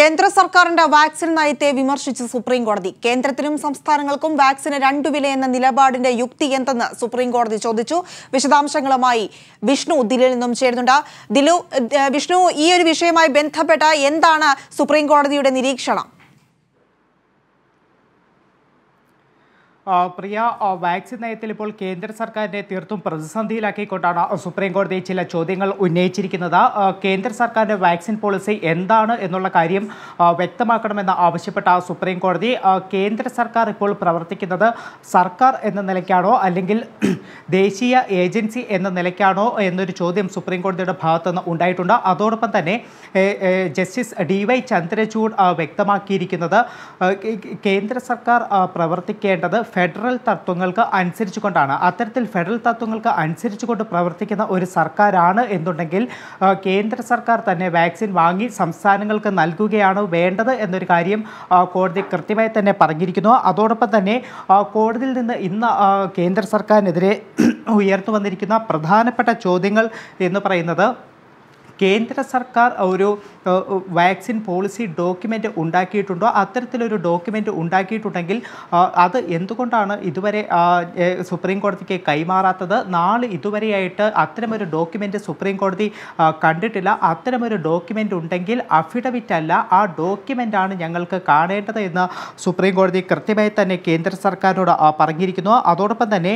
കേന്ദ്ര സർക്കാരിന്റെ വാക്സിൻ നയത്തെ വിമർശിച്ച് സുപ്രീം കോടതി കേന്ദ്രത്തിനും സംസ്ഥാനങ്ങൾക്കും വാക്സിന് രണ്ടു എന്ന നിലപാടിന്റെ യുക്തി എന്തെന്ന് സുപ്രീം കോടതി ചോദിച്ചു. വിശദാംശങ്ങളുമായി വിഷ്ണു ദില്ലിൽ നിന്നും ചേരുന്നുണ്ട്. ദിലു വിഷ്ണു ഈ ഒരു വിഷയവുമായി ബന്ധപ്പെട്ട എന്താണ് സുപ്രീം കോടതിയുടെ നിരീക്ഷണം? പ്രിയ വാക്സിൻ നയത്തിൽ ഇപ്പോൾ കേന്ദ്ര സർക്കാരിനെ തീർത്തും പ്രതിസന്ധിയിലാക്കിക്കൊണ്ടാണ് സുപ്രീം കോടതി ചില ചോദ്യങ്ങൾ ഉന്നയിച്ചിരിക്കുന്നത്. കേന്ദ്ര സർക്കാരിന്റെ വാക്സിൻ പോളിസി എന്താണ് എന്നുള്ള കാര്യം വ്യക്തമാക്കണമെന്ന് ആവശ്യപ്പെട്ട സുപ്രീം കോടതി കേന്ദ്ര സർക്കാർ ഇപ്പോൾ പ്രവർത്തിക്കുന്നത് സർക്കാർ എന്ന നിലയ്ക്കാണോ അല്ലെങ്കിൽ ദേശീയ ഏജൻസി എന്ന നിലയ്ക്കാണോ എന്നൊരു ചോദ്യം സുപ്രീം കോടതിയുടെ ഭാഗത്തുനിന്ന് ഉണ്ടായിട്ടുണ്ട്. അതോടൊപ്പം തന്നെ ജസ്റ്റിസ് ഡി വൈ ചന്ദ്രചൂഡ് വ്യക്തമാക്കിയിരിക്കുന്നത് കേന്ദ്ര സർക്കാർ പ്രവർത്തിക്കേണ്ടത് ഫെഡറൽ തത്വങ്ങൾക്ക് അനുസരിച്ചുകൊണ്ടാണ് അത്തരത്തിൽ ഫെഡറൽ തത്വങ്ങൾക്ക് അനുസരിച്ചുകൊണ്ട് പ്രവർത്തിക്കുന്ന ഒരു സർക്കാരാണ് എന്നുണ്ടെങ്കിൽ കേന്ദ്ര സർക്കാർ തന്നെ വാക്സിൻ വാങ്ങി സംസ്ഥാനങ്ങൾക്ക് നൽകുകയാണ് വേണ്ടത് എന്നൊരു കാര്യം കോടതി കൃത്യമായി തന്നെ പറഞ്ഞിരിക്കുന്നു. അതോടൊപ്പം തന്നെ കോടതിയിൽ നിന്ന് ഇന്ന് കേന്ദ്ര സർക്കാരിനെതിരെ ഉയർത്തു വന്നിരിക്കുന്ന പ്രധാനപ്പെട്ട ചോദ്യങ്ങൾ എന്ന് പറയുന്നത് കേന്ദ്ര സർക്കാർ ഒരു വാക്സിൻ പോളിസി ഡോക്യുമെന്റ് ഉണ്ടാക്കിയിട്ടുണ്ടോ? അത്തരത്തിലൊരു ഡോക്യുമെന്റ് ഉണ്ടാക്കിയിട്ടുണ്ടെങ്കിൽ അത് എന്തുകൊണ്ടാണ് ഇതുവരെ സുപ്രീം കോടതിക്ക് കൈമാറാത്തത്? നാളെ ഇതുവരെയായിട്ട് അത്തരമൊരു ഡോക്യുമെന്റ് സുപ്രീം കോടതി കണ്ടിട്ടില്ല. അത്തരമൊരു ഡോക്യുമെന്റ് ഉണ്ടെങ്കിൽ അഫിഡവിറ്റ് അല്ല ആ ഡോക്യുമെന്റാണ് ഞങ്ങൾക്ക് കാണേണ്ടത് എന്ന് സുപ്രീം കോടതി കൃത്യമായി തന്നെ കേന്ദ്ര സർക്കാരിനോട് പറഞ്ഞിരിക്കുന്നു. അതോടൊപ്പം തന്നെ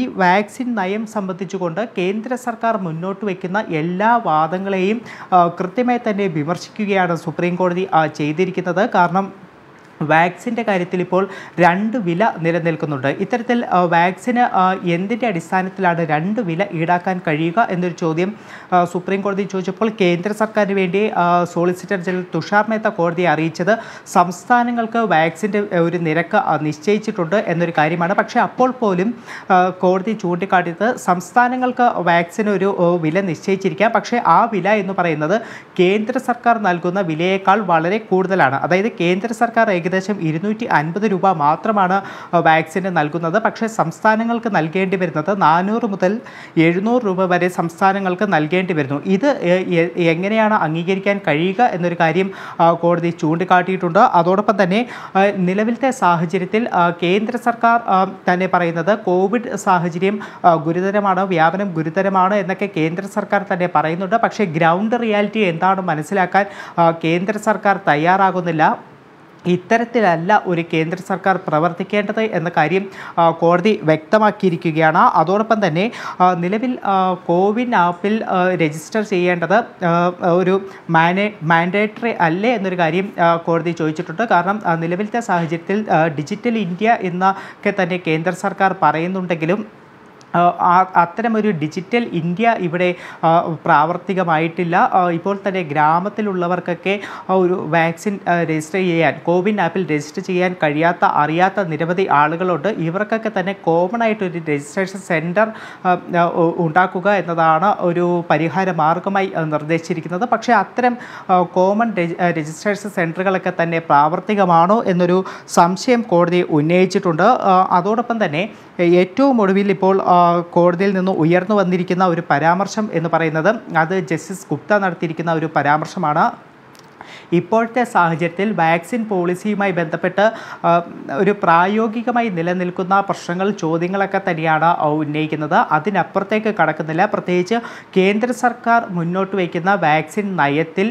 ഈ വാക്സിൻ നയം സംബന്ധിച്ചുകൊണ്ട് കേന്ദ്ര സർക്കാർ മുന്നോട്ട് വയ്ക്കുന്ന എല്ലാ വാദങ്ങളെയും കൃത്യമായി തന്നെ വിമർശിക്കുകയാണ് സുപ്രീം കോടതി ചെയ്തിരിക്കുന്നത്. കാരണം വാക്സിന്റെ കാര്യത്തിൽ ഇപ്പോൾ രണ്ട് വില നിലനിൽക്കുന്നുണ്ട്. ഇത്തരത്തിൽ വാക്സിന് എന്തിന്റെ അടിസ്ഥാനത്തിലാണ് രണ്ട് വില ഈടാക്കാൻ കഴിയുക എന്നൊരു ചോദ്യം സുപ്രീം കോടതി ചോദിച്ചപ്പോൾ കേന്ദ്ര സർക്കാരിന് വേണ്ടി സോളിസിറ്റർ ജനറൽ തുഷാർ മേത്ത കോടതിയെ അറിയിച്ചത് സംസ്ഥാനങ്ങൾക്ക് വാക്സിന്റെ ഒരു നിരക്ക് നിശ്ചയിച്ചിട്ടുണ്ട് എന്നൊരു കാര്യമാണ്. പക്ഷേ അപ്പോൾ പോലും കോടതി ചൂണ്ടിക്കാട്ടിയത് സംസ്ഥാനങ്ങൾക്ക് വാക്സിന് ഒരു വില നിശ്ചയിച്ചിരിക്കാം. പക്ഷേ ആ വില എന്ന് പറയുന്നത് കേന്ദ്ര സർക്കാർ നൽകുന്ന വിലയേക്കാൾ വളരെ കൂടുതലാണ്. അതായത് കേന്ദ്ര സർക്കാർ ഏകദേശം ഇരുന്നൂറ്റി അൻപത് രൂപ മാത്രമാണ് വാക്സിന് നൽകുന്നത്. പക്ഷേ സംസ്ഥാനങ്ങൾക്ക് നൽകേണ്ടി വരുന്നത് നാനൂറ് മുതൽ എഴുന്നൂറ് രൂപ വരെ സംസ്ഥാനങ്ങൾക്ക് നൽകേണ്ടി വരുന്നു. ഇത് എങ്ങനെയാണ് അംഗീകരിക്കാൻ കഴിയുക എന്നൊരു കാര്യം കോടതി ചൂണ്ടിക്കാട്ടിയിട്ടുണ്ട്. അതോടൊപ്പം തന്നെ നിലവിലത്തെ സാഹചര്യത്തിൽ കേന്ദ്ര സർക്കാർ തന്നെ പറയുന്നത് കോവിഡ് സാഹചര്യം ഗുരുതരമാണ് വ്യാപനം ഗുരുതരമാണ് എന്നൊക്കെ കേന്ദ്ര സർക്കാർ തന്നെ പറയുന്നുണ്ട്. പക്ഷേ ഗ്രൗണ്ട് റിയാലിറ്റി എന്താണ് മനസ്സിലാക്കാൻ കേന്ദ്ര സർക്കാർ തയ്യാറാകുന്നില്ല. ഇത്തരത്തിലല്ല ഒരു കേന്ദ്ര സർക്കാർ പ്രവർത്തിക്കേണ്ടത് എന്ന കാര്യം കോടതി വ്യക്തമാക്കിയിരിക്കുകയാണ്. അതോടൊപ്പം തന്നെ നിലവിൽ കോവിൻ ആപ്പിൽ രജിസ്റ്റർ ചെയ്യേണ്ടത് ഒരു മാനേ മാൻഡേറ്ററി അല്ലേ എന്നൊരു കാര്യം കോടതി ചോദിച്ചിട്ടുണ്ട്. കാരണം നിലവിലത്തെ സാഹചര്യത്തിൽ ഡിജിറ്റൽ ഇന്ത്യ എന്നൊക്കെ തന്നെ കേന്ദ്ര സർക്കാർ പറയുന്നുണ്ടെങ്കിലും അത്തരമൊരു ഡിജിറ്റൽ ഇന്ത്യ ഇവിടെ പ്രാവർത്തികമായിട്ടില്ല. ഇപ്പോൾ തന്നെ ഗ്രാമത്തിലുള്ളവർക്കൊക്കെ ഒരു വാക്സിൻ രജിസ്റ്റർ ചെയ്യാൻ കോവിൻ ആപ്പിൽ രജിസ്റ്റർ ചെയ്യാൻ കഴിയാത്ത അറിയാത്ത നിരവധി ആളുകളുണ്ട്. ഇവർക്കൊക്കെ തന്നെ കോമൺ ആയിട്ടൊരു രജിസ്ട്രേഷൻ സെന്റർ ഉണ്ടാക്കുക എന്നതാണ് ഒരു പരിഹാര മാർഗമായി നിർദ്ദേശിച്ചിരിക്കുന്നത്. പക്ഷേ അത്തരം കോമൺ രജിസ്ട്രേഷൻ സെന്ററുകളൊക്കെ തന്നെ പ്രാവർത്തികമാണോ എന്നൊരു സംശയം കോടതി ഉന്നയിച്ചിട്ടുണ്ട്. അതോടൊപ്പം തന്നെ ഏറ്റവും ഒടുവിൽ ഇപ്പോൾ കോടതിയിൽ നിന്ന് ഉയർന്നു വന്നിരിക്കുന്ന ഒരു പരാമർശം എന്ന് പറയുന്നത് അത് ജസ്റ്റിസ് ഗുപ്ത നടത്തിയിരിക്കുന്ന ഒരു പരാമർശമാണ്. ഇപ്പോഴത്തെ സാഹചര്യത്തിൽ വാക്സിൻ പോളിസിയുമായി ബന്ധപ്പെട്ട് ഒരു പ്രായോഗികമായി നിലനിൽക്കുന്ന പ്രശ്നങ്ങൾ ചോദ്യങ്ങളൊക്കെ തന്നെയാണ് ഉന്നയിക്കുന്നത്. അതിനപ്പുറത്തേക്ക് കടക്കുന്നില്ല. പ്രത്യേകിച്ച് കേന്ദ്ര സർക്കാർ മുന്നോട്ട് വയ്ക്കുന്ന വാക്സിൻ നയത്തിൽ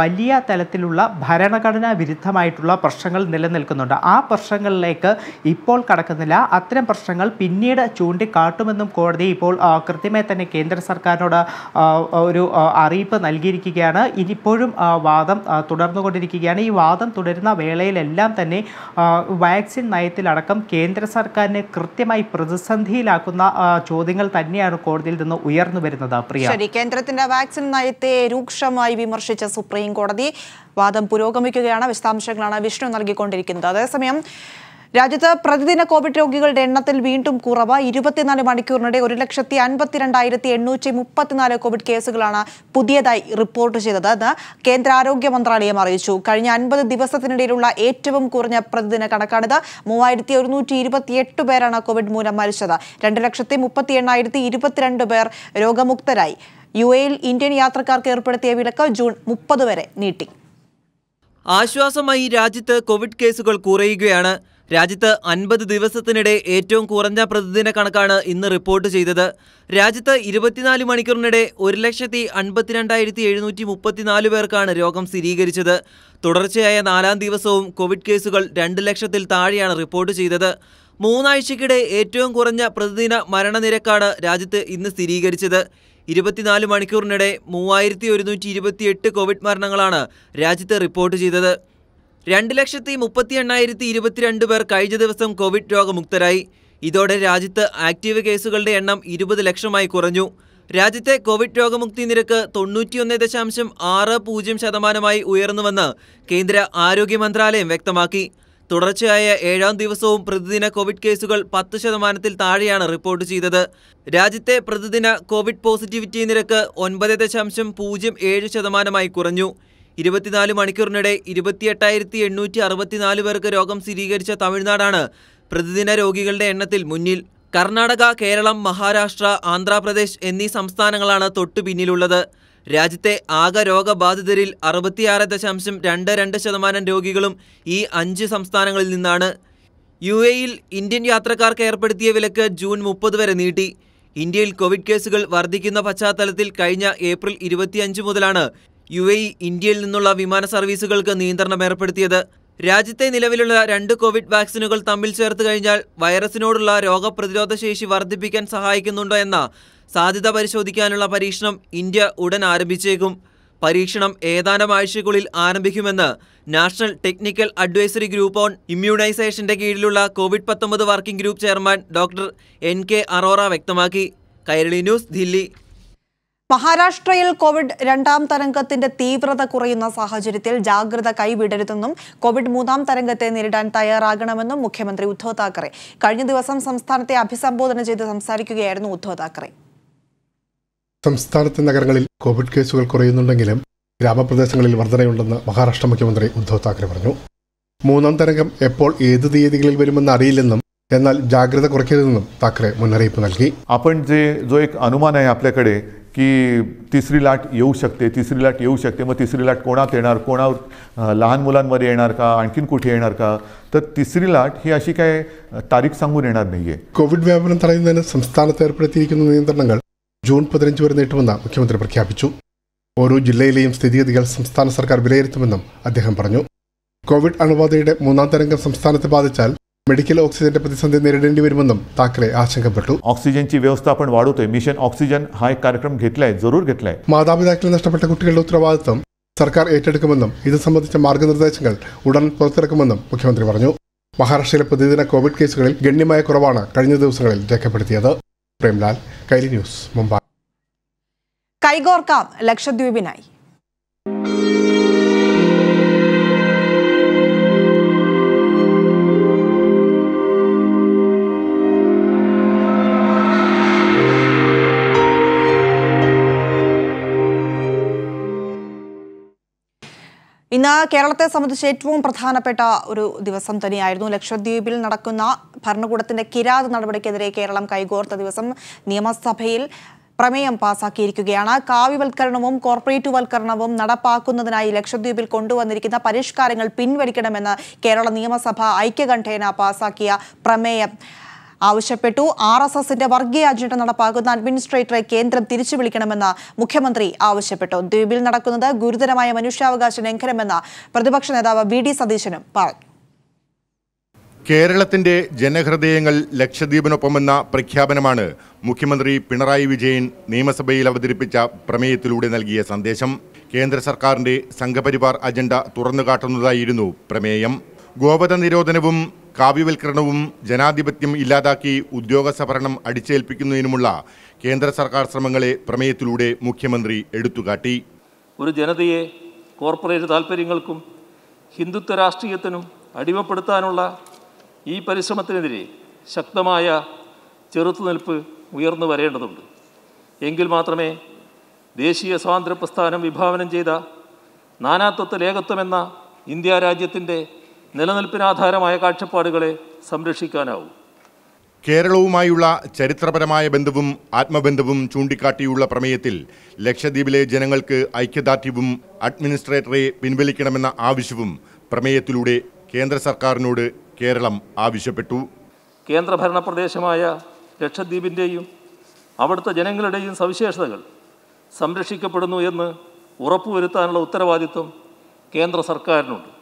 വലിയ തലത്തിലുള്ള ഭരണഘടനാ വിരുദ്ധമായിട്ടുള്ള പ്രശ്നങ്ങൾ നിലനിൽക്കുന്നുണ്ട്. ആ പ്രശ്നങ്ങളിലേക്ക് ഇപ്പോൾ കടക്കുന്നില്ല. അത്തരം പ്രശ്നങ്ങൾ പിന്നീട് ചൂണ്ടിക്കാട്ടുമെന്നും കോടതി ഇപ്പോൾ കൃത്യമായി തന്നെ കേന്ദ്ര സർക്കാരിനോട് ഒരു അറിയിപ്പ് നൽകിയിരിക്കുകയാണ്. ഇനിയിപ്പോഴും വാദം തുടർന്നുകൊണ്ടിരിക്കുകയാണ്. ഈ വാദം തുടരുന്ന വേളയിലെല്ലാം തന്നെ വാക്സിൻ നയത്തിലടക്കം കേന്ദ്ര സർക്കാരിനെ കൃത്യമായി പ്രതിസന്ധിയിലാക്കുന്ന ചോദ്യങ്ങൾ തന്നെയാണ് കോടതിയിൽ നിന്ന് ഉയർന്നു വരുന്നത് പ്രിയ. ശരി കേന്ദ്രത്തിന്റെ വാക്സിൻ നയത്തെ രൂക്ഷമായി വിമർശിച്ച സുപ്രീം കോടതി വാദം പുരോഗമിക്കുകയാണ്. വിശദാംശങ്ങളാണ് വിഷ്ണു നൽകിക്കൊണ്ടിരിക്കുന്നത്. അതേസമയം രാജ്യത്ത് പ്രതിദിന കോവിഡ് രോഗികളുടെ എണ്ണത്തിൽ വീണ്ടും കുറവ്. ഇരുപത്തിനാല് മണിക്കൂറിനിടെ ഒരു ലക്ഷത്തി അൻപത്തിരണ്ടായിരത്തി എണ്ണൂറ്റി മുപ്പത്തിനാല് കോവിഡ് കേസുകളാണ് പുതിയതായി റിപ്പോർട്ട് ചെയ്തത്. എന്ന് കേന്ദ്ര ആരോഗ്യ മന്ത്രാലയം അറിയിച്ചു. കഴിഞ്ഞ അൻപത് ദിവസത്തിനിടയിലുള്ള ഏറ്റവും കുറഞ്ഞ പ്രതിദിന കണക്കാണിത്. മൂവായിരത്തി ഒരുന്നൂറ്റി ഇരുപത്തിയെട്ട് പേരാണ് കോവിഡ് മൂലം മരിച്ചത്. രണ്ട് ലക്ഷത്തി മുപ്പത്തി എണ്ണായിരത്തി ഇരുപത്തിരണ്ട് പേർ രോഗമുക്തരായി. യു എയിൽ ഇന്ത്യൻ യാത്രക്കാർക്ക് ഏർപ്പെടുത്തിയ വിലക്ക് ജൂൺ മുപ്പത് വരെ നീട്ടി. ആശ്വാസമായി രാജ്യത്ത് കോവിഡ് കേസുകൾ കുറയുകയാണ്. രാജ്യത്ത് അൻപത് ദിവസത്തിനിടെ ഏറ്റവും കുറഞ്ഞ പ്രതിദിന കണക്കാണ് ഇന്ന് റിപ്പോർട്ട് ചെയ്തത്. രാജ്യത്ത് ഇരുപത്തിനാല് മണിക്കൂറിനിടെ ഒരു ലക്ഷത്തി അൻപത്തിരണ്ടായിരത്തി എഴുന്നൂറ്റി മുപ്പത്തിനാല് പേർക്കാണ് രോഗം സ്ഥിരീകരിച്ചത്. തുടർച്ചയായ നാലാം ദിവസവും കോവിഡ് കേസുകൾ രണ്ട് ലക്ഷത്തിൽ താഴെയാണ് റിപ്പോർട്ട് ചെയ്തത്. മൂന്നാഴ്ചയ്ക്കിടെ ഏറ്റവും കുറഞ്ഞ പ്രതിദിന മരണനിരക്കാണ് രാജ്യത്ത് ഇന്ന് സ്ഥിരീകരിച്ചത്. ഇരുപത്തിനാല് മണിക്കൂറിനിടെ മൂവായിരത്തി ഒരുന്നൂറ്റി ഇരുപത്തിയെട്ട് കോവിഡ് മരണങ്ങളാണ് രാജ്യത്ത് റിപ്പോർട്ട് ചെയ്തത്. രണ്ട് ലക്ഷത്തി മുപ്പത്തി എണ്ണായിരത്തി ഇരുപത്തിരണ്ട് പേർ കഴിഞ്ഞ ദിവസം കോവിഡ് രോഗമുക്തരായി. ഇതോടെ രാജ്യത്ത് ആക്റ്റീവ് കേസുകളുടെ എണ്ണം ഇരുപത് ലക്ഷമായി കുറഞ്ഞു. രാജ്യത്തെ കോവിഡ് രോഗമുക്തി നിരക്ക് തൊണ്ണൂറ്റിയൊന്ന് ദശാംശം ആറ് പൂജ്യം ശതമാനമായി ഉയർന്നുവെന്ന് കേന്ദ്ര ആരോഗ്യ മന്ത്രാലയം വ്യക്തമാക്കി. തുടർച്ചയായ ഏഴാം ദിവസവും പ്രതിദിന കോവിഡ് കേസുകൾ പത്ത് ശതമാനത്തിൽ താഴെയാണ് റിപ്പോർട്ട് ചെയ്തത്. രാജ്യത്തെ പ്രതിദിന കോവിഡ് പോസിറ്റിവിറ്റി നിരക്ക് ഒൻപത് ദശാംശം പൂജ്യം ഏഴ് ശതമാനമായി കുറഞ്ഞു. ഇരുപത്തിനാല് മണിക്കൂറിനിടെ ഇരുപത്തിയെട്ടായിരത്തി എണ്ണൂറ്റി അറുപത്തിനാല് പേർക്ക് രോഗം സ്ഥിരീകരിച്ച തമിഴ്നാടാണ്. പ്രതിദിന രോഗികളുടെ എണ്ണത്തിൽ മുന്നിൽ കർണാടക കേരളം മഹാരാഷ്ട്ര ആന്ധ്രാപ്രദേശ് എന്നീ സംസ്ഥാനങ്ങളാണ് തൊട്ടു പിന്നിലുള്ളത്. രാജ്യത്തെ ആകെ രോഗബാധിതരിൽ അറുപത്തിയാറ് ദശാംശം രണ്ട് രണ്ട് ശതമാനം രോഗികളും ഈ അഞ്ച് സംസ്ഥാനങ്ങളിൽ നിന്നാണ്. യു എയിൽ ഇന്ത്യൻ യാത്രക്കാർക്ക് ഏർപ്പെടുത്തിയ വിലക്ക് ജൂൺ മുപ്പത് വരെ നീട്ടി. ഇന്ത്യയിൽ കോവിഡ് കേസുകൾ വർദ്ധിക്കുന്ന പശ്ചാത്തലത്തിൽ കഴിഞ്ഞ ഏപ്രിൽ ഇരുപത്തിയഞ്ച് മുതലാണ് യു എ ഇന്ത്യയിൽ നിന്നുള്ള വിമാന സർവീസുകൾക്ക് നിയന്ത്രണം ഏർപ്പെടുത്തിയത്. രാജ്യത്തെ നിലവിലുള്ള രണ്ട് കോവിഡ് വാക്സിനുകൾ തമ്മിൽ ചേർത്ത് കഴിഞ്ഞാൽ വൈറസിനോടുള്ള രോഗപ്രതിരോധ ശേഷി വർദ്ധിപ്പിക്കാൻ സഹായിക്കുന്നുണ്ടോ എന്ന സാധ്യത പരിശോധിക്കാനുള്ള പരീക്ഷണം ഇന്ത്യ ഉടൻ ആരംഭിച്ചേക്കും. പരീക്ഷണം ഏതാനും ആഴ്ചകളിൽ ആരംഭിക്കുമെന്ന് national technical advisory group on ഇമ്മ്യൂണൈസേഷന്റെ കീഴിലുള്ള കോവിഡ് പത്തൊമ്പത് working group chairman doctor N K Arora വ്യക്തമാക്കി. കൈരളി ന്യൂസ് ദില്ലി. മഹാരാഷ്ട്രയിൽ കോവിഡ് രണ്ടാം തരംഗത്തിന്റെ തീവ്രത കുറയുന്ന സാഹചര്യത്തിൽ ജാഗ്രത കൈവിടരുതെന്നും കോവിഡ് മൂന്നാം തരംഗത്തെ നേരിടാൻ തയ്യാറാകണമെന്നും മുഖ്യമന്ത്രി ഉദ്ധവ് താക്കറെ കഴിഞ്ഞ ദിവസം സംസ്ഥാനത്തെ അഭിസംബോധന ചെയ്ത് സംസാരിക്കുകയായിരുന്നു ഉദ്ധവ് താക്കറെ സംസ്ഥാനത്തെ നഗരങ്ങളിൽ കോവിഡ് കേസുകൾ കുറയുന്നുണ്ടെങ്കിലും ഗ്രാമപ്രദേശങ്ങളിൽ വർധനയുണ്ടെന്ന് മഹാരാഷ്ട്ര മുഖ്യമന്ത്രി ഉദ്ധവ് താക്കറെ പറഞ്ഞു മൂന്നാം തരംഗം എപ്പോൾ ഏത് തീയതികളിൽ വരുമെന്ന് അറിയില്ലെന്നും എന്നാൽ ജാഗ്രത കുറയ്ക്കരുതെന്നും താക്കറെ മുന്നറിയിപ്പ് നൽകി आपण जे जो एक अनुमान आहे आपल्याकडे की तिसरी लाट येऊ शकते तिसरी लाट येऊ शकते मग तिसरी लाट कोणात येणार कोणावर अ, लहान मुलांमध्ये येणार का आणखीन कुठे येणार का तर तिसरी लाट ही अशी काय अ, तारीख सांगून येणार नाही आहे കോവിഡ് വ്യാപനം തടയുന്നതിന് സംസ്ഥാനത്ത് ഏർപ്പെടുത്തിയിരിക്കുന്ന നിയന്ത്രണങ്ങൾ ജൂൺ പതിനഞ്ച് വരെ നീട്ടുമെന്ന് മുഖ്യമന്ത്രി പ്രഖ്യാപിച്ചു ഓരോ ജില്ലയിലെയും സ്ഥിതിഗതികൾ സംസ്ഥാന സർക്കാർ വിലയിരുത്തുമെന്നും അദ്ദേഹം പറഞ്ഞു കോവിഡ് അണുബാധയുടെ മൂന്നാം തരംഗം സംസ്ഥാനത്തെ ബാധിച്ചാൽ മെഡിക്കൽ ഓക്സിജന്റെ പ്രതിസന്ധി നേരിടേണ്ടി വരുമെന്നും താക്കറെ ആശങ്കപ്പെട്ടു ऑक्सिजनची व्यवस्था आपण वाढवतोय मिशन ऑक्सिजन हा एक कार्यक्रम घेतलाय जरूर घेतलाय മാതാപിതാക്കളെ നഷ്ടപ്പെട്ട കുട്ടികളുടെ ഉത്തരവാദിത്വം സർക്കാർ ഏറ്റെടുക്കുമെന്നും ഇത് സംബന്ധിച്ച മാർഗനിർദ്ദേശങ്ങൾ ഉടൻ പുറത്തിറക്കുമെന്നും മുഖ്യമന്ത്രി പറഞ്ഞു മഹാരാഷ്ട്രയിലെ പ്രതിദിന കോവിഡ് കേസുകളിൽ ഗണ്യമായ കുറവാണ് കഴിഞ്ഞ ദിവസങ്ങളിൽ രേഖപ്പെടുത്തിയത് പ്രേംലാൽ കൈലി ന്യൂസ് മുംബൈ കൈകോർക്കാം ലക്ഷദ്വീപിനായി ഇന്ന് കേരളത്തെ സംബന്ധിച്ച് ഏറ്റവും പ്രധാനപ്പെട്ട ഒരു ദിവസം തന്നെയായിരുന്നു. ലക്ഷദ്വീപിൽ നടക്കുന്ന ഭരണകൂടത്തിന്റെ കിരാത നടപടിക്കെതിരെ കേരളം കൈകോർത്ത ദിവസം നിയമസഭയിൽ പ്രമേയം പാസാക്കിയിരിക്കുകയാണ്. കാവ്യവൽക്കരണവും കോർപ്പറേറ്റുവൽക്കരണവും നടപ്പാക്കുന്നതിനായി ലക്ഷദ്വീപിൽ കൊണ്ടുവന്നിരിക്കുന്ന പരിഷ്കാരങ്ങൾ പിൻവലിക്കണമെന്ന് കേരള നിയമസഭ ഐക്യകണ്ഠേന പാസാക്കിയ പ്രമേയം. ആവശ്യപ്പെട്ടു. ആർ എസ് എസിന്റെ വർഗീയ അജണ്ട നടപ്പാക്കുന്ന അഡ്മിനിസ്ട്രേറ്ററെ കേന്ദ്രം തിരിച്ചു വിളിക്കണമെന്ന് മുഖ്യമന്ത്രി ആവശ്യപ്പെട്ടു. ദ്വീപിൽ നടക്കുന്നത് ഗുരുതരമായ മനുഷ്യാവകാശ ലംഘനമെന്ന് പ്രതിപക്ഷ നേതാവ് വി ഡി സതീശനും പറഞ്ഞു. കേരളത്തിന്റെ ജനഹൃദയങ്ങൾ ലക്ഷദ്വീപിനൊപ്പമെന്ന പ്രഖ്യാപനമാണ് മുഖ്യമന്ത്രി പിണറായി വിജയൻ നിയമസഭയിൽ അവതരിപ്പിച്ച പ്രമേയത്തിലൂടെ നൽകിയ സന്ദേശം. കേന്ദ്ര സർക്കാരിന്റെ സംഘപരിവാർ അജണ്ട തുറന്നുകാട്ടുന്നതായിരുന്നു പ്രമേയം. ഗോവധ നിരോധനവും കാവ്യവൽക്കരണവും ജനാധിപത്യം ഇല്ലാതാക്കി ഉദ്യോഗസ്ഥ ഭരണം അടിച്ചേൽപ്പിക്കുന്നതിനുമുള്ള കേന്ദ്ര സർക്കാർ ശ്രമങ്ങളെ പ്രമേയത്തിലൂടെ മുഖ്യമന്ത്രി എടുത്തുകാട്ടി. ഒരു ജനതയെ കോർപ്പറേറ്റ് താൽപ്പര്യങ്ങൾക്കും ഹിന്ദുത്വ രാഷ്ട്രീയത്തിനും അടിമപ്പെടുത്താനുള്ള ഈ പരിശ്രമത്തിനെതിരെ ശക്തമായ ചെറുത്തുനിൽപ്പ് ഉയർന്നു വരേണ്ടതുണ്ട്. എങ്കിൽ മാത്രമേ ദേശീയ സ്വാതന്ത്ര്യ പ്രസ്ഥാനം വിഭാവനം ചെയ്ത നാനാത്വത്വ ഏകത്വമെന്ന ഇന്ത്യ രാജ്യത്തിന്റെ നിലനിൽപ്പിനാധാരമായ കാഴ്ചപ്പാടുകളെ സംരക്ഷിക്കാനാവും. കേരളവുമായുള്ള ചരിത്രപരമായ ബന്ധവും ആത്മബന്ധവും ചൂണ്ടിക്കാട്ടിയുള്ള പ്രമേയത്തിൽ ലക്ഷദ്വീപിലെ ജനങ്ങൾക്ക് ഐക്യദാർഢ്യവും അഡ്മിനിസ്ട്രേറ്ററെ പിൻവലിക്കണമെന്ന ആവശ്യവും പ്രമേയത്തിലൂടെ കേന്ദ്ര സർക്കാരിനോട് കേരളം ആവശ്യപ്പെട്ടു. കേന്ദ്രഭരണ പ്രദേശമായ ലക്ഷദ്വീപിന്റെയും അവിടുത്തെ ജനങ്ങളുടെയും സവിശേഷതകൾ സംരക്ഷിക്കപ്പെടുന്നു എന്ന് ഉറപ്പുവരുത്താനുള്ള ഉത്തരവാദിത്വം കേന്ദ്ര സർക്കാരിനുണ്ട്.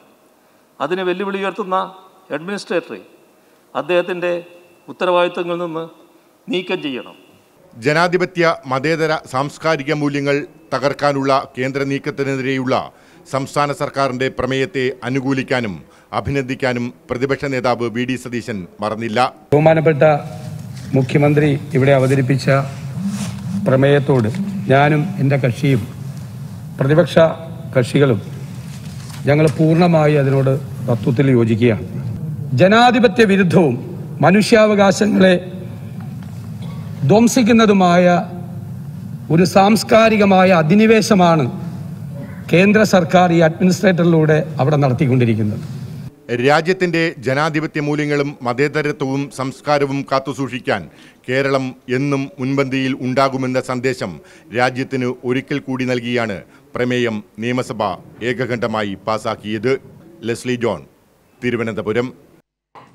അതിന് വെല്ലുവിളി ഉയർത്തുന്ന അഡ്മിനിസ്ട്രേറ്ററെ അദ്ദേഹത്തിന്റെ ഉത്തരവാദിത്വങ്ങളിൽ നിന്ന് നീക്കം ചെയ്യണം. ജനാധിപത്യ മതേതര സാംസ്കാരിക മൂല്യങ്ങൾ തകർക്കാനുള്ള കേന്ദ്ര നീക്കത്തിനെതിരെയുള്ള സംസ്ഥാന സർക്കാരിന്റെ പ്രമേയത്തെ അനുകൂലിക്കാനും അഭിനന്ദിക്കാനും പ്രതിപക്ഷ നേതാവ് വി ഡി സതീശൻ മറന്നില്ല. ബഹുമാനപ്പെട്ട മുഖ്യമന്ത്രി ഇവിടെ അവതരിപ്പിച്ച പ്രമേയത്തോട് ഞാനും എന്റെ കക്ഷിയും പ്രതിപക്ഷ കക്ഷികളും ഞങ്ങൾ പൂർണമായി അതിനോട് തത്വത്തിൽ യോജിക്കുകയാണ്. ജനാധിപത്യ വിരുദ്ധവും മനുഷ്യാവകാശങ്ങളെ ധ്വംസിക്കുന്നതുമായ ഒരു സാംസ്കാരികമായ അധിനിവേശമാണ് കേന്ദ്ര സർക്കാർ ഈ അഡ്മിനിസ്ട്രേറ്ററിലൂടെ അവിടെ നടത്തിക്കൊണ്ടിരിക്കുന്നത്. രാജ്യത്തിന്റെ ജനാധിപത്യ മൂല്യങ്ങളും മതേതരത്വവും സംസ്കാരവും കാത്തുസൂക്ഷിക്കാൻ കേരളം എന്നും മുൻപന്തിയിൽ ഉണ്ടാകുമെന്ന സന്ദേശം രാജ്യത്തിന് ഒരിക്കൽ കൂടി നൽകിയാണ് പ്രമേയം നിയമസഭ ഏകകണ്ഠമായി പാസാക്കിയത് ലെസ്ലി ജോൺ. തിരുവനന്തപുരം.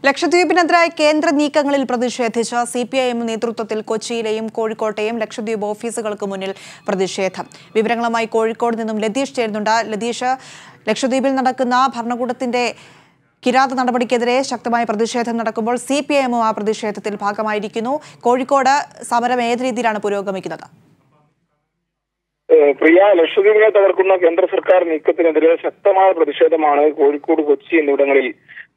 ലക്ഷദ്വീപിനെതിരായ കേന്ദ്ര നീക്കങ്ങളിൽ പ്രതിഷേധിച്ച സി പി ഐ എം നേതൃത്വത്തിൽ കൊച്ചിയിലെയും കോഴിക്കോട്ടെയും ലക്ഷദ്വീപ് ഓഫീസുകൾക്ക് മുന്നിൽ പ്രതിഷേധം. വിവരങ്ങളുമായി കോഴിക്കോട് നിന്നും ലതീഷ് ചേരുന്നുണ്ട്. ലതീഷ് ലക്ഷദ്വീപിൽ നടക്കുന്ന ഭരണകൂടത്തിന്റെ കിരാത നടപടിക്കെതിരെ ശക്തമായ പ്രതിഷേധം നടക്കുമ്പോൾ സി ആ പ്രതിഷേധത്തിൽ ഭാഗമായിരിക്കുന്നു. കോഴിക്കോട് സമരം ഏത് രീതിയിലാണ് പുരോഗമിക്കുന്നത്? പ്രിയ ലക്ഷദ്വീപിനെ തകർക്കുന്ന കേന്ദ്ര സർക്കാർ നീക്കത്തിനെതിരെ ശക്തമായ പ്രതിഷേധമാണ് കോഴിക്കോട് കൊച്ചി എന്നിവിടങ്ങളിൽ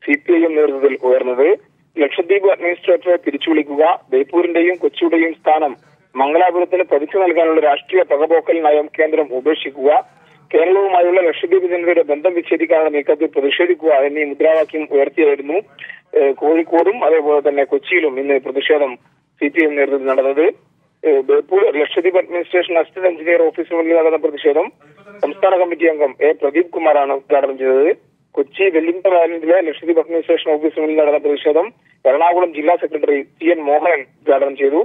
സി പി ഐ എം നേതൃത്വത്തിൽ ഉയർന്നത്. ലക്ഷദ്വീപ് അഡ്മിനിസ്ട്രേറ്ററെ തിരിച്ചുവിളിക്കുക ബേപ്പൂരിന്റെയും കൊച്ചിയുടെയും സ്ഥാനം മംഗലാപുരത്തിന് പതിച്ചു നൽകാനുള്ള രാഷ്ട്രീയ പകപോക്കൽ നയം കേന്ദ്രം ഉപേക്ഷിക്കുക കേരളവുമായുള്ള ലക്ഷദ്വീപ് ജനതയുടെ ബന്ധം വിച്ഛേദിക്കാനുള്ള നീക്കത്തിൽ പ്രതിഷേധിക്കുക എന്നീ മുദ്രാവാക്യം ഉയർത്തിയായിരുന്നു കോഴിക്കോടും അതേപോലെ തന്നെ കൊച്ചിയിലും ഇന്ന് പ്രതിഷേധം സി പി എം നേതൃത്വത്തിൽ നടന്നത്. ലക്ഷദ്വീപ് അഡ്മിനിസ്ട്രേഷൻ അസിസ്റ്റന്റ് എഞ്ചിനീയർ ഓഫീസിന് മുന്നിൽ നടന്ന പ്രതിഷേധം സംസ്ഥാന കമ്മിറ്റി അംഗം എ പ്രദീപ് കുമാറാണ് ഉദ്ഘാടനം ചെയ്തത്. കൊച്ചി വെല്ലിംഗ്ടൺ ഐലൻഡിലെ ലക്ഷദ്വീപ് അഡ്മിനിസ്ട്രേഷൻ ഓഫീസിന് മുന്നിൽ നടന്ന പ്രതിഷേധം എറണാകുളം ജില്ലാ സെക്രട്ടറി ടി എൻ മോഹൻ ഉദ്ഘാടനം ചെയ്തു.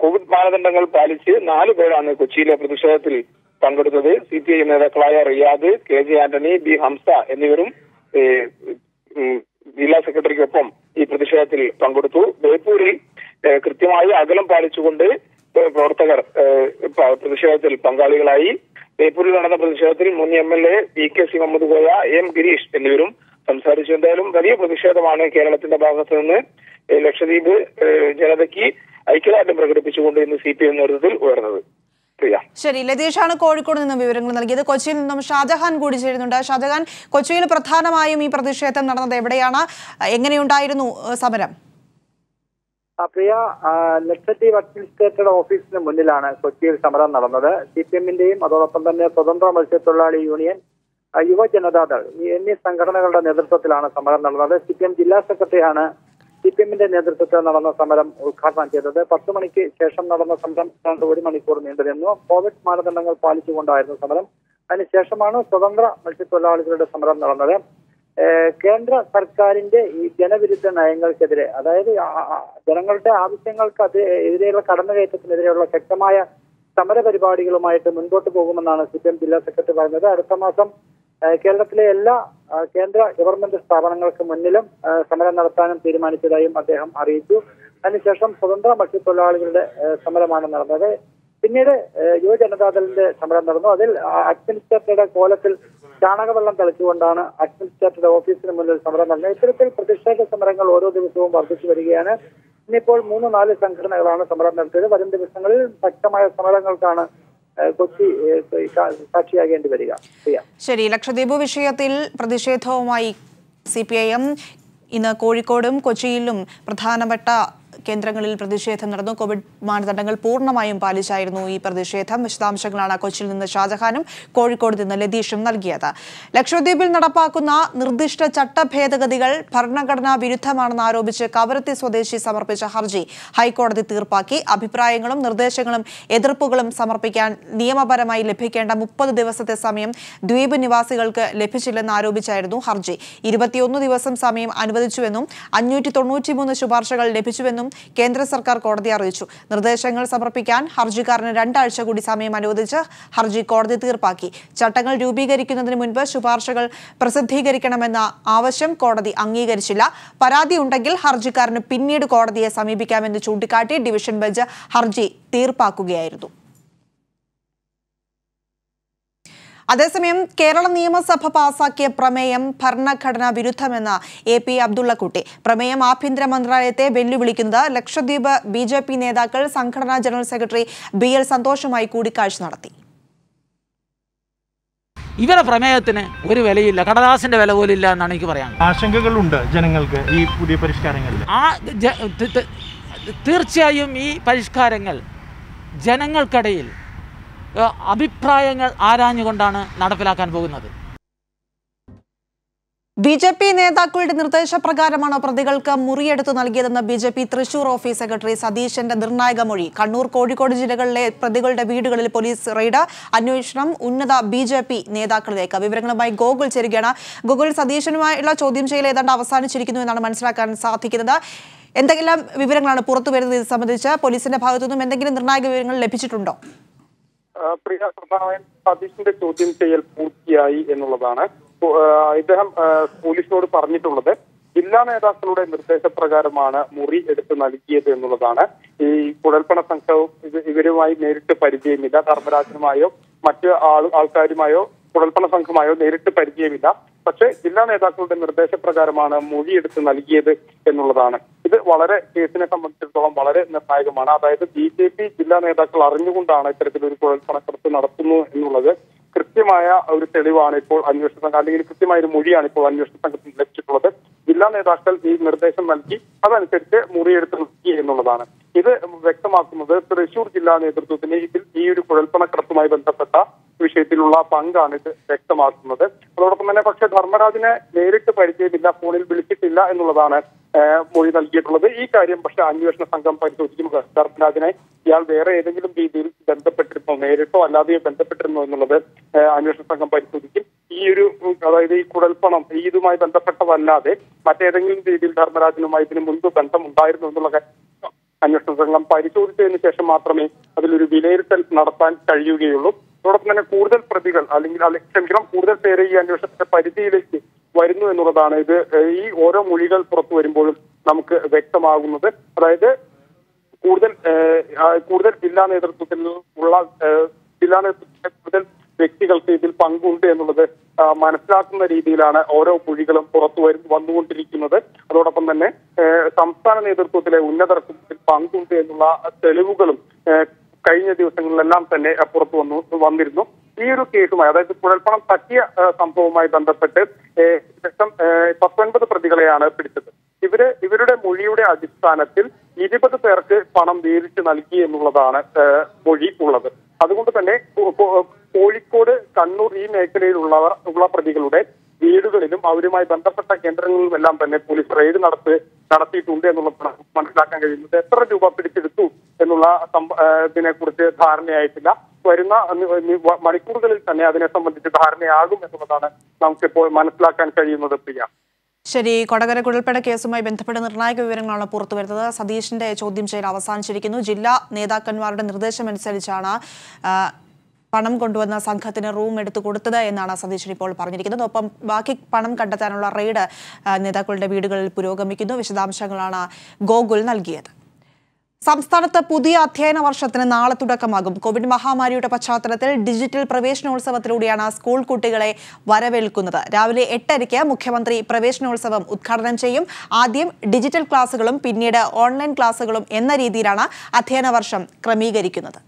കോവിഡ് മാനദണ്ഡങ്ങൾ പാലിച്ച് നാല് പേരാണ് കൊച്ചിയിലെ പ്രതിഷേധത്തിൽ പങ്കെടുത്തത്. സി പി ഐ നേതാക്കളായ Riyad K J Antony B Hamsa എന്നിവരും ജില്ലാ സെക്രട്ടറിക്കൊപ്പം ഈ പ്രതിഷേധത്തിൽ പങ്കെടുത്തു. ബേപ്പൂരിൽ കൃത്യമായി അകലം പാലിച്ചുകൊണ്ട് പ്രവർത്തകർ പ്രതിഷേധത്തിൽ പങ്കാളികളായി ബേപ്പൂരിൽ നടന്ന പ്രതിഷേധത്തിൽ മുൻ M L A P K C Muhammad Goya M Girish എന്നിവരും സംസാരിച്ചു. എന്തായാലും വലിയ പ്രതിഷേധമാണ് കേരളത്തിന്റെ ഭാഗത്തു നിന്ന് ലക്ഷദ്വീപ് ജനതയ്ക്ക് ഐക്യദാർഢ്യം പ്രകടിപ്പിച്ചുകൊണ്ട് ഇന്ന് സി പി എം നേതൃത്വത്തിൽ ഉയർന്നത്. ശരി ലതീഷാണ് കോഴിക്കോട് നിന്നും വിവരങ്ങൾ നൽകിയത്. കൊച്ചിയിൽ നിന്നും ഷാജഹാൻ കൂടി ചേരുന്നുണ്ട്. ഷാജഹാൻ കൊച്ചിയിൽ പ്രധാനമായും ഈ പ്രതിഷേധം നടന്നത് എവിടെയാണ്? എങ്ങനെയുണ്ടായിരുന്നു സമരം? പ്രിയ ലക്ഷദ്വീപ് അഡ്മിനിസ്ട്രേറ്ററുടെ ഓഫീസിന് മുന്നിലാണ് കൊച്ചിയിൽ സമരം നടന്നത്. സി പി എമ്മിന്റെയും അതോടൊപ്പം തന്നെ സ്വതന്ത്ര മത്സ്യത്തൊഴിലാളി യൂണിയൻ യുവജനതാദൾ എന്നീ സംഘടനകളുടെ നേതൃത്വത്തിലാണ് സമരം നടന്നത്. സി പി എം ജില്ലാ സെക്രട്ടറിയാണ് സി പി എമ്മിന്റെ നേതൃത്വത്തിൽ നടന്ന സമരം ഉദ്ഘാടനം ചെയ്തത്. പത്ത് മണിക്ക് ശേഷം നടന്ന സമരം രണ്ട് ഒരു മണിക്കൂർ നീണ്ടുനിന്നു കോവിഡ് മാനദണ്ഡങ്ങൾ പാലിച്ചുകൊണ്ടായിരുന്നു സമരം. അതിനുശേഷമാണ് സ്വതന്ത്ര മത്സ്യത്തൊഴിലാളികളുടെ സമരം നടന്നത്. കേന്ദ്ര സർക്കാരിന്റെ ഈ ജനവിരുദ്ധ നയങ്ങൾക്കെതിരെ അതായത് ജനങ്ങളുടെ ആവശ്യങ്ങൾക്ക് അത് എതിരെയുള്ള കടന്നുകയറ്റത്തിനെതിരെയുള്ള ശക്തമായ സമര പരിപാടികളുമായിട്ട് മുൻപോട്ട് പോകുമെന്നാണ് സി പി എം ജില്ലാ സെക്രട്ടറി പറയുന്നത്. അടുത്ത മാസം കേരളത്തിലെ എല്ലാ കേന്ദ്ര ഗവൺമെന്റ് സ്ഥാപനങ്ങൾക്ക് മുന്നിലും സമരം നടത്താനും തീരുമാനിച്ചതായും അദ്ദേഹം അറിയിച്ചു. അതിനുശേഷം സ്വതന്ത്ര മത്സ്യത്തൊഴിലാളികളുടെ സമരമാണ് നടന്നത്. പിന്നീട് യുവജനതാദളിന്റെ സമരം നടന്നു. അതിൽ അഡ്മിനിസ്ട്രേറ്ററുടെ കോലത്തിൽ ചാണകവെള്ളം തളിച്ചുകൊണ്ടാണ് അഡ്മിനിസ്ട്രേറ്ററുടെ ഓഫീസിന് മുന്നിൽ സമരം നടന്നത്. ഇത്തരത്തിൽ പ്രതിഷേധ സമരങ്ങൾ ഓരോ ദിവസവും വർദ്ധിച്ചു വരികയാണ്. ഇന്നിപ്പോൾ മൂന്ന് നാല് സംഘടനകളാണ് സമരം നടത്തിയത്. വരും ദിവസങ്ങളിൽ ശക്തമായ സമരങ്ങൾക്കാണ് കൊച്ചി സാക്ഷിയാകേണ്ടി വരിക. ശരി ലക്ഷദ്വീപ് വിഷയത്തിൽ പ്രതിഷേധവുമായി സി പി ഐ എം ഇന്ന് കോഴിക്കോടും കൊച്ചിയിലും പ്രധാനപ്പെട്ട കേന്ദ്രങ്ങളിൽ പ്രതിഷേധം നടന്നു. കോവിഡ് മാനദണ്ഡങ്ങൾ പൂർണമായും പാലിച്ചായിരുന്നു ഈ പ്രതിഷേധം. വിശദാംശങ്ങളാണ് കൊച്ചിയിൽ നിന്ന് ഷാജഹാനും കോഴിക്കോട് നിന്ന് ലതീഷും നൽകിയത്. ലക്ഷദ്വീപിൽ നടപ്പാക്കുന്ന നിർദ്ദിഷ്ട ചട്ട ഭേദഗതികൾ ഭരണഘടനാ വിരുദ്ധമാണെന്ന് ആരോപിച്ച് കവരത്തി സ്വദേശി സമർപ്പിച്ച ഹർജി ഹൈക്കോടതി തീർപ്പാക്കി. അഭിപ്രായങ്ങളും നിർദ്ദേശങ്ങളും എതിർപ്പുകളും സമർപ്പിക്കാൻ നിയമപരമായി ലഭിക്കേണ്ട മുപ്പത് ദിവസത്തെ സമയം ദ്വീപ് നിവാസികൾക്ക് ലഭിച്ചില്ലെന്ന് ആരോപിച്ചായിരുന്നു ഹർജി. ഇരുപത്തിയൊന്ന് ദിവസം സമയം അനുവദിച്ചുവെന്നും അഞ്ഞൂറ്റി തൊണ്ണൂറ്റിമൂന്ന് ശുപാർശകൾ ലഭിച്ചുവെന്നും നൽകണമെന്നും കേന്ദ്ര സർക്കാർ കോടതിയെ അറിയിച്ചു. നിർദ്ദേശങ്ങൾ സമർപ്പിക്കാൻ ഹർജിക്കാരന് രണ്ടാഴ്ച കൂടി സമയം അനുവദിച്ച് ഹർജി കോടതി തീർപ്പാക്കി. ചട്ടങ്ങൾ രൂപീകരിക്കുന്നതിന് മുൻപ് ശുപാർശകൾ പ്രസിദ്ധീകരിക്കണമെന്ന ആവശ്യം കോടതി അംഗീകരിച്ചില്ല. പരാതി ഉണ്ടെങ്കിൽ ഹർജിക്കാരന് പിന്നീട് കോടതിയെ സമീപിക്കാമെന്ന് ചൂണ്ടിക്കാട്ടി ഡിവിഷൻ ബെഞ്ച് ഹർജി തീർപ്പാക്കുകയായിരുന്നു. അതേസമയം കേരള നിയമസഭ പാസാക്കിയ പ്രമേയം ഭരണഘടനാ വിരുദ്ധമെന്ന എ പി അബ്ദുള്ളക്കുട്ടി. പ്രമേയം ആഭ്യന്തര മന്ത്രാലയത്തെ വെല്ലുവിളിക്കുന്നത് ലക്ഷദ്വീപ് ബി ജെ പി നേതാക്കൾ സംഘടനാ ജനറൽ സെക്രട്ടറി ബി എൽ സന്തോഷുമായി കൂടിക്കാഴ്ച നടത്തി. ഇവരെ പ്രമേയത്തിന് ഒരു വിലയില്ല. കടലാസിന്റെ വില പോലും ഇല്ല എന്നാണ് എനിക്ക് പറയാൻ ആശങ്കകളുണ്ട് ജനങ്ങൾക്ക് ഈ പുതിയ പരിഷ്കാരങ്ങളിൽ. ആ തീർച്ചയായും ഈ പരിഷ്കാരങ്ങൾ ജനങ്ങൾക്കിടയിൽ അഭിപ്രായങ്ങൾ ആരാഞ്ഞുകൊണ്ടാണ് നടപ്പിലാക്കാൻ പോകുന്നത്? ബി ജെ പി നേതാക്കളുടെ നിർദ്ദേശപ്രകാരമാണ് പ്രതികൾക്ക് മുറിയെടുത്ത് നൽകിയതെന്ന് B J P Thrissur office secretary സതീശന്റെ നിർണായക മൊഴി. കണ്ണൂർ കോഴിക്കോട് ജില്ലകളിലെ പ്രതികളുടെ വീടുകളിൽ പോലീസ് റെയ്ഡ് അന്വേഷണം ഉന്നത ബി ജെ പി നേതാക്കളിലേക്ക്. വിവരങ്ങളുമായി ഗോകുൽ ചേരുകയാണ്. ഗോകുൽ സതീശനുമായുള്ള ചോദ്യം ചെയ്യൽ ഏതാണ്ട് അവസാനിച്ചിരിക്കുന്നു എന്നാണ് മനസ്സിലാക്കാൻ സാധിക്കുന്നത്. എന്തെങ്കിലും വിവരങ്ങളാണ് പുറത്തു വരുന്നത് ഇത് സംബന്ധിച്ച്? പോലീസിന്റെ ഭാഗത്തുനിന്നും എന്തെങ്കിലും നിർണായക വിവരങ്ങൾ ലഭിച്ചിട്ടുണ്ടോ? പ്രിയ പ്രധാനമായും സതീഷിന്റെ ചോദ്യം ചെയ്യൽ പൂർത്തിയായി എന്നുള്ളതാണ്. ഇദ്ദേഹം പോലീസിനോട് പറഞ്ഞിട്ടുള്ളത് ജില്ലാ നേതാക്കളുടെ നിർദ്ദേശപ്രകാരമാണ് മുറി എടുത്തു നൽകിയത് എന്നുള്ളതാണ്. ഈ കുഴൽപ്പണ സംഘവും ഇവരുമായി നേരിട്ട് പരിചയമില്ല. ധർമ്മരാജനുമായോ മറ്റ് ആൾ ആൾക്കാരുമായോ കുഴൽപ്പണ സംഘമായോ നേരിട്ട് പരിചയമില്ല. പക്ഷേ ജില്ലാ നേതാക്കളുടെ നിർദ്ദേശപ്രകാരമാണ് മൊഴിയെടുത്ത് നൽകിയത് എന്നുള്ളതാണ്. ഇത് വളരെ കേസിനെ സംബന്ധിച്ചിടത്തോളം വളരെ നിർണായകമാണ്. അതായത് ബി ജെ പി ജില്ലാ നേതാക്കൾ അറിഞ്ഞുകൊണ്ടാണ് ഇത്തരത്തിലൊരു കുഴൽപ്പണക്കടത്ത് നടത്തുന്നു എന്നുള്ളത്. കൃത്യമായ ഒരു തെളിവാണ് ഇപ്പോൾ അന്വേഷണ സംഘം അല്ലെങ്കിൽ കൃത്യമായ ഒരു മൊഴിയാണ് ഇപ്പോൾ അന്വേഷണ സംഘത്തിന് ലഭിച്ചിട്ടുള്ളത്. ജില്ലാ നേതാക്കൾ ഈ നിർദ്ദേശം നൽകി അതനുസരിച്ച് മുറിയെടുത്ത് നിർത്തി എന്നുള്ളതാണ്. ഇത് വ്യക്തമാക്കുന്നത് തൃശൂർ ജില്ലാ നേതൃത്വത്തിന് ഇതിൽ ഈ ഒരു കുഴൽപ്പണക്കടത്തുമായി ബന്ധപ്പെട്ട വിഷയത്തിലുള്ള പങ്കാണ് ഇത് വ്യക്തമാക്കുന്നത്. അതോടൊപ്പം തന്നെ പക്ഷെ ധർമ്മരാജിനെ നേരിട്ട് പരിചയമില്ല ഫോണിൽ വിളിച്ചിട്ടില്ല എന്നുള്ളതാണ് മൊഴി നൽകിയിട്ടുള്ളത്. ഈ കാര്യം പക്ഷെ അന്വേഷണ സംഘം പരിശോധിക്കും ധർമ്മരാജിനെ ഇയാൾ വേറെ ഏതെങ്കിലും രീതിയിൽ ബന്ധപ്പെട്ടിരുന്നോ നേരിട്ടോ അല്ലാതെയോ ബന്ധപ്പെട്ടിരുന്നോ എന്നുള്ളത് അന്വേഷണ സംഘം പരിശോധിക്കും. ഈ ഒരു അതായത് ഈ കുഴൽപ്പണം ഈ ഇതുമായി ബന്ധപ്പെട്ടതല്ലാതെ മറ്റേതെങ്കിലും രീതിയിൽ ധർമ്മരാജനുമായി ഇതിനു മുൻപ് ബന്ധമുണ്ടായിരുന്നു എന്നുള്ള കാര്യം അന്വേഷണ സംഘം പരിശോധിച്ചതിന് ശേഷം മാത്രമേ അതിലൊരു വിലയിരുത്തൽ നടത്താൻ കഴിയുകയുള്ളൂ. അതോടൊപ്പം തന്നെ കൂടുതൽ പ്രതികൾ അല്ലെങ്കിൽ അല്ലെ- ക്ഷമിക്കണം കൂടുതൽ പേരെ ഈ അന്വേഷണത്തിന്റെ പരിധിയിലേക്ക് വരുന്നു എന്നുള്ളതാണ്. ഇത് ഈ ഓരോ മൊഴികൾ പുറത്തു വരുമ്പോഴും നമുക്ക് വ്യക്തമാകുന്നത്. അതായത് കൂടുതൽ കൂടുതൽ ജില്ലാ നേതൃത്വത്തിൽ ഉള്ള ജില്ലാ നേതൃത്വത്തിലെ കൂടുതൽ വ്യക്തികൾക്ക് ഇതിൽ പങ്കുണ്ട് എന്നുള്ളത് മനസ്സിലാക്കുന്ന രീതിയിലാണ് ഓരോ മൊഴികളും പുറത്തു വരും വന്നുകൊണ്ടിരിക്കുന്നത്. അതോടൊപ്പം തന്നെ സംസ്ഥാന നേതൃത്വത്തിലെ ഉന്നതർക്കും ഇതിൽ പങ്കുണ്ട് എന്നുള്ള തെളിവുകളും കഴിഞ്ഞ ദിവസങ്ങളിലെല്ലാം തന്നെ പുറത്തു വന്നു വന്നിരുന്നു. ഈ ഒരു കേസുമായി അതായത് കുഴൽപ്പണം തട്ടിയ സംഭവവുമായി ബന്ധപ്പെട്ട് ഏകദേശം പത്തൊൻപത് പ്രതികളെയാണ് പിടിച്ചത്. ഇവർ ഇവരുടെ മൊഴിയുടെ അടിസ്ഥാനത്തിൽ ഇരുപത് പേർക്ക് പണം വീതിച്ച് നൽകി എന്നുള്ളതാണ് മൊഴി ഉള്ളത്. അതുകൊണ്ട് തന്നെ കോഴിക്കോട് കണ്ണൂർ ഈ മേഖലയിലുള്ളവർ ഉള്ള പ്രതികളുടെ വീടുകളിലും അവരുമായി ബന്ധപ്പെട്ട കേന്ദ്രങ്ങളിലും എല്ലാം തന്നെ പോലീസ് റെയ്ഡ് നടത്തി നടത്തിയിട്ടുണ്ട് എന്നുള്ളതാണ് മനസ്സിലാക്കാൻ കഴിയുന്നത്. എത്ര രൂപ പിടിച്ചെടുത്തു എന്നുള്ള ഇതിനെ കുറിച്ച് ധാരണയായിട്ടില്ല. വരുന്ന മണിക്കൂറുകളിൽ തന്നെ അതിനെ സംബന്ധിച്ച് ധാരണയാകും എന്നുള്ളതാണ് നമുക്കിപ്പോൾ മനസ്സിലാക്കാൻ കഴിയുന്നത് പ്രിയ. ശരി കൊടകര കുഴൽപ്പട കേസുമായി ബന്ധപ്പെട്ട നിർണായക വിവരങ്ങളാണ് പുറത്തുവരുന്നത് സതീഷിന്റെ ചോദ്യം ചെയ്യൽ അവസാനിച്ചിരിക്കുന്നു. ജില്ലാ നേതാക്കന്മാരുടെ നിർദ്ദേശമനുസരിച്ചാണ് പണം കൊണ്ടുവന്ന സംഘത്തിന് റൂം എടുത്തു കൊടുത്തത് എന്നാണ് സതീശൻ ഇപ്പോൾ പറഞ്ഞിരിക്കുന്നത്. ഒപ്പം ബാക്കി പണം കണ്ടെത്താനുള്ള റെയ്ഡ് നേതാക്കളുടെ വീടുകളിൽ പുരോഗമിക്കുന്നു. വിശദാംശങ്ങളാണ് ഗോകുൽ നൽകിയത്. സംസ്ഥാനത്ത് പുതിയ അധ്യയന വർഷത്തിന് നാളെ തുടക്കമാകും. കോവിഡ് മഹാമാരിയുടെ പശ്ചാത്തലത്തിൽ ഡിജിറ്റൽ പ്രവേശനോത്സവത്തിലൂടെയാണ് സ്കൂൾ കുട്ടികളെ വരവേൽക്കുന്നത്. രാവിലെ എട്ടരയ്ക്ക് മുഖ്യമന്ത്രി പ്രവേശനോത്സവം ഉദ്ഘാടനം ചെയ്യും. ആദ്യം ഡിജിറ്റൽ ക്ലാസുകളും പിന്നീട് ഓൺലൈൻ ക്ലാസുകളും എന്ന രീതിയിലാണ് അധ്യയന വർഷം ക്രമീകരിക്കുന്നത്.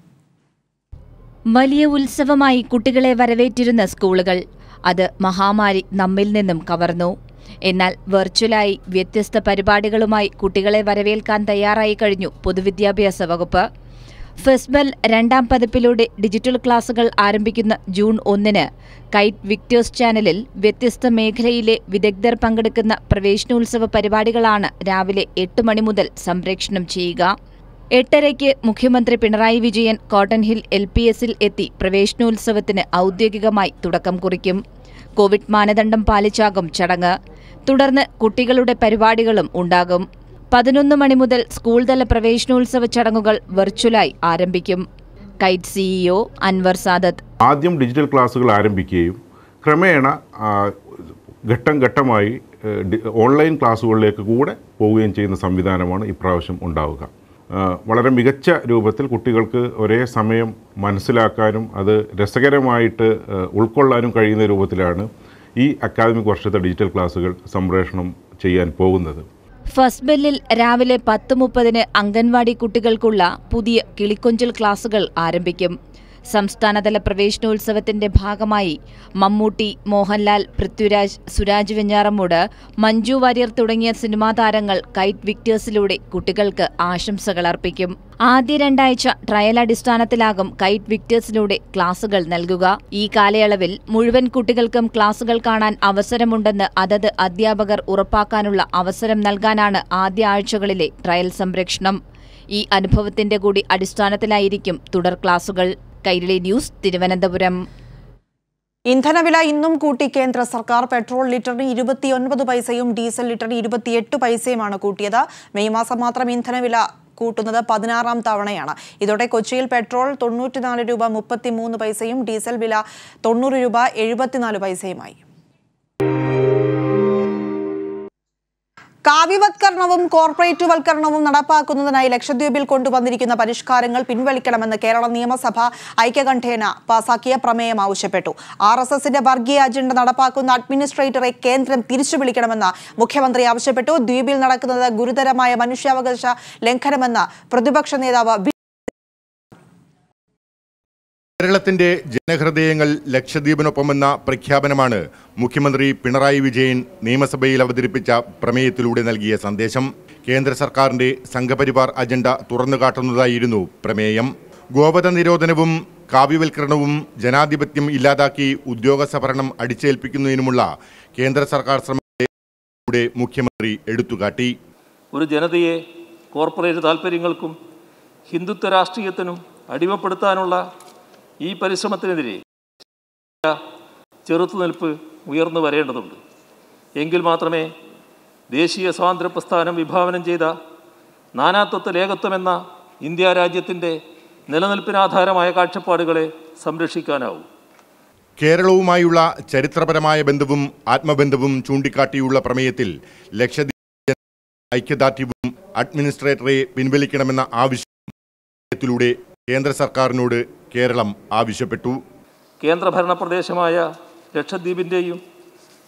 വലിയ ഉത്സവമായി കുട്ടികളെ വരവേറ്റിരുന്ന സ്കൂളുകൾ അത് മഹാമാരി നമ്മിൽ നിന്നും കവർന്നു. എന്നാൽ വെർച്വലായി വ്യത്യസ്ത പരിപാടികളുമായി കുട്ടികളെ വരവേൽക്കാൻ തയ്യാറായി കഴിഞ്ഞു പൊതുവിദ്യാഭ്യാസ വകുപ്പ്. ഫെസ്ബൽ രണ്ടാം പതിപ്പിലൂടെ ഡിജിറ്റൽ ക്ലാസുകൾ ആരംഭിക്കുന്ന ജൂൺ ഒന്നിന് കൈറ്റ് വിക്ടേഴ്സ് ചാനലിൽ വ്യത്യസ്ത മേഖലയിലെ വിദഗ്ധർ പങ്കെടുക്കുന്ന പ്രവേശനോത്സവ പരിപാടികളാണ് രാവിലെ എട്ട് മണി മുതൽ സംപ്രേക്ഷണം ചെയ്യുക. എട്ടരയ്ക്ക് മുഖ്യമന്ത്രി Pinarayi Vijayan Cotton Hill L P എസിൽ എത്തി പ്രവേശനോത്സവത്തിന് ഔദ്യോഗികമായി തുടക്കം കുറിക്കും. കോവിഡ് മാനദണ്ഡം പാലിച്ചാകും ചടങ്ങ്. തുടർന്ന് കുട്ടികളുടെ പരിപാടികളും ഉണ്ടാകും. പതിനൊന്ന് മണി മുതൽ സ്കൂൾ തല പ്രവേശനോത്സവ ചടങ്ങുകൾ വെർച്വലായി ആരംഭിക്കും. KITE CEO Anvar Sadath. ആദ്യം ഡിജിറ്റൽ ക്ലാസ്സുകൾ ആരംഭിക്കുകയും ക്രമേണ ഘട്ടം ഘട്ടമായി ഓൺലൈൻ ക്ലാസ്സുകളിലേക്ക് കൂടെ പോവുകയും ചെയ്യുന്ന സംവിധാനമാണ് ഇപ്രാവശ്യം ഉണ്ടാവുക. വളരെ മികച്ച രൂപത്തിൽ കുട്ടികൾക്ക് ഒരേ സമയം മനസ്സിലാക്കാനും അത് രസകരമായിട്ട് ഉൾക്കൊള്ളാനും കഴിയുന്ന രൂപത്തിലാണ് ഈ അക്കാദമിക് വർഷത്തെ ഡിജിറ്റൽ ക്ലാസ്സുകൾ സംപ്രേഷണം ചെയ്യാൻ പോകുന്നത്. ഫസ്റ്റ് ബെല്ലിൽ രാവിലെ പത്ത് മുപ്പതിന് അംഗൻവാടി കുട്ടികൾക്കുള്ള പുതിയ കിളിക്കൊഞ്ചൽ ക്ലാസുകൾ ആരംഭിക്കും. സംസ്ഥാനതല പ്രവേശനോത്സവത്തിന്റെ ഭാഗമായി മമ്മൂട്ടി മോഹൻലാൽ പൃഥ്വിരാജ് സുരാജ് വെഞ്ഞാറമ്മൂട് മഞ്ജു വാര്യർ തുടങ്ങിയ സിനിമാ താരങ്ങൾ കൈറ്റ് വിക്ടേഴ്സിലൂടെ കുട്ടികൾക്ക് ആശംസകൾ അർപ്പിക്കും. ആദ്യ രണ്ടാഴ്ച ട്രയൽ അടിസ്ഥാനത്തിലാകും കൈറ്റ് വിക്ടേഴ്സിലൂടെ ക്ലാസുകൾ നൽകുക. ഈ കാലയളവിൽ മുഴുവൻ കുട്ടികൾക്കും ക്ലാസുകൾ കാണാൻ അവസരമുണ്ടെന്ന് അതത് അധ്യാപകർ ഉറപ്പാക്കാനുള്ള അവസരം നൽകാനാണ് ആദ്യ ആഴ്ചകളിലെ ട്രയൽ സംരക്ഷണം. ഈ അനുഭവത്തിന്റെ കൂടി അടിസ്ഥാനത്തിലായിരിക്കും തുടർ ക്ലാസുകൾ. കൈരളി ന്യൂസ് തിരുവനന്തപുരം. ഇന്ധനവില ഇന്നും കൂട്ടി കേന്ദ്ര സർക്കാർ പെട്രോൾ ലിറ്ററിന് ഇരുപത്തിയൊൻപത് പൈസയും ഡീസൽ ലിറ്ററിന് ഇരുപത്തിയെട്ട് പൈസയുമാണ് കൂട്ടിയത്. മെയ് മാസം മാത്രം ഇന്ധനവില കൂട്ടുന്നത് പതിനാറാം തവണയാണ്. ഇതോടെ കൊച്ചിയിൽ പെട്രോൾ തൊണ്ണൂറ്റിനാല് രൂപ മുപ്പത്തിമൂന്ന് പൈസയും ഡീസൽ വില തൊണ്ണൂറ് രൂപ എഴുപത്തിനാല് പൈസയുമായി. കാവ്യവത്കരണവും കോർപ്പറേറ്റുവൽക്കരണവും നടപ്പാക്കുന്നതിനായി ലക്ഷദ്വീപിൽ കൊണ്ടുവന്നിരിക്കുന്ന പരിഷ്കാരങ്ങൾ പിൻവലിക്കണമെന്ന് കേരള നിയമസഭ ഐക്യകണ്ഠേന പാസാക്കിയ പ്രമേയം ആവശ്യപ്പെട്ടു. ആർ എസ് എസിന്റെ വർഗീയ അജണ്ട നടപ്പാക്കുന്ന അഡ്മിനിസ്ട്രേറ്ററെ കേന്ദ്രം തിരിച്ചു വിളിക്കണമെന്ന് മുഖ്യമന്ത്രി ആവശ്യപ്പെട്ടു. ദ്വീപിൽ നടക്കുന്നത് ഗുരുതരമായ മനുഷ്യാവകാശ ലംഘനമെന്ന് പ്രതിപക്ഷ നേതാവ് കേരളത്തിന്റെ ജനഹൃദയങ്ങൾ ലക്ഷദ്വീപിനൊപ്പമെന്ന പ്രഖ്യാപനമാണ് മുഖ്യമന്ത്രി പിണറായി വിജയൻ നിയമസഭയിൽ അവതരിപ്പിച്ച പ്രമേയത്തിലൂടെ നൽകിയ സന്ദേശം. കേന്ദ്ര സർക്കാരിന്റെ സംഘപരിവാർ അജണ്ട തുറന്നുകാട്ടുന്നതായിരുന്നു പ്രമേയം. ഗോവധ നിരോധനവും കാവ്യവൽക്കരണവും ജനാധിപത്യം ഇല്ലാതാക്കി ഉദ്യോഗസ്ഥ ഭരണം അടിച്ചേൽപ്പിക്കുന്നതിനുമുള്ള കേന്ദ്ര സർക്കാർ ശ്രമത്തെ മുഖ്യമന്ത്രി എടുത്തുകാട്ടി. ഒരു ജനതയെ കോർപ്പറേറ്റ് താൽപ്പര്യങ്ങൾക്കും ഹിന്ദുത്വ രാഷ്ട്രീയത്തിനും അടിമപ്പെടുത്താനുള്ള ഈ പരിശ്രമത്തിനെതിരെ ചെറുത്തുനിൽപ്പ് ഉയർന്നു വരേണ്ടതുണ്ട്. എങ്കിൽ മാത്രമേ ദേശീയ സ്വാതന്ത്ര്യ പ്രസ്ഥാനം വിഭാവനം ചെയ്ത നാനാത്വത്തിൽ ഏകത്വം എന്ന ഇന്ത്യ രാജ്യത്തിന്റെ നിലനിൽപ്പിനാധാരമായ കാഴ്ചപ്പാടുകളെ സംരക്ഷിക്കാനാവൂ. കേരളവുമായുള്ള ചരിത്രപരമായ ബന്ധവും ആത്മബന്ധവും ചൂണ്ടിക്കാട്ടിയുള്ള പ്രമേയത്തിൽ ലക്ഷദ്വീപ് ഐക്യദാർഢ്യവും അഡ്മിനിസ്ട്രേറ്ററെ പിൻവലിക്കണമെന്ന ആവശ്യത്തിലൂടെ കേന്ദ്ര സർക്കാരിനോട് കേരളം ആവശ്യപ്പെട്ടു. കേന്ദ്രഭരണ പ്രദേശമായ ലക്ഷദ്വീപിന്റെയും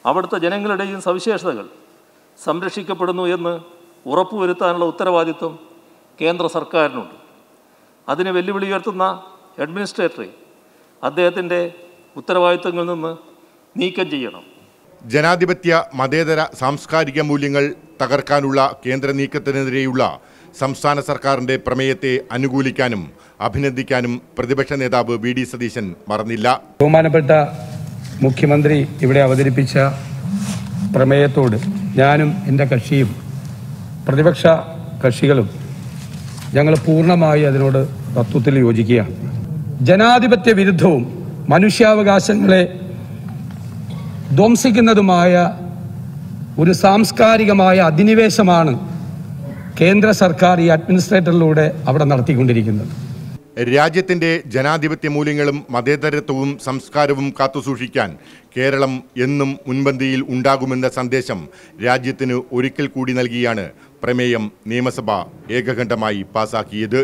അവിടുത്തെ ജനങ്ങളുടെയും സവിശേഷതകൾ സംരക്ഷിക്കപ്പെടുന്നു എന്ന് ഉറപ്പുവരുത്താനുള്ള ഉത്തരവാദിത്വം കേന്ദ്ര സർക്കാരിനുണ്ട്. അതിന് വെല്ലുവിളി ഉയർത്തുന്ന അഡ്മിനിസ്ട്രേറ്ററെ അദ്ദേഹത്തിന്റെ ഉത്തരവാദിത്വങ്ങളിൽ നിന്ന് നീക്കം ചെയ്യണം. ജനാധിപത്യ മതേതര സാംസ്കാരിക മൂല്യങ്ങൾ തകർക്കാനുള്ള കേന്ദ്ര നീക്കത്തിനെതിരെയുള്ള സംസ്ഥാന സർക്കാരിന്റെ പ്രമേയത്തെ അനുകൂലിക്കാനും അഭിനന്ദിക്കാനും പ്രതിപക്ഷ നേതാവ് വി ഡി സതീശൻ മറന്നില്ല. ബഹുമാനപ്പെട്ട മുഖ്യമന്ത്രി ഇവിടെ അവതരിപ്പിച്ച പ്രമേയത്തോട് ഞാനും എന്റെ കക്ഷിയും പ്രതിപക്ഷ കക്ഷികളും ഞങ്ങൾ പൂർണമായി അതിനോട് തത്വത്തിൽ യോജിക്കുകയാണ്. ജനാധിപത്യ വിരുദ്ധവും മനുഷ്യാവകാശങ്ങളെ ധ്വംസിക്കുന്നതുമായ ഒരു സാംസ്കാരികമായ അധിനിവേശമാണ് കേന്ദ്ര സർക്കാർ ഈ അഡ്മിനിസ്ട്രേറ്ററിലൂടെ അവിടെ നടത്തിക്കൊണ്ടിരിക്കുന്നത്. രാജ്യത്തിന്റെ ജനാധിപത്യ മൂല്യങ്ങളും മതേതരത്വവും സംസ്കാരവും കാത്തുസൂക്ഷിക്കാൻ കേരളം എന്നും മുൻപന്തിയിൽ ഉണ്ടാകുമെന്ന സന്ദേശം രാജ്യത്തിന് ഒരിക്കൽ കൂടി നൽകിയാണ് പ്രമേയം നിയമസഭ ഏകകണ്ഠമായി പാസാക്കിയത്.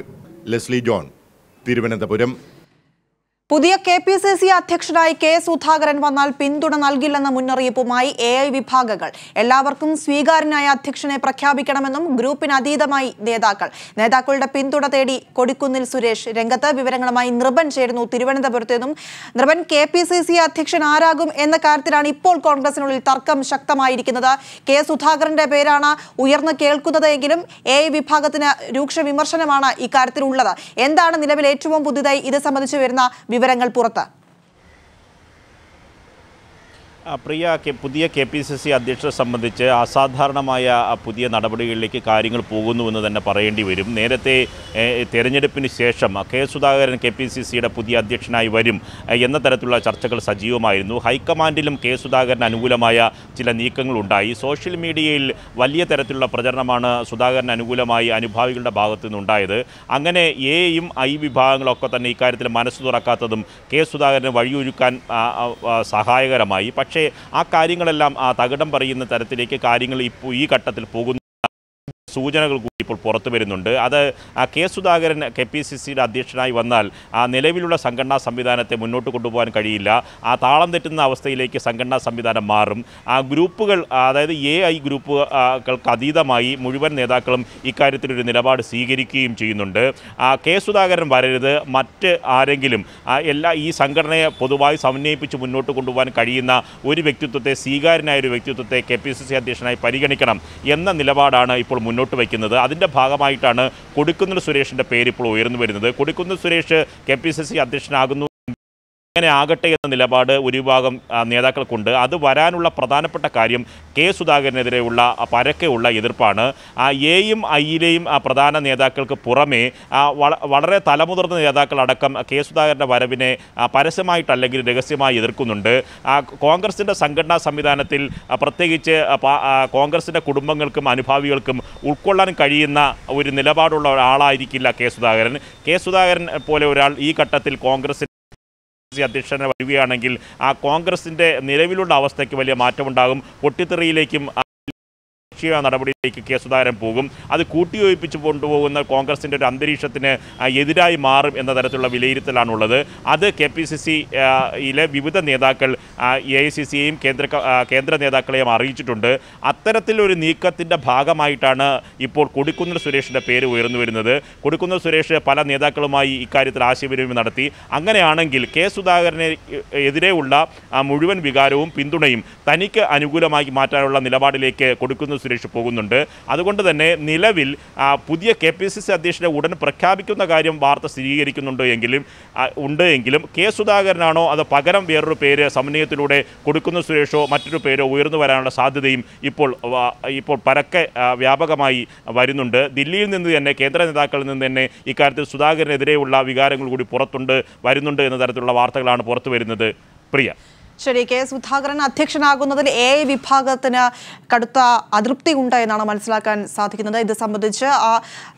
ലെസ്ലി ജോൺ തിരുവനന്തപുരം. പുതിയ കെ പി സി സി അധ്യക്ഷനായി കെ സുധാകരൻ വന്നാൽ പിന്തുണ നൽകില്ലെന്ന മുന്നറിയിപ്പുമായി എ ഐ വിഭാഗങ്ങൾ. എല്ലാവർക്കും സ്വീകാര്യനായ അധ്യക്ഷനെ പ്രഖ്യാപിക്കണമെന്നും ഗ്രൂപ്പിന് അതീതമായി നേതാക്കൾ. നേതാക്കളുടെ പിന്തുണ തേടി കൊടിക്കുന്നിൽ സുരേഷ്. രംഗത്ത് വിവരങ്ങളുമായി നൃപൻ ചേരുന്നു തിരുവനന്തപുരത്ത് നിന്നും. Nripan K P C C അധ്യക്ഷൻ ആരാകും എന്ന കാര്യത്തിലാണ് ഇപ്പോൾ കോൺഗ്രസിനുള്ളിൽ തർക്കം ശക്തമായിരിക്കുന്നത്. കെ സുധാകരന്റെ പേരാണ് ഉയർന്നു കേൾക്കുന്നതെങ്കിലും എ ഐ വിഭാഗത്തിന് രൂക്ഷ വിമർശനമാണ് ഇക്കാര്യത്തിലുള്ളത്. എന്താണ് നിലവിൽ ഏറ്റവും പുതുതായി ഇത് സംബന്ധിച്ച് വരുന്ന വിവരങ്ങൾ പുറത്ത്. പ്രിയ പുതിയ കെ പി സി സി അധ്യക്ഷരെ സംബന്ധിച്ച് അസാധാരണമായ പുതിയ നടപടികളിലേക്ക് കാര്യങ്ങൾ പോകുന്നുവെന്ന് തന്നെ പറയേണ്ടി വരും. നേരത്തെ തെരഞ്ഞെടുപ്പിന് ശേഷം K Sudhakaran K P C സിയുടെ പുതിയ അധ്യക്ഷനായി വരും എന്ന തരത്തിലുള്ള ചർച്ചകൾ സജീവമായിരുന്നു. ഹൈക്കമാൻഡിലും കെ സുധാകരന് അനുകൂലമായ ചില നീക്കങ്ങളുണ്ടായി. സോഷ്യൽ മീഡിയയിൽ വലിയ തരത്തിലുള്ള പ്രചരണമാണ് സുധാകരന് അനുകൂലമായി അനുഭാവികളുടെ ഭാഗത്തു നിന്നുണ്ടായത്. അങ്ങനെ എയും ഐ വിഭാഗങ്ങളൊക്കെ തന്നെ ഇക്കാര്യത്തിൽ മനസ്സ് തുറക്കാത്തതും കെ സുധാകരന് വഴിയൊരുക്കാൻ സഹായകരമായി. പക്ഷേ ആ കാര്യങ്ങളെല്ലാം തകിടം പറയുന്ന തരത്തിലേക്ക് കാര്യങ്ങൾ ഇപ്പോൾ ഈ ഘട്ടത്തിൽ പോകുന്നു. സൂചനകൾ കൂടി ഇപ്പോൾ പുറത്തു വരുന്നുണ്ട്. അത് K Sudhakaran K P C സിയുടെ അധ്യക്ഷനായി വന്നാൽ ആ നിലവിലുള്ള സംഘടനാ സംവിധാനത്തെ മുന്നോട്ട് കൊണ്ടുപോകാൻ കഴിയില്ല. ആ താളം തെറ്റുന്ന അവസ്ഥയിലേക്ക് സംഘടനാ സംവിധാനം മാറും. ആ ഗ്രൂപ്പുകൾ അതായത് എ ഐ ഗ്രൂപ്പുകൾക്ക് അതീതമായി മുഴുവൻ നേതാക്കളും ഇക്കാര്യത്തിലൊരു നിലപാട് സ്വീകരിക്കുകയും ചെയ്യുന്നുണ്ട്. ആ, കെ സുധാകരൻ വരരുത്. മറ്റ് ആരെങ്കിലും എല്ലാ ഈ സംഘടനയെ പൊതുവായി സമന്വയിപ്പിച്ച് മുന്നോട്ട് കൊണ്ടുപോകാൻ കഴിയുന്ന ഒരു വ്യക്തിത്വത്തെ സ്വീകാര്യനായ ഒരു വ്യക്തിത്വത്തെ കെ പി സി സി അധ്യക്ഷനായി പരിഗണിക്കണം എന്ന നിലപാടാണ് ഇപ്പോൾ മുന്നോട്ട് വയ്ക്കുന്നത്. അതിന്റെ ഭാഗമായിട്ടാണ് കൊടിക്കുന്നിൽ സുരേഷിന്റെ പേര് ഇപ്പോൾ ഉയർന്നു വരുന്നത്. Kodikunnil Suresh K P C C അധ്യക്ഷനാകുന്നു. അങ്ങനെ ആകട്ടെ എന്ന നിലപാട് ഒരു വിഭാഗം നേതാക്കൾക്കുണ്ട്. അത് വരാനുള്ള പ്രധാനപ്പെട്ട കാര്യം കെ സുധാകരനെതിരെയുള്ള പരക്കെയുള്ള എതിർപ്പാണ്. ആ എയും ഐയിലെയും പ്രധാന നേതാക്കൾക്ക് പുറമേ വളരെ തലമുതിർന്ന നേതാക്കളടക്കം കെ സുധാകരന്റെ വരവിനെ പരസ്യമായിട്ടല്ലെങ്കിൽ രഹസ്യമായി എതിർക്കുന്നുണ്ട്. കോൺഗ്രസിന്റെ സംഘടനാ സംവിധാനത്തിൽ പ്രത്യേകിച്ച് കോൺഗ്രസിന്റെ കുടുംബങ്ങൾക്കും അനുഭാവികൾക്കും ഉൾക്കൊള്ളാൻ കഴിയുന്ന ഒരു നിലപാടുള്ള ഒരാളായിരിക്കില്ല കെ സുധാകരൻ. കെ സുധാകരൻ പോലെ ഒരാൾ ഈ ഘട്ടത്തിൽ കോൺഗ്രസ് സി അധ്യക്ഷനെ വരികയാണെങ്കിൽ ആ കോൺഗ്രസിന്റെ നിലവിലുള്ള അവസ്ഥയ്ക്ക് വലിയ മാറ്റമുണ്ടാകും. പൊട്ടിത്തെറിയിലേക്കും രാഷ്ട്രീയ നടപടിയിലേക്ക് കെ സുധാകരൻ പോകും. അത് കൂട്ടിയോജിപ്പിച്ച് കൊണ്ടുപോകുന്ന കോൺഗ്രസിന്റെ ഒരു അന്തരീക്ഷത്തിന് എതിരായി മാറും എന്ന തരത്തിലുള്ള വിലയിരുത്തലാണുള്ളത്. അത് കെ പി സി സി യിലെ വിവിധ നേതാക്കൾ എ ഐ സി സിയെയും കേന്ദ്ര കേന്ദ്ര നേതാക്കളെയും അറിയിച്ചിട്ടുണ്ട്. അത്തരത്തിലൊരു നീക്കത്തിന്റെ ഭാഗമായിട്ടാണ് ഇപ്പോൾ കൊടിക്കുന്നിൽ സുരേഷിന്റെ പേര് ഉയർന്നു വരുന്നത്. കൊടിക്കുന്നിൽ സുരേഷ് പല നേതാക്കളുമായി ഇക്കാര്യത്തിൽ ആശയവിനിമയം നടത്തി. അങ്ങനെയാണെങ്കിൽ കെ സുധാകരനെ എതിരെയുള്ള മുഴുവൻ വികാരവും പിന്തുണയും തനിക്ക് അനുകൂലമായി മാറ്റാനുള്ള നിലപാടിലേക്ക് കൊടുക്കുന്ന സുരേഷ് പോകുന്നുണ്ട്. അതുകൊണ്ട് തന്നെ നിലവിൽ പുതിയ കെ പി സി സി അധ്യക്ഷനെ ഉടൻ പ്രഖ്യാപിക്കുന്ന കാര്യം വാർത്ത സ്ഥിരീകരിക്കുന്നുണ്ടോ എങ്കിലും ഉണ്ട് എങ്കിലും കെ സുധാകരനാണോ അത് പകരം വേറൊരു പേര് സമന്വയത്തിലൂടെ കൊടുക്കുന്ന സുരേഷോ മറ്റൊരു പേരോ ഉയർന്നു വരാനുള്ള സാധ്യതയും ഇപ്പോൾ ഇപ്പോൾ പരക്കെ വ്യാപകമായി വരുന്നുണ്ട്. ദില്ലിയിൽ നിന്ന് തന്നെ കേന്ദ്ര നേതാക്കളിൽ നിന്ന് തന്നെ ഇക്കാര്യത്തിൽ സുധാകരനെതിരെയുള്ള വികാരങ്ങൾ കൂടി പുറത്തുണ്ട് വരുന്നുണ്ട് എന്ന തരത്തിലുള്ള വാർത്തകളാണ് പുറത്തു വരുന്നത് പ്രിയ. ശരി കെ. സുധാകരൻ അധ്യക്ഷനാകുന്നതിൽ എ. വിഭാഗത്തിന് കടുത്ത അതൃപ്തി ഉണ്ട് എന്നാണ് മനസ്സിലാക്കാൻ സാധിക്കുന്നത്. ഇത് സംബന്ധിച്ച്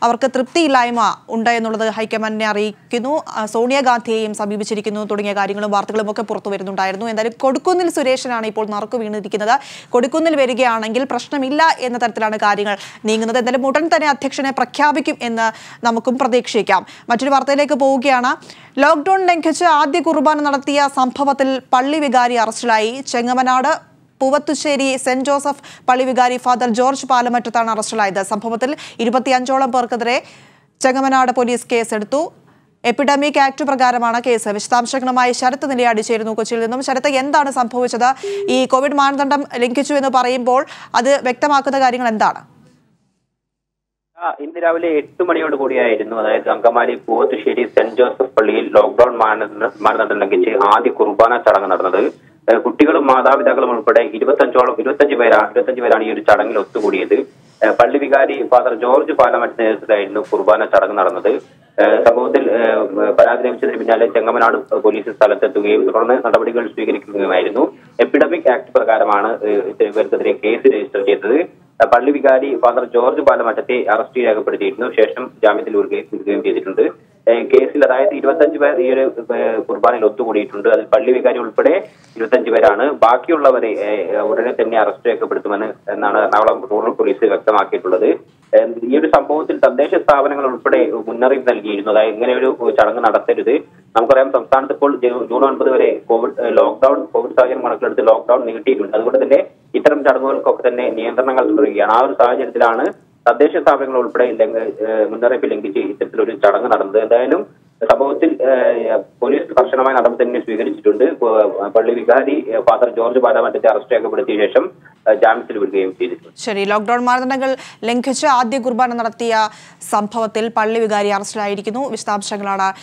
അവർക്ക് തൃപ്തിയില്ലായ്മ ഉണ്ട് എന്നുള്ളത് ഹൈക്കമാൻഡിനെ അറിയിക്കുന്നു. സോണിയാഗാന്ധിയെയും സമീപിച്ചിരിക്കുന്നു. തുടങ്ങിയ കാര്യങ്ങളും വാർത്തകളും ഒക്കെ പുറത്തു വരുന്നുണ്ടായിരുന്നു. എന്തായാലും കൊടുക്കുന്നിൽ സുരേഷനാണ് ഇപ്പോൾ നറുക്കു വീണിരിക്കുന്നത്. കൊടുക്കുന്നിൽ വരികയാണെങ്കിൽ പ്രശ്നമില്ല എന്ന തരത്തിലാണ് കാര്യങ്ങൾ നീങ്ങുന്നത്. എന്തായാലും ഉടൻ തന്നെ അധ്യക്ഷനെ പ്രഖ്യാപിക്കും എന്ന് നമുക്കും പ്രതീക്ഷിക്കാം. മറ്റൊരു വാർത്തയിലേക്ക് പോവുകയാണ്. ലോക്ക്ഡൌൺ ലംഘിച്ച് ആദ്യ കുർബാന നടത്തിയ സംഭവത്തിൽ പള്ളി വികാരി അറസ്റ്റിലായി. ചെങ്ങമനാട് പൂവത്തുശ്ശേരി സെന്റ് ജോസഫ് പള്ളി വികാരി ഫാദർ ജോർജ് പാലമറ്റത്താണ് അറസ്റ്റിലായത്. സംഭവത്തിൽ ഇരുപത്തിയഞ്ചോളം പേർക്കെതിരെ ചെങ്ങമനാട് പോലീസ് കേസെടുത്തു. എപ്പിഡമിക് ആക്ട് പ്രകാരമാണ് കേസ്. വിശദാംശങ്ങളുമായി ശരത്ത് നിലയാടി ചേരുന്നു കൊച്ചിയിൽ നിന്നും. ശരത്ത് എന്താണ് സംഭവിച്ചത്? ഈ കോവിഡ് മാനദണ്ഡം ലംഘിച്ചു എന്ന് പറയുമ്പോൾ അത് വ്യക്തമാക്കുന്ന കാര്യങ്ങൾ എന്താണ്? ഇന്ന് രാവിലെ എട്ട് മണിയോട് കൂടിയായിരുന്നു അതായത് അങ്കമാലി പൂവത്തുശ്ശേരി സെന്റ് ജോസഫ് പള്ളിയിൽ ലോക്ഡൌൺ മാനദണ്ഡ- ലംഘിച്ച് ആദ്യ കുർബാന ചടങ്ങ് നടന്നത്. കുട്ടികളും മാതാപിതാക്കളും ഉൾപ്പെടെ ഇരുപത്തഞ്ചോളം ഇരുപത്തഞ്ച് പേരാണ് ഇരുപത്തഞ്ച് പേരാണ് ഈ ഒരു ചടങ്ങിൽ ഒത്തുകൂടിയത്. പള്ളി വികാരി ഫാദർ ജോർജ് പാലമറ്റ് നേതൃത്വത്തിലായിരുന്നു കുർബാന ചടങ്ങ് നടന്നത്. സംഭവത്തിൽ പരാതി ലഭിച്ചതിന് പിന്നാലെ ചെങ്ങമനാട് പോലീസ് സ്ഥലത്തെത്തുകയും തുടർന്ന് നടപടികൾ സ്വീകരിക്കുകയുമായിരുന്നു. എപ്പിഡമിക് ആക്ട് പ്രകാരമാണ് ഇവർക്കെതിരെ കേസ് രജിസ്റ്റർ ചെയ്തത്. പള്ളി വികാരി ഫാദർ ജോർജ് പാലമറ്റത്തെ അറസ്റ്റ് രേഖപ്പെടുത്തിയിരുന്നു. ശേഷം ജാമ്യത്തിൽ വിടുകയും ചെയ്തിട്ടുണ്ട്. കേസിൽ അതായത് ഇരുപത്തഞ്ച് പേർ ഈ ഒരു കുർബാനയിൽ ഒത്തുകൂടിയിട്ടുണ്ട്. അതിൽ പള്ളി വികാരി ഉൾപ്പെടെ ഇരുപത്തഞ്ച് പേരാണ്. ബാക്കിയുള്ളവരെ ഉടനെ തന്നെ അറസ്റ്റ് രേഖപ്പെടുത്തുമെന്ന് എന്നാണ് എറണാകുളം റൂറൽ പോലീസ് വ്യക്തമാക്കിയിട്ടുള്ളത്. ഈ ഒരു സംഭവത്തിൽ തദ്ദേശ സ്ഥാപനങ്ങൾ ഉൾപ്പെടെ മുന്നറിയിപ്പ് നൽകിയിരുന്നു. അതായത് ഇങ്ങനെ ഒരു ചടങ്ങ് നടത്തരുത്. നമുക്കറിയാം സംസ്ഥാനത്ത് ഇപ്പോൾ ജൂൺ ഒൻപത് വരെ കോവിഡ് ലോക്ക്ഡൌൺ കോവിഡ് സാഹചര്യം കണക്കിലെടുത്ത് ലോക്ക്ഡൌൺ നീട്ടിയിട്ടുണ്ട്. അതുകൊണ്ട് തന്നെ ഇത്തരം ചടങ്ങുകൾക്കൊക്കെ തന്നെ നിയന്ത്രണങ്ങൾ തുടരുകയാണ്. ആ ഒരു സാഹചര്യത്തിലാണ് തദ്ദേശ സ്ഥാപനങ്ങൾ ഉൾപ്പെടെ ലംഘ- മുന്നറിയിപ്പ് ലംഘിച്ച് ഇത്തരത്തിലൊരു ചടങ്ങ് നടന്നത്. എന്തായാലും സംഭവത്തിൽ പോലീസ് കർശനമായ നടപടി തന്നെ സ്വീകരിച്ചിട്ടുണ്ട്. പള്ളി വികാരി ഫാദർ ജോർജ് പാലാമറ്റത്തെ അറസ്റ്റ് രേഖപ്പെടുത്തിയ ശേഷം ജാമ്യത്തിൽ വിടുകയും ചെയ്തിട്ടുണ്ട്. ശരി ലോക്ഡൌൺ മാനദണ്ഡങ്ങൾ ലംഘിച്ച് ആദ്യ കുർബാന നടത്തിയ സംഭവത്തിൽ പള്ളി വികാരി അറസ്റ്റിലായിരിക്കുന്നു. വിശദാംശങ്ങളാണ്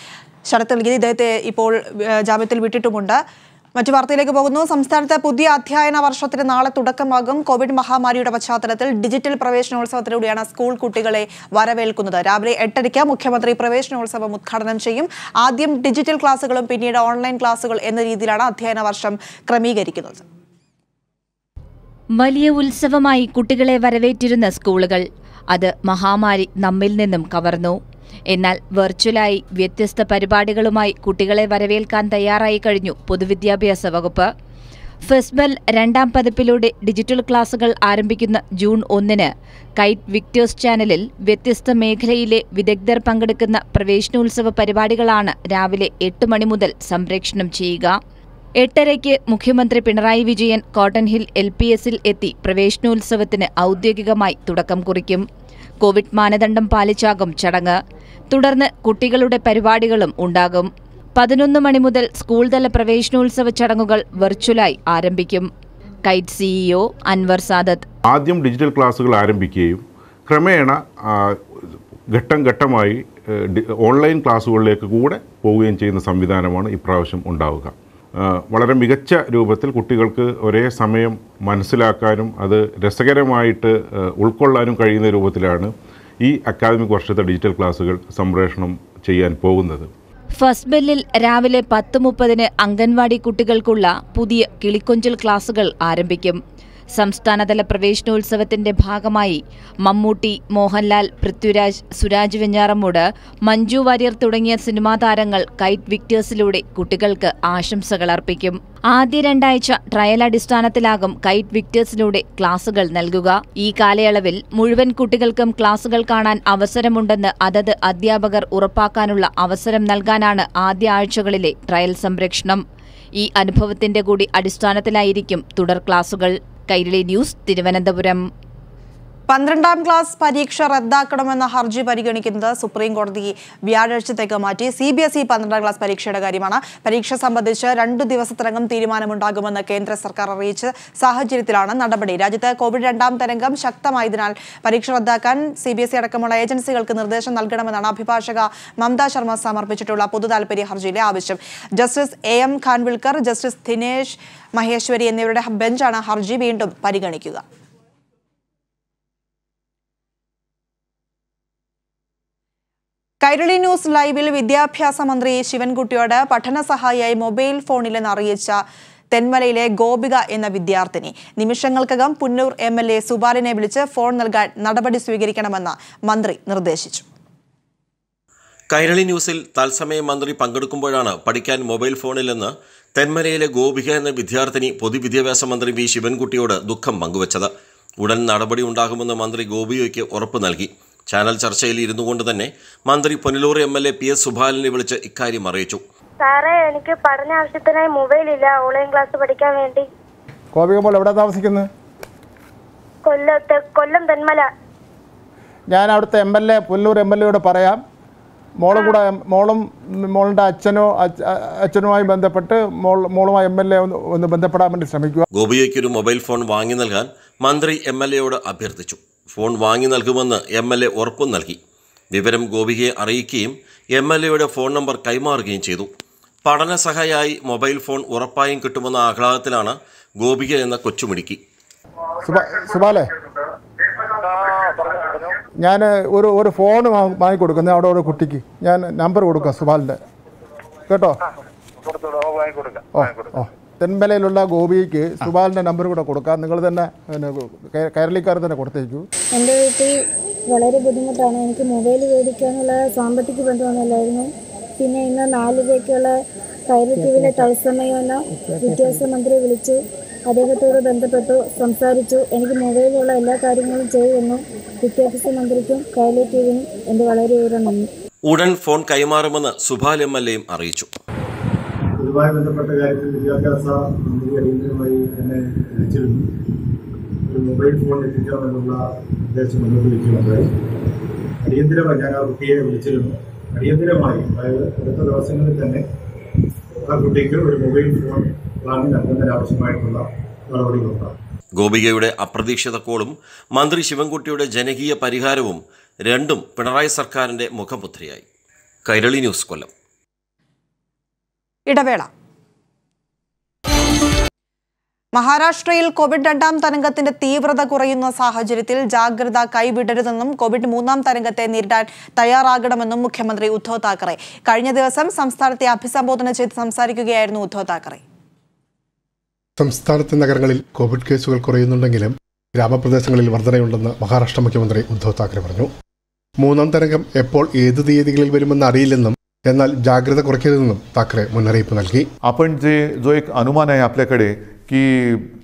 ശരത്ത് നൽകിയത് ഇദ്ദേഹത്തെ ഇപ്പോൾ ജാമ്യത്തിൽ വിട്ടിട്ടുമുണ്ട്. മറ്റു വാർത്തയിലേക്ക് പോകുന്നു. സംസ്ഥാനത്ത് പുതിയ അധ്യയന വർഷത്തിന് നാളെ തുടക്കമാകും. കോവിഡ് മഹാമാരിയുടെ പശ്ചാത്തലത്തിൽ ഡിജിറ്റൽ പ്രവേശനോത്സവത്തിലൂടെയാണ് സ്കൂൾ കുട്ടികളെ വരവേൽക്കുന്നത്. രാവിലെ എട്ടരയ്ക്ക് മുഖ്യമന്ത്രി പ്രവേശനോത്സവം ഉദ്ഘാടനം ചെയ്യും. ആദ്യം ഡിജിറ്റൽ ക്ലാസുകളും പിന്നീട് ഓൺലൈൻ ക്ലാസുകൾ എന്ന രീതിയിലാണ് അധ്യയന വർഷം ക്രമീകരിക്കുന്നത്. വലിയ ഉത്സവമായി കുട്ടികളെ വരവേറ്റിരുന്ന സ്കൂളുകൾ അത് മഹാമാരി നമ്മിൽ നിന്നും കവർന്നു. എന്നാൽ വെർച്വലായി വ്യത്യസ്ത പരിപാടികളുമായി കുട്ടികളെ വരവേൽക്കാൻ തയ്യാറായി കഴിഞ്ഞു പൊതുവിദ്യാഭ്യാസ വകുപ്പ്. ഫെസ്ബൽ രണ്ടാം പതിപ്പിലൂടെ ഡിജിറ്റൽ ക്ലാസുകൾ ആരംഭിക്കുന്ന ജൂൺ ഒന്നിന് കൈറ്റ് വിക്ടേഴ്സ് ചാനലിൽ വ്യത്യസ്ത മേഖലയിലെ വിദഗ്ധർ പങ്കെടുക്കുന്ന പ്രവേശനോത്സവ പരിപാടികളാണ് രാവിലെ എട്ട് മണി മുതൽ സംപ്രേക്ഷണം ചെയ്യുക. എട്ടരയ്ക്ക് മുഖ്യമന്ത്രി Pinarayi Vijayan Cotton Hill L P എസിൽ എത്തി പ്രവേശനോത്സവത്തിന് ഔദ്യോഗികമായി തുടക്കം കുറിക്കും. കോവിഡ് മാനദണ്ഡം പാലിച്ചാകും ചടങ്ങ്. തുടർന്ന് കുട്ടികളുടെ പരിപാടികളും ഉണ്ടാകും. പതിനൊന്ന് മണി മുതൽ സ്കൂൾ തല പ്രവേശനോത്സവ ചടങ്ങുകൾ വെർച്വലായി ആരംഭിക്കും. KITE CEO Anvar Sadath. ആദ്യം ഡിജിറ്റൽ ക്ലാസ്സുകൾ ആരംഭിക്കുകയും ക്രമേണ ഘട്ടം ഘട്ടമായി ഓൺലൈൻ ക്ലാസ്സുകളിലേക്ക് കൂടെ പോവുകയും ചെയ്യുന്ന സംവിധാനമാണ് ഇപ്രാവശ്യം ഉണ്ടാവുക. വളരെ മികച്ച രൂപത്തിൽ കുട്ടികൾക്ക് ഒരേ സമയം മനസ്സിലാക്കാനും അത് രസകരമായിട്ട് ഉൾക്കൊള്ളാനും കഴിയുന്ന രൂപത്തിലാണ് ഈ അക്കാദമിക് വർഷത്തെ ഡിജിറ്റൽ ക്ലാസ്സുകൾ സംപ്രേഷണം ചെയ്യാൻ പോകുന്നത്. ഫസ്റ്റ് ബെല്ലിൽ രാവിലെ പത്ത് മുപ്പതിന് അംഗൻവാടി കുട്ടികൾക്കുള്ള പുതിയ കിളിക്കൊഞ്ചൽ ക്ലാസുകൾ ആരംഭിക്കും. സംസ്ഥാനതല പ്രവേശനോത്സവത്തിന്റെ ഭാഗമായി മമ്മൂട്ടി മോഹൻലാൽ പൃഥ്വിരാജ് സുരാജ് വെഞ്ഞാറമ്മൂട് മഞ്ജു വാര്യർ തുടങ്ങിയ സിനിമാ താരങ്ങൾ കൈറ്റ് വിക്ടേഴ്സിലൂടെ കുട്ടികൾക്ക് ആശംസകൾ അർപ്പിക്കും. ആദ്യ രണ്ടാഴ്ച ട്രയൽ അടിസ്ഥാനത്തിലാകും കൈറ്റ് വിക്ടേഴ്സിലൂടെ ക്ലാസുകൾ നൽകുക. ഈ കാലയളവിൽ മുഴുവൻ കുട്ടികൾക്കും ക്ലാസുകൾ കാണാൻ അവസരമുണ്ടെന്ന് അതത് അധ്യാപകർ ഉറപ്പാക്കാനുള്ള അവസരം നൽകാനാണ് ആദ്യ ആഴ്ചകളിലെ ട്രയൽ സംരക്ഷണം. ഈ അനുഭവത്തിന്റെ കൂടി അടിസ്ഥാനത്തിലായിരിക്കും തുടർ ക്ലാസുകൾ. കൈരളി ന്യൂസ് തിരുവനന്തപുരം പന്ത്രണ്ടാം ക്ലാസ് പരീക്ഷ റദ്ദാക്കണമെന്ന ഹർജി പരിഗണിക്കുന്നത് സുപ്രീം കോടതി വ്യാഴാഴ്ചത്തേക്ക് മാറ്റി. സി ബി എസ് ഇ പന്ത്രണ്ടാം ക്ലാസ് പരീക്ഷയുടെ കാര്യമാണ്. പരീക്ഷ സംബന്ധിച്ച് രണ്ടു ദിവസത്തിനകം തീരുമാനമുണ്ടാകുമെന്ന് കേന്ദ്ര സർക്കാർ അറിയിച്ച സാഹചര്യത്തിലാണ് നടപടി. രാജ്യത്ത് കോവിഡ് രണ്ടാം തരംഗം ശക്തമായതിനാൽ പരീക്ഷ റദ്ദാക്കാൻ സി ബി എസ് ഇ അടക്കമുള്ള ഏജൻസികൾക്ക് നിർദ്ദേശം നൽകണമെന്നാണ് അഭിഭാഷക മമത ശർമ്മ സമർപ്പിച്ചിട്ടുള്ള പൊതു താൽപര്യ ഹർജിയിലെ ആവശ്യം. Justice A M Khanwilkar justice Dinesh Maheshwari എന്നിവരുടെ ബെഞ്ചാണ് ഹർജി വീണ്ടും പരിഗണിക്കുക. കൈരളി ന്യൂസ് ലൈവിൽ വിദ്യാഭ്യാസ മന്ത്രി ശിവൻകുട്ടിയോട് പഠന സഹായിയായി മൊബൈൽ ഫോണിലെന്ന് അറിയിച്ച തെന്മലയിലെ ഗോപിക എന്ന വിദ്യാർത്ഥിനി. നിമിഷങ്ങൾക്കകം പുന്നൂർ എം എൽ എ സുബാലിനെ വിളിച്ച് ഫോൺ നൽകാൻ നടപടി സ്വീകരിക്കണമെന്ന് മന്ത്രി നിർദ്ദേശിച്ചു. കൈരളി ന്യൂസിൽ തത്സമയം മന്ത്രി പങ്കെടുക്കുമ്പോഴാണ് പഠിക്കാൻ മൊബൈൽ ഫോണിലെന്ന് തെന്മലയിലെ ഗോപിക എന്ന വിദ്യാർത്ഥിനി പൊതുവിദ്യാഭ്യാസ മന്ത്രി വി ശിവൻകുട്ടിയോട് ദുഃഖം പങ്കുവച്ചത്. ഉടൻ നടപടി ഉണ്ടാകുമെന്ന് മന്ത്രി ഗോപികയ്ക്ക് ഉറപ്പ് നൽകി. ചാനൽ ചർച്ചയിൽ ഇരുന്നു കൊണ്ട് തന്നെ മന്ത്രി Ponnalur M L A P S സുബാലിനെ വിളിച്ച് ഇക്കാര്യം അറിയിച്ചു. സാറേ എനിക്ക് പഠന ആവശ്യത്തിനായി മൊബൈൽ ഇല്ല. ഓൺലൈൻ ക്ലാസ് പഠിക്കാൻ വേണ്ടി. ഗോപിക മോൾ എവിടെ താമസിക്കുന്നു? കൊല്ലത്ത് കൊല്ലം തെന്മല. ഞാൻ അവിടുത്തെ M L A Pullur M L എയോട് പറയാം. മോളും കൂടെ മോളും മോളുടെ അച്ഛനോ അച്ഛ- അച്ഛനുമായി ബന്ധപ്പെട്ട് മോൾ മോളുമായി എം എൽ എ ഒന്ന് ബന്ധപ്പെടാൻ വേണ്ടി ശ്രമിക്കുക. ഗോപികയ്ക്ക് ഒരു മൊബൈൽ ഫോൺ വാങ്ങി നൽകാൻ മന്ത്രി എം എൽ എയോട് അഭ്യർത്ഥിച്ചു. ഫോൺ വാങ്ങി നൽകുമെന്ന് എം എൽ എ ഉറപ്പും നൽകി. വിവരം ഗോപികയെ അറിയിക്കുകയും എം എൽ എയുടെ ഫോൺ നമ്പർ കൈമാറുകയും ചെയ്തു. പഠന സഹായിയായി മൊബൈൽ ഫോൺ ഉറപ്പായും കിട്ടുമെന്ന ആഹ്ലാദത്തിലാണ് ഗോപിക എന്ന കൊച്ചുമിടുക്കി. സുബാലെ ഞാൻ ഒരു ഒരു ഫോൺ വാങ്ങിക്കൊടുക്കുന്നത് അവിടെ ഒരു കുട്ടിക്ക്. ഞാൻ നമ്പർ കൊടുക്കാം സുബാലിന്റെ കേട്ടോ? ഓ ഓ. തെന്മലയിലുള്ള ഗോപിക്ക് സുബാലിന്റെ നമ്പർ കൂടെ കൊടുക്കാം. നിങ്ങൾ തന്നെ പിന്നെ കേ- കേരളീക്കാർ തന്നെ കൊടുത്തേക്കൂ. എന്റെ വീട്ടിൽ വളരെ ബുദ്ധിമുട്ടാണ്. എനിക്ക് മൊബൈൽ മേടിക്കാനുള്ള സാമ്പത്തിക ബന്ധമൊന്നുമില്ലായിരുന്നു. പിന്നെ ഇന്ന് നാല് രൂപയ്ക്കുള്ള കയറി ടിവിയിലെ തത്സമയം എന്ന വിദ്യാഭ്യാസ മന്ത്രി വിളിച്ചു. അദ്ദേഹത്തോട് ബന്ധപ്പെട്ടു സംസാരിച്ചു. എനിക്ക് മൊബൈലിലുള്ള എല്ലാ കാര്യങ്ങളും ചെയ്തു തന്നു വിദ്യാഭ്യാസ മന്ത്രിക്കും കയറി ടിവിനും എന്റെ വളരെയേറെ നന്ദി. ഉടൻ ഫോൺ കൈമാറുമെന്ന് സുഭാൽ എം എൽ എയും അറിയിച്ചു. ഇതുമായി ബന്ധപ്പെട്ട കാര്യത്തിൽ വിദ്യാഭ്യാസ മന്ത്രി അടിയന്തരമായി എന്നെ വിളിച്ചിരുന്നു. ഒരു മൊബൈൽ ഫോൺ എത്തിക്കണമെന്നുള്ള നിർദ്ദേശം മുന്നോട്ട് വയ്ക്കുന്നുണ്ടായി അടിയന്തരമായി ഞാൻ ആ കുട്ടിയെ വിളിച്ചിരുന്നു. അടിയന്തരമായി അതായത് അടുത്ത ദിവസങ്ങളിൽ തന്നെ ആ കുട്ടിക്ക് ഒരു മൊബൈൽ ഫോൺ പ്ലാനിൽ നൽകുന്നതിനാവശ്യമായിട്ടുള്ള നടപടികളുണ്ടാകും ഗോപികയുടെ അപ്രതീക്ഷിത കോളും മന്ത്രി ശിവൻകുട്ടിയുടെ ജനകീയ പരിഹാരവും രണ്ടും പിണറായി സർക്കാരിന്റെ മുഖമുദ്രയായി. കൈരളി ന്യൂസ് കൊല്ലം. ഇടവേള. മഹാരാഷ്ട്രയിൽ കോവിഡ് രണ്ടാം തരംഗത്തിന്റെ തീവ്രത കുറയുന്ന സാഹചര്യത്തിൽ ജാഗ്രത കൈവിടരുതെന്നും കോവിഡ് മൂന്നാം തരംഗത്തെ നേരിടാൻ തയ്യാറാകണമെന്നും മുഖ്യമന്ത്രി ഉദ്ധവ് താക്കറെ. കഴിഞ്ഞ ദിവസം സംസ്ഥാനത്തെ അഭിസംബോധന ചെയ്ത് സംസാരിക്കുകയായിരുന്നു ഉദ്ധവ് താക്കറെ. സംസ്ഥാനത്തെ നഗരങ്ങളിൽ കോവിഡ് കേസുകൾ കുറയുന്നുണ്ടെങ്കിലും ഗ്രാമപ്രദേശങ്ങളിൽ വർധനയുണ്ടെന്ന് മഹാരാഷ്ട്ര മുഖ്യമന്ത്രി ഉദ്ധവ് താക്കറെ പറഞ്ഞു. മൂന്നാം തരംഗം എപ്പോൾ ഏത് തീയതികളിൽ വരുമെന്ന് അറിയില്ലെന്നും എന്നാൽ ജാഗ്രത കുറയ്ക്കരുതെന്നും താക്കറെ മുന്നറിയിപ്പ് നൽകി आपण जे जो एक अनुमान आहे आपल्याकडे की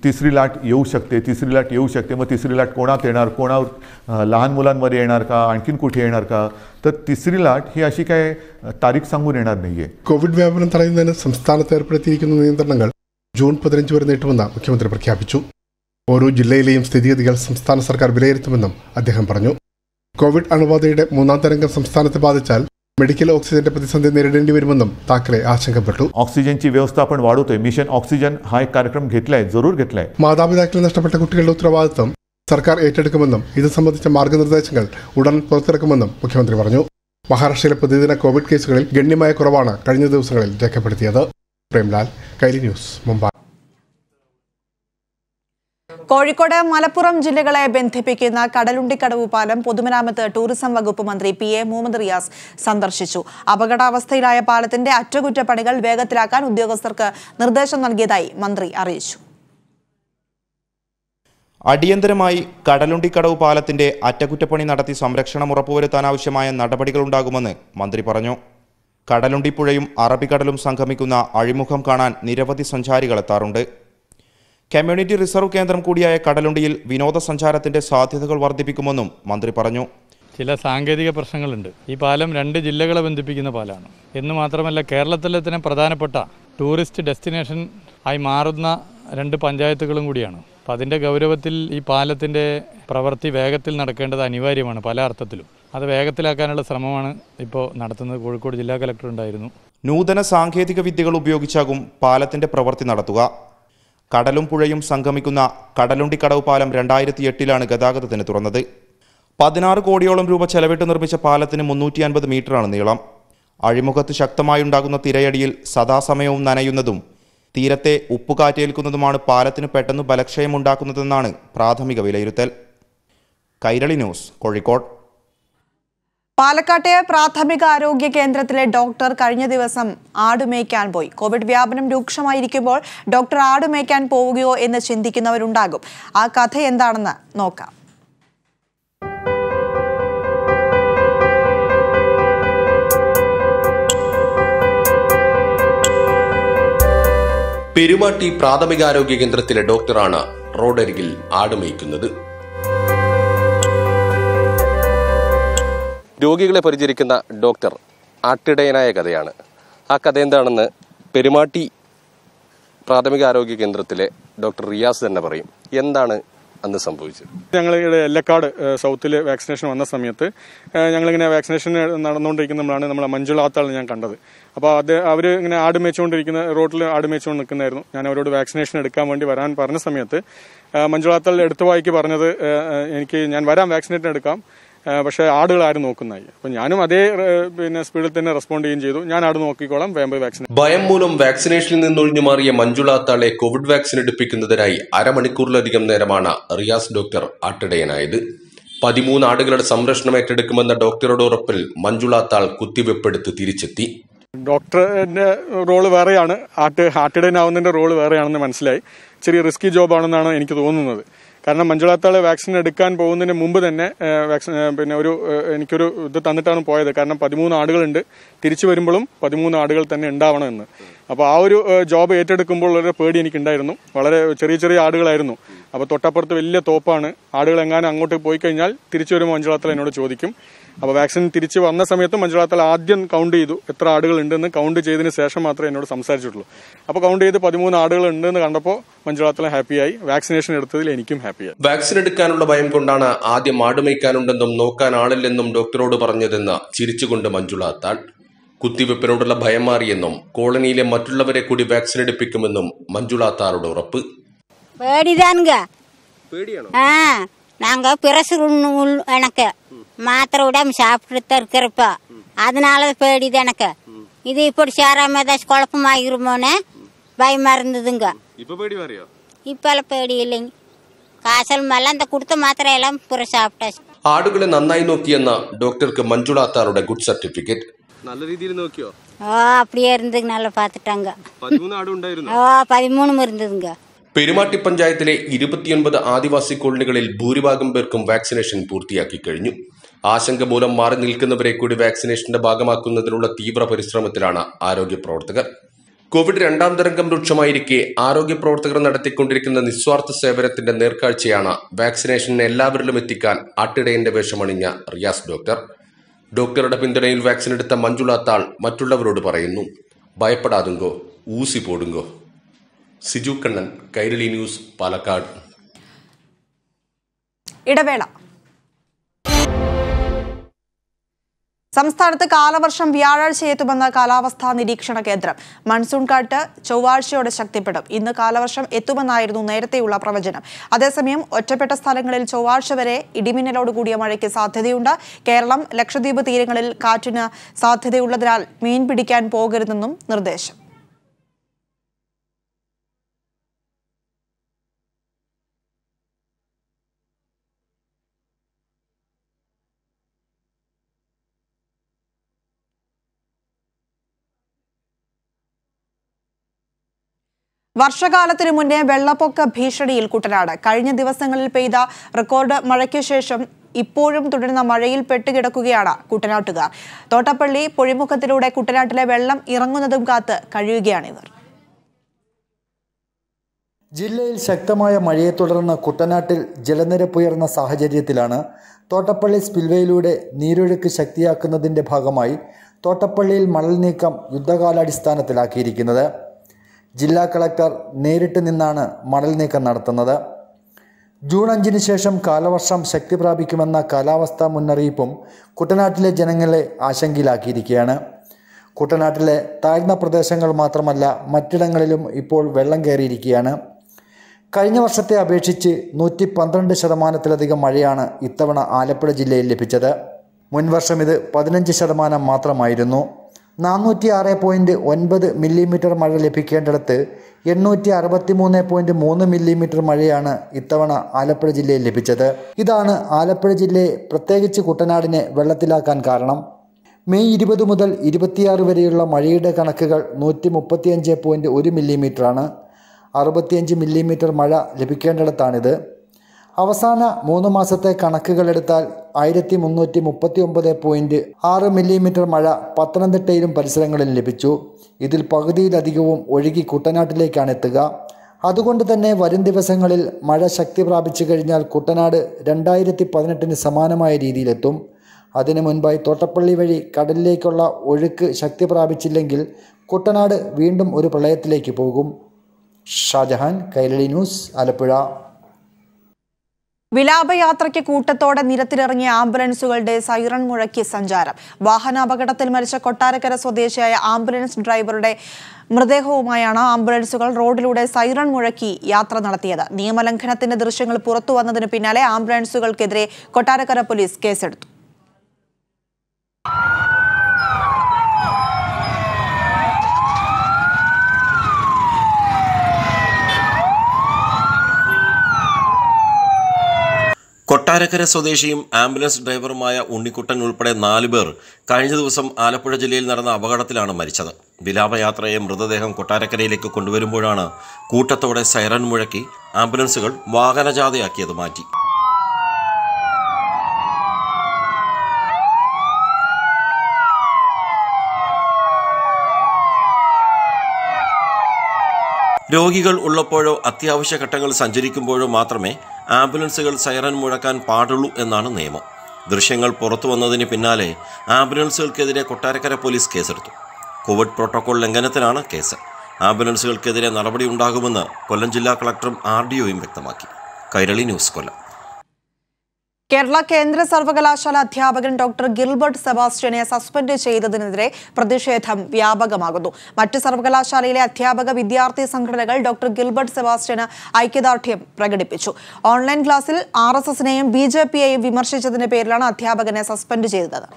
तिसरी लाट येऊ शकते तिसरी लाट येऊ शकते मग तिसरी लाट कोणात येणार कोणावर अ, लहान मुलांमध्ये येणार का आणखीन कुठे येणार का तर तिसरी लाट ही अशी काय अ, तारीख सांगून येणार नाहीये കോവിഡ് വ്യാപനം തടയുന്നതിന് സംസ്ഥാനത്ത് ഏർപ്പെടുത്തിയിരിക്കുന്ന നിയന്ത്രണങ്ങൾ ജൂൺ പതിനഞ്ച് വരെ നീട്ടുമെന്ന് മുഖ്യമന്ത്രി പ്രഖ്യാപിച്ചു ഓരോ ജില്ലയിലെയും സ്ഥിതിഗതികൾ സംസ്ഥാന സർക്കാർ വിലയിരുത്തുമെന്നും അദ്ദേഹം പറഞ്ഞു കോവിഡ് അണുബാധയുടെ മൂന്നാം തരംഗം സംസ്ഥാനത്തെ ബാധിച്ചാൽ മെഡിക്കൽ ഓക്സിജന്റെ പ്രതിസന്ധി നേരിടേണ്ടി വരുമെന്നും താക്കറെ ആശങ്കപ്പെട്ടു ऑक्सिजनची व्यवस्था आपण वाढवतोय मिशन ऑक्सिजन हा एक कार्यक्रम घेतलाय जरूर घेतलाय മാതാപിതാക്കളെ നഷ്ടപ്പെട്ട കുട്ടികളുടെ ഉത്തരവാദിത്വം സർക്കാർ ഏറ്റെടുക്കുമെന്നും ഇത് സംബന്ധിച്ച മാർഗനിർദ്ദേശങ്ങൾ ഉടൻ പുറത്തിറക്കുമെന്നും മുഖ്യമന്ത്രി പറഞ്ഞു മഹാരാഷ്ട്രയിലെ പ്രതിദിന കോവിഡ് കേസുകളിൽ ഗണ്യമായ കുറവാണ് കഴിഞ്ഞ ദിവസങ്ങളിൽ രേഖപ്പെടുത്തിയത് പ്രേംലാൽ കൈലി ന്യൂസ് മുംബൈ കോഴിക്കോട് മലപ്പുറം ജില്ലകളെ ബന്ധിപ്പിക്കുന്ന കടലുണ്ടിക്കടവ് പാലം പൊതുമരാമത്ത് ടൂറിസം വകുപ്പ് മന്ത്രി പി എ മുഹമ്മദ് റിയാസ് സന്ദർശിച്ചു. അപകടാവസ്ഥയിലായ പാലത്തിന്റെ അറ്റകുറ്റപ്പണികൾ വേഗത്തിലാക്കാൻ ഉദ്യോഗസ്ഥർക്ക് നിർദ്ദേശം നൽകിയതായി മന്ത്രി അറിയിച്ചു. അടിയന്തരമായി കടലുണ്ടിക്കടവ് പാലത്തിന്റെ അറ്റകുറ്റപ്പണി നടത്തി സംരക്ഷണം ഉറപ്പുവരുത്താനാവശ്യമായ നടപടികളുണ്ടാകുമെന്ന് മന്ത്രി പറഞ്ഞു. കടലുണ്ടിപ്പുഴയും അറബിക്കടലും സംഗമിക്കുന്ന അഴിമുഖം കാണാൻ നിരവധി സഞ്ചാരികൾ എത്താറുണ്ട്. കമ്മ്യൂണിറ്റി റിസർവ് കേന്ദ്രം കൂടിയായ കടലുണ്ടിയിൽ വിനോദസഞ്ചാരത്തിന്റെ സാധ്യതകൾ വർദ്ധിപ്പിക്കുമെന്നും മന്ത്രി പറഞ്ഞു. ചില സാങ്കേതിക പ്രശ്നങ്ങളുണ്ട്. ഈ പാലം രണ്ട് ജില്ലകളെ ബന്ധിപ്പിക്കുന്ന പാലമാണ് എന്ന് മാത്രമല്ല കേരളത്തിലെ തന്നെ പ്രധാനപ്പെട്ട ടൂറിസ്റ്റ് ഡെസ്റ്റിനേഷൻ ആയി മാറുന്ന രണ്ട് പഞ്ചായത്തുകളും കൂടിയാണ്. അപ്പം അതിന്റെ ഗൗരവത്തിൽ ഈ പാലത്തിന്റെ പ്രവൃത്തി വേഗത്തിൽ നടക്കേണ്ടത് അനിവാര്യമാണ് പല അർത്ഥത്തിലും. അത് വേഗത്തിലാക്കാനുള്ള ശ്രമമാണ് ഇപ്പോൾ നടത്തുന്നത് കോഴിക്കോട് ജില്ലാ കലക്ടർ ഉണ്ടായിരുന്നു. നൂതന സാങ്കേതിക വിദ്യകൾ ഉപയോഗിച്ചാകും പാലത്തിന്റെ പ്രവൃത്തി നടത്തുക. കടലും പുഴയും സംഗമിക്കുന്ന കടലുണ്ടിക്കടവ് പാലം രണ്ടായിരത്തി എട്ടിലാണ് ഗതാഗതത്തിന് തുറന്നത്. പതിനാറ് കോടിയോളം രൂപ ചെലവിട്ട് നിർമ്മിച്ച പാലത്തിന് മുന്നൂറ്റി അൻപത് മീറ്ററാണ് നീളം. അഴിമുഖത്ത് ശക്തമായുണ്ടാകുന്ന തിരയടിയിൽ സദാസമയവും നനയുന്നതും തീരത്തെ ഉപ്പുകാറ്റേൽക്കുന്നതുമാണ് പാലത്തിന് പെട്ടെന്ന് ബലക്ഷയമുണ്ടാക്കുന്നതെന്നാണ് പ്രാഥമിക വിലയിരുത്തൽ. കൈരളി ന്യൂസ് കോഴിക്കോട്. പാലക്കാട്ടെ പ്രാഥമിക ആരോഗ്യ കേന്ദ്രത്തിലെ ഡോക്ടർ കഴിഞ്ഞ ദിവസം ആടുമേയ്ക്കാൻ പോയി. കോവിഡ് വ്യാപനം രൂക്ഷമായിരിക്കുമ്പോൾ ഡോക്ടർ ആടുമേയ്ക്കാൻ പോവുകയോ എന്ന് ചിന്തിക്കുന്നവരുണ്ടാകും. ആ കഥ എന്താണെന്ന് നോക്കാം. പെരുമാട്ടി പ്രാഥമികാരോഗ്യ കേന്ദ്രത്തിലെ ഡോക്ടറാണ് റോഡരികിൽ ആടുമേയ്ക്കുന്നത്. രോഗികളെ പരിചരിക്കുന്ന ഡോക്ടർ ആട്ടിടയനായ കഥയാണ്. ആ കഥ എന്താണെന്ന് പെരുമാട്ടി പ്രാഥമിക ആരോഗ്യ കേന്ദ്രത്തിലെ ഡോക്ടർ റിയാസ് തന്നെ പറയും. എന്താണ് അന്ന് സംഭവിച്ചത്? ഞങ്ങൾ എല്ലക്കാട് സൗത്തിൽ വാക്സിനേഷൻ വന്ന സമയത്ത് ഞങ്ങളിങ്ങനെ വാക്സിനേഷൻ നടന്നുകൊണ്ടിരിക്കുമ്പോഴാണ് നമ്മളെ മഞ്ജുളാത്താണ് ഞാൻ കണ്ടത്. അപ്പോൾ അത് അവർ ഇങ്ങനെ ആട് മേച്ചുകൊണ്ടിരിക്കുന്ന റോഡിൽ ആട് മേച്ചുകൊണ്ട് നിൽക്കുന്നതായിരുന്നു ഞാൻ അവരോട് വാക്സിനേഷൻ എടുക്കാൻ വേണ്ടി വരാൻ പറഞ്ഞ സമയത്ത് മഞ്ജുളാത്താൾ എടുത്തു വായിക്ക് പറഞ്ഞത് എനിക്ക് ഞാൻ വരാം വാക്സിനേഷൻ എടുക്കാം. പക്ഷേ ആടുകൾ ആരും നോക്കുന്നതായി അപ്പൊ ഞാനും അതേ പിന്നെ സ്പീഡിൽ തന്നെ റെസ്പോണ്ട് ചെയ്യുകയും ചെയ്തു. ഞാൻ ആട് നോക്കിക്കോളാം വേമ്പ് വാക്സിൻ ഭയം മൂലം വാക്സിനേഷനിൽ നിന്നൊഴിഞ്ഞു മാറിയ മഞ്ജുളാത്താളെ കോവിഡ് വാക്സിൻ എടുപ്പിക്കുന്നതിനായി അരമണിക്കൂറിലധികം നേരമാണ് റിയാസ് ഡോക്ടർ ആട്ടിടയനായത്. പതിമൂന്ന് ആടുകളുടെ സംരക്ഷണം ഏറ്റെടുക്കുമെന്ന ഡോക്ടറുടെ ഉറപ്പിൽ മഞ്ജുളാത്താൾ കുത്തിവെപ്പെടുത്ത് തിരിച്ചെത്തി. ഡോക്ടറിന്റെ റോൾ വേറെയാണ്. ആട്ട് ആട്ടിടനാവുന്നതിന്റെ റോൾ വേറെയാണെന്ന് മനസ്സിലായി. ചെറിയ റിസ്കി ജോബാണെന്നാണ് എനിക്ക് തോന്നുന്നത്. കാരണം മഞ്ജുളാത്താൾ വാക്സിൻ എടുക്കാൻ പോകുന്നതിന് മുമ്പ് തന്നെ വാക്സിൻ പിന്നെ ഒരു എനിക്കൊരു ഇത് തന്നിട്ടാണ് പോയത്. കാരണം പതിമൂന്ന് ആടുകളുണ്ട്. തിരിച്ചു വരുമ്പോഴും പതിമൂന്ന് ആടുകൾ തന്നെ ഉണ്ടാവണമെന്ന്. അപ്പോൾ ആ ഒരു ജോബ് ഏറ്റെടുക്കുമ്പോൾ ഒരു പേടി എനിക്കുണ്ടായിരുന്നു. വളരെ ചെറിയ ചെറിയ ആടുകളായിരുന്നു. അപ്പോൾ തൊട്ടപ്പുറത്ത് വലിയ തോപ്പാണ്. ആടുകൾ എങ്ങാനും അങ്ങോട്ട് പോയി കഴിഞ്ഞാൽ തിരിച്ചു വരുമ്പോൾ മഞ്ജുളാത്താൾ എന്നോട് ചോദിക്കും. അപ്പോൾ വാക്സിൻ തിരിച്ച് വന്ന സമയത്ത് മഞ്ജുളാത്തൽ ആദ്യം കൗണ്ട് ചെയ്തു എത്ര ആടുകൾ ഉണ്ടെന്ന് കൗണ്ട് ചെയ്തതിന് ശേഷം മാത്രമേ എന്നോട് സംസാരിച്ചിട്ടുള്ളൂ. അപ്പോൾ കൗണ്ട് ചെയ്ത് പതിമൂന്ന് ആടുകൾ ഉണ്ടെന്ന് കണ്ടപ്പോൾ മഞ്ജുളാത്തൽ ഹാപ്പിയായി വാക്സിനേഷൻ എടുത്തതിൽ എനിക്കും ഹാപ്പിയായി വാക്സിൻ എടുക്കാനുള്ള ഭയം കൊണ്ടാണ് ആദ്യം ആട് ആടുമയ്ക്കാനുണ്ടെന്നും നോക്കാൻ ആളില്ലെന്നും ഡോക്ടറോട് പറഞ്ഞതെന്ന് ചിരിച്ചുകൊണ്ട് മഞ്ജുളാത്താൽ. കുത്തിവെപ്പിനോടുള്ള ഭയം മാറിയെന്നും കോളനിയിലെ മറ്റുള്ളവരെ കൂടി വാക്സിൻ എടുപ്പിക്കുമെന്നും മഞ്ജുളാത്താറുടെ ഉറപ്പ്. പേടിയാണോ? ആ നാങ്ക പിറസ് ഉണക്ക மாத்திரை விடாம சாப்பிட்டு தான் இருக்கிறப்ப அதனால பேடிது எனக்கு இது இப்படி சேராம ஏதாச்சும் குழப்பமாயிருமோன்னு பயமா இருந்ததுங்க ഇപ്പൊ പേടി മാറിയോ இப்பெல்லாம் பேடி இல்லைங்க காசல் மேலே அந்த கொடுத்த மாத்திரை எல்லாம் பூரா சாப்பிட்டாச்சு ആടുകളെ നന്നായി നോക്കിയെന്ന ഡോക്ടർക്ക് മഞ്ജുള അത്താറുടെ ഗുഡ് സർട്ടിഫിക്കറ്റ് നല്ല രീതിയിൽ നോക്കിയോ ஓ அப்படியே இருந்துங்க நல்லா பார்த்துட்டாங்க പതിമൂന്ന് ആട് ഉണ്ടായിരുന്നു ஓ பதிமூணும் இருந்ததுங்க പെരുമാട്ടി പഞ്ചായത്തിലെ ഇരുപത്തിയൊൻപത് ആദിവാസി കോളനികളിൽ ഭൂരിഭാഗം പേർക്കും വാക്സിനേഷൻ പൂർത്തിയാക്കി കഴിഞ്ഞു ആശങ്ക മൂലം മാറി നിൽക്കുന്നവരെ കൂടി വാക്സിനേഷന്റെ ഭാഗമാക്കുന്നതിനുള്ള തീവ്ര പരിശ്രമത്തിലാണ് ആരോഗ്യ പ്രവർത്തകർ. കോവിഡ് രണ്ടാം തരംഗം രൂക്ഷമായിരിക്കെ ആരോഗ്യ പ്രവർത്തകർ നടത്തിക്കൊണ്ടിരിക്കുന്ന നിസ്വാർത്ഥ സേവനത്തിന്റെ നേർക്കാഴ്ചയാണ് വാക്സിനേഷൻ എല്ലാവരിലും എത്തിക്കാൻ ആട്ടിടയന്റെ വേഷമണിഞ്ഞ റിയാസ് ഡോക്ടർ. ഡോക്ടറുടെ പിന്തുണയിൽ വാക്സിൻ എടുത്ത മഞ്ജുളാത്താൾ താൾ മറ്റുള്ളവരോട് പറയുന്നു. ഭയപ്പെടാതുങ്കോ ഊസി പോടുങ്കോ. സിജു കണ്ണൻ കൈരളി ന്യൂസ് പാലക്കാട്. ഇടവേള. സംസ്ഥാനത്ത് കാലവർഷം വ്യാഴാഴ്ച എത്തുമെന്ന് കാലാവസ്ഥാ നിരീക്ഷണ കേന്ദ്രം. മൺസൂൺ കാട്ട് ചൊവ്വാഴ്ചയോടെ ശക്തിപ്പെടും. ഇന്ന് കാലവർഷം എത്തുമെന്നായിരുന്നു നേരത്തെയുള്ള പ്രവചനം. അതേസമയം ഒറ്റപ്പെട്ട സ്ഥലങ്ങളിൽ ചൊവ്വാഴ്ച വരെ ഇടിമിന്നലോടുകൂടിയ മഴയ്ക്ക് സാധ്യതയുണ്ട്. കേരളം ലക്ഷദ്വീപ് തീരങ്ങളിൽ കാറ്റിന് സാധ്യതയുള്ളതിനാൽ മീൻ പിടിക്കാൻ പോകരുതെന്നും നിർദ്ദേശം. വർഷകാലത്തിനു മുന്നേ വെള്ളപ്പൊക്ക ഭീഷണിയിൽ കുട്ടനാട്. കഴിഞ്ഞ ദിവസങ്ങളിൽ പെയ്ത റെക്കോർഡ് മഴയ്ക്ക് ശേഷം ഇപ്പോഴും തുടരുന്ന മഴയിൽ പെട്ടുകിടക്കുകയാണ് കുട്ടനാട്ടുകാർ. തോട്ടപ്പള്ളി പൊഴിമുഖത്തിലൂടെ കുട്ടനാട്ടിലെ വെള്ളം ഇറങ്ങുന്നതും കാത്ത് കഴിയുകയാണ് ഇവർ. ജില്ലയിൽ ശക്തമായ മഴയെ തുടർന്ന് കുട്ടനാട്ടിൽ ജലനിരപ്പുയർന്ന സാഹചര്യത്തിലാണ് തോട്ടപ്പള്ളി സ്പിൽവേയിലൂടെ നീരൊഴുക്ക് ശക്തിയാക്കുന്നതിന്റെ ഭാഗമായി തോട്ടപ്പള്ളിയിൽ മണൽ നീക്കം യുദ്ധകാലാടിസ്ഥാനത്തിലാക്കിയിരിക്കുന്നത്. ജില്ലാ കളക്ടർ നേരിട്ട് നിന്നാണ് മണൽ നീക്കം നടത്തുന്നത്. ജൂൺ അഞ്ചിന് ശേഷം കാലവർഷം ശക്തി പ്രാപിക്കുമെന്ന കാലാവസ്ഥാ മുന്നറിയിപ്പും കുട്ടനാട്ടിലെ ജനങ്ങളെ ആശങ്കയിലാക്കിയിരിക്കുകയാണ്. കുട്ടനാട്ടിലെ താഴ്ന്ന പ്രദേശങ്ങൾ മാത്രമല്ല മറ്റിടങ്ങളിലും ഇപ്പോൾ വെള്ളം കയറിയിരിക്കുകയാണ്. കഴിഞ്ഞ വർഷത്തെ അപേക്ഷിച്ച് നൂറ്റി പന്ത്രണ്ട് ശതമാനത്തിലധികം മഴയാണ് ഇത്തവണ ആലപ്പുഴ ജില്ലയിൽ ലഭിച്ചത്. മുൻവർഷം ഇത് പതിനഞ്ച് ശതമാനം മാത്രമായിരുന്നു. നാനൂറ്റി ആറ് പോയിന്റ് ഒൻപത് മില്ലിമീറ്റർ മഴ ലഭിക്കേണ്ടിടത്ത് എണ്ണൂറ്റി അറുപത്തി മൂന്ന് പോയിന്റ് മൂന്ന് മില്ലിമീറ്റർ മഴയാണ് ഇത്തവണ ആലപ്പുഴ ജില്ലയിൽ ലഭിച്ചത്. ഇതാണ് ആലപ്പുഴ ജില്ലയെ പ്രത്യേകിച്ച് കുട്ടനാടിനെ വെള്ളത്തിലാക്കാൻ കാരണം. മെയ് ഇരുപത് മുതൽ ഇരുപത്തിയാറ് വരെയുള്ള മഴയുടെ കണക്കുകൾ നൂറ്റി മുപ്പത്തിയഞ്ച് പോയിന്റ് ഒരു മില്ലിമീറ്ററാണ്. അറുപത്തിയഞ്ച് മില്ലിമീറ്റർ മഴ ലഭിക്കേണ്ടിടത്താണിത്. അവസാന മൂന്ന് മാസത്തെ കണക്കുകൾ എടുത്താൽ ആയിരത്തി മുന്നൂറ്റി മുപ്പത്തി ഒമ്പത് പോയിന്റ് ആറ് മില്ലിമീറ്റർ മഴ പത്തനംതിട്ടയിലും പരിസരങ്ങളിലും ലഭിച്ചു. ഇതിൽ പകുതിയിലധികവും ഒഴുകി കുട്ടനാട്ടിലേക്കാണ് എത്തുക. അതുകൊണ്ട് തന്നെ വരും ദിവസങ്ങളിൽ മഴ ശക്തി പ്രാപിച്ചു കഴിഞ്ഞാൽ കുട്ടനാട് രണ്ടായിരത്തി പതിനെട്ടിന് സമാനമായ രീതിയിലെത്തും. അതിനു മുൻപായി തോട്ടപ്പള്ളി വഴി കടലിലേക്കുള്ള ഒഴുക്ക് ശക്തി പ്രാപിച്ചില്ലെങ്കിൽ കുട്ടനാട് വീണ്ടും ഒരു പ്രളയത്തിലേക്ക് പോകും. ഷാജഹാൻ കൈരളി ന്യൂസ് ആലപ്പുഴ. വിലാപയാത്രയ്ക്ക് കൂട്ടത്തോടെ നിരത്തിലിറങ്ങിയ ആംബുലൻസുകളുടെ സൈറൺ മുഴക്കി സഞ്ചാരം. വാഹനാപകടത്തിൽ മരിച്ച കൊട്ടാരക്കര സ്വദേശിയായ ആംബുലൻസ് ഡ്രൈവറുടെ മൃതദേഹവുമായാണ് ആംബുലൻസുകൾ റോഡിലൂടെ സൈറൺ മുഴക്കി യാത്ര നടത്തിയത്. നിയമലംഘനത്തിന്റെ ദൃശ്യങ്ങൾ പുറത്തു വന്നതിന് പിന്നാലെ ആംബുലൻസുകൾക്കെതിരെ കൊട്ടാരക്കര പോലീസ് കേസെടുത്തു. കൊട്ടാരക്കര സ്വദേശിയും ആംബുലൻസ് ഡ്രൈവറുമായ ഉണ്ണിക്കുട്ടൻ ഉൾപ്പെടെ നാല് പേർ കഴിഞ്ഞ ദിവസം ആലപ്പുഴ ജില്ലയിൽ നടന്ന അപകടത്തിലാണ് മരിച്ചത്. വിലാപയാത്രയെ മൃതദേഹം കൊട്ടാരക്കരയിലേക്ക് കൊണ്ടുവരുമ്പോഴാണ് കൂട്ടത്തോടെ സൈറൺ മുഴക്കി ആംബുലൻസുകൾ വാഹനജാഥയാക്കിയത് മാറ്റി. രോഗികൾ ഉള്ളപ്പോഴോ അത്യാവശ്യ ഘട്ടങ്ങൾ സഞ്ചരിക്കുമ്പോഴോ മാത്രമേ ആംബുലൻസുകൾ സൈറൻ മുഴക്കാൻ പാടുള്ളൂ എന്നാണ് നിയമം. ദൃശ്യങ്ങൾ പുറത്തു വന്നതിന് പിന്നാലെ ആംബുലൻസുകൾക്കെതിരെ കൊട്ടാരക്കര പോലീസ് കേസെടുത്തു. കോവിഡ് പ്രോട്ടോകോൾ ലംഘനത്തിനാണ് കേസ്. ആംബുലൻസുകൾക്കെതിരെ നടപടി ഉണ്ടാകുമെന്ന് കൊല്ലം ജില്ലാ കളക്ടറും ആർ ഡി വ്യക്തമാക്കി. കൈരളി ന്യൂസ് കൊല്ലം. കേരള കേന്ദ്ര സർവകലാശാല അധ്യാപകൻ ഡോക്ടർ ഗിൽബർട്ട് സെബാസ്റ്റ്യനെ സസ്പെൻഡ് ചെയ്തതിനെതിരെ പ്രതിഷേധം വ്യാപകമാകുന്നു. മറ്റ് സർവകലാശാലയിലെ അധ്യാപക വിദ്യാർത്ഥി സംഘടനകൾ ഡോക്ടർ ഗിൽബർട്ട് സെബാസ്റ്റ്യന് ഐക്യദാർഢ്യം പ്രകടിപ്പിച്ചു. ഓൺലൈൻ ക്ലാസ്സിൽ ആർ എസ് എസിനെയും ബി ജെ പിയെയും വിമർശിച്ചതിന്റെ പേരിലാണ് അധ്യാപകനെ സസ്പെൻഡ് ചെയ്തത്.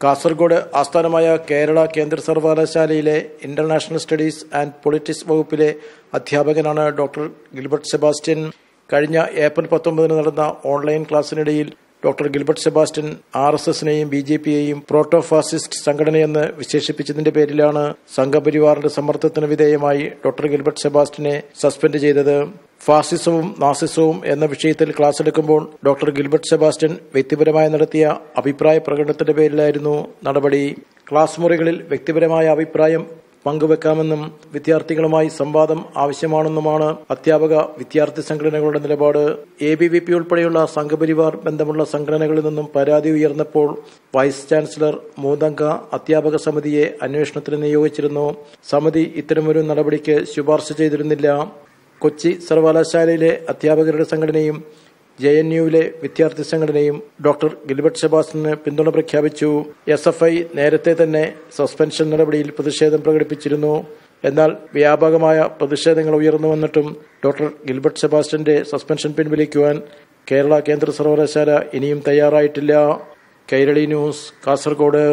കാസർഗോഡ് ആസ്ഥാനമായ കേരള കേന്ദ്ര സർവകലാശാലയിലെ ഇന്റർനാഷണൽ സ്റ്റഡീസ് ആൻഡ് പൊളിറ്റിക്സ് വകുപ്പിലെ അധ്യാപകനാണ് ഡോക്ടർ ഗിൽബർട്ട് സെബാസ്റ്റ്യൻ. കഴിഞ്ഞ ഏപ്രിൽ പത്തൊമ്പതിന് നടന്ന online ക്ലാസ്സിനിടയിൽ doctor Gilbert Sebastian R S എസിനെയും B J പിയെയും പ്രോട്ടോ ഫാസിസ്റ്റ് സംഘടനയെന്ന് വിശേഷിപ്പിച്ചതിന്റെ പേരിലാണ് സംഘപരിവാറിന്റെ സമ്മർദ്ദത്തിന് വിധേയമായി ഡോക്ടർ ഗിൽബർട്ട് സെബാസ്റ്റ്യനെ സസ്പെൻഡ് ചെയ്തത്. ഫാസിസവും നാസിസവും എന്ന വിഷയത്തിൽ ക്ലാസ് എടുക്കുമ്പോൾ ഡോക്ടർ ഗിൽബർട്ട് സെബാസ്റ്റ്യൻ വ്യക്തിപരമായി നടത്തിയ അഭിപ്രായ പ്രകടനത്തിന്റെ പേരിലായിരുന്നു നടപടി. ക്ലാസ് മുറികളിൽ വ്യക്തിപരമായ അഭിപ്രായം പങ്കുവെക്കാമെന്നും വിദ്യാർത്ഥികളുമായി സംവാദം ആവശ്യമാണെന്നുമാണ് അധ്യാപക വിദ്യാർത്ഥി സംഘടനകളുടെ നിലപാട്. എ ബി വി പി ഉൾപ്പെടെയുള്ള സംഘപരിവാർ ബന്ധമുള്ള സംഘടനകളിൽ നിന്നും പരാതി ഉയർന്നപ്പോൾ വൈസ് ചാൻസലർ മൂന്നംഗ അധ്യാപക സമിതിയെ അന്വേഷണത്തിന് നിയോഗിച്ചിരുന്നു. സമിതി ഇത്തരമൊരു നടപടിക്ക് ശുപാർശ ചെയ്തിരുന്നില്ല. കൊച്ചി സർവകലാശാലയിലെ അധ്യാപകരുടെ സംഘടനയും ജെ എൻ യുവിലെ വിദ്യാർത്ഥി സംഘടനയും ഡോക്ടർ ഗിൽബർട്ട് ശബാസിന് പിന്തുണ പ്രഖ്യാപിച്ചു. എസ് എഫ് ഐ നേരത്തെ തന്നെ സസ്പെൻഷൻ നടപടിയിൽ പ്രതിഷേധം പ്രകടിപ്പിച്ചിരുന്നു. എന്നാൽ വ്യാപകമായ പ്രതിഷേധങ്ങൾ ഉയർന്നു വന്നിട്ടും ഡോക്ടർ ഗിൽബർട്ട് സെബാസ്റ്റ്യന്റെ സസ്പെൻഷൻ പിൻവലിക്കുവാൻ കേരള കേന്ദ്ര സർവകലാശാല ഇനിയും തയ്യാറായിട്ടില്ല. കൈരളി ന്യൂസ് കാസർഗോഡ്.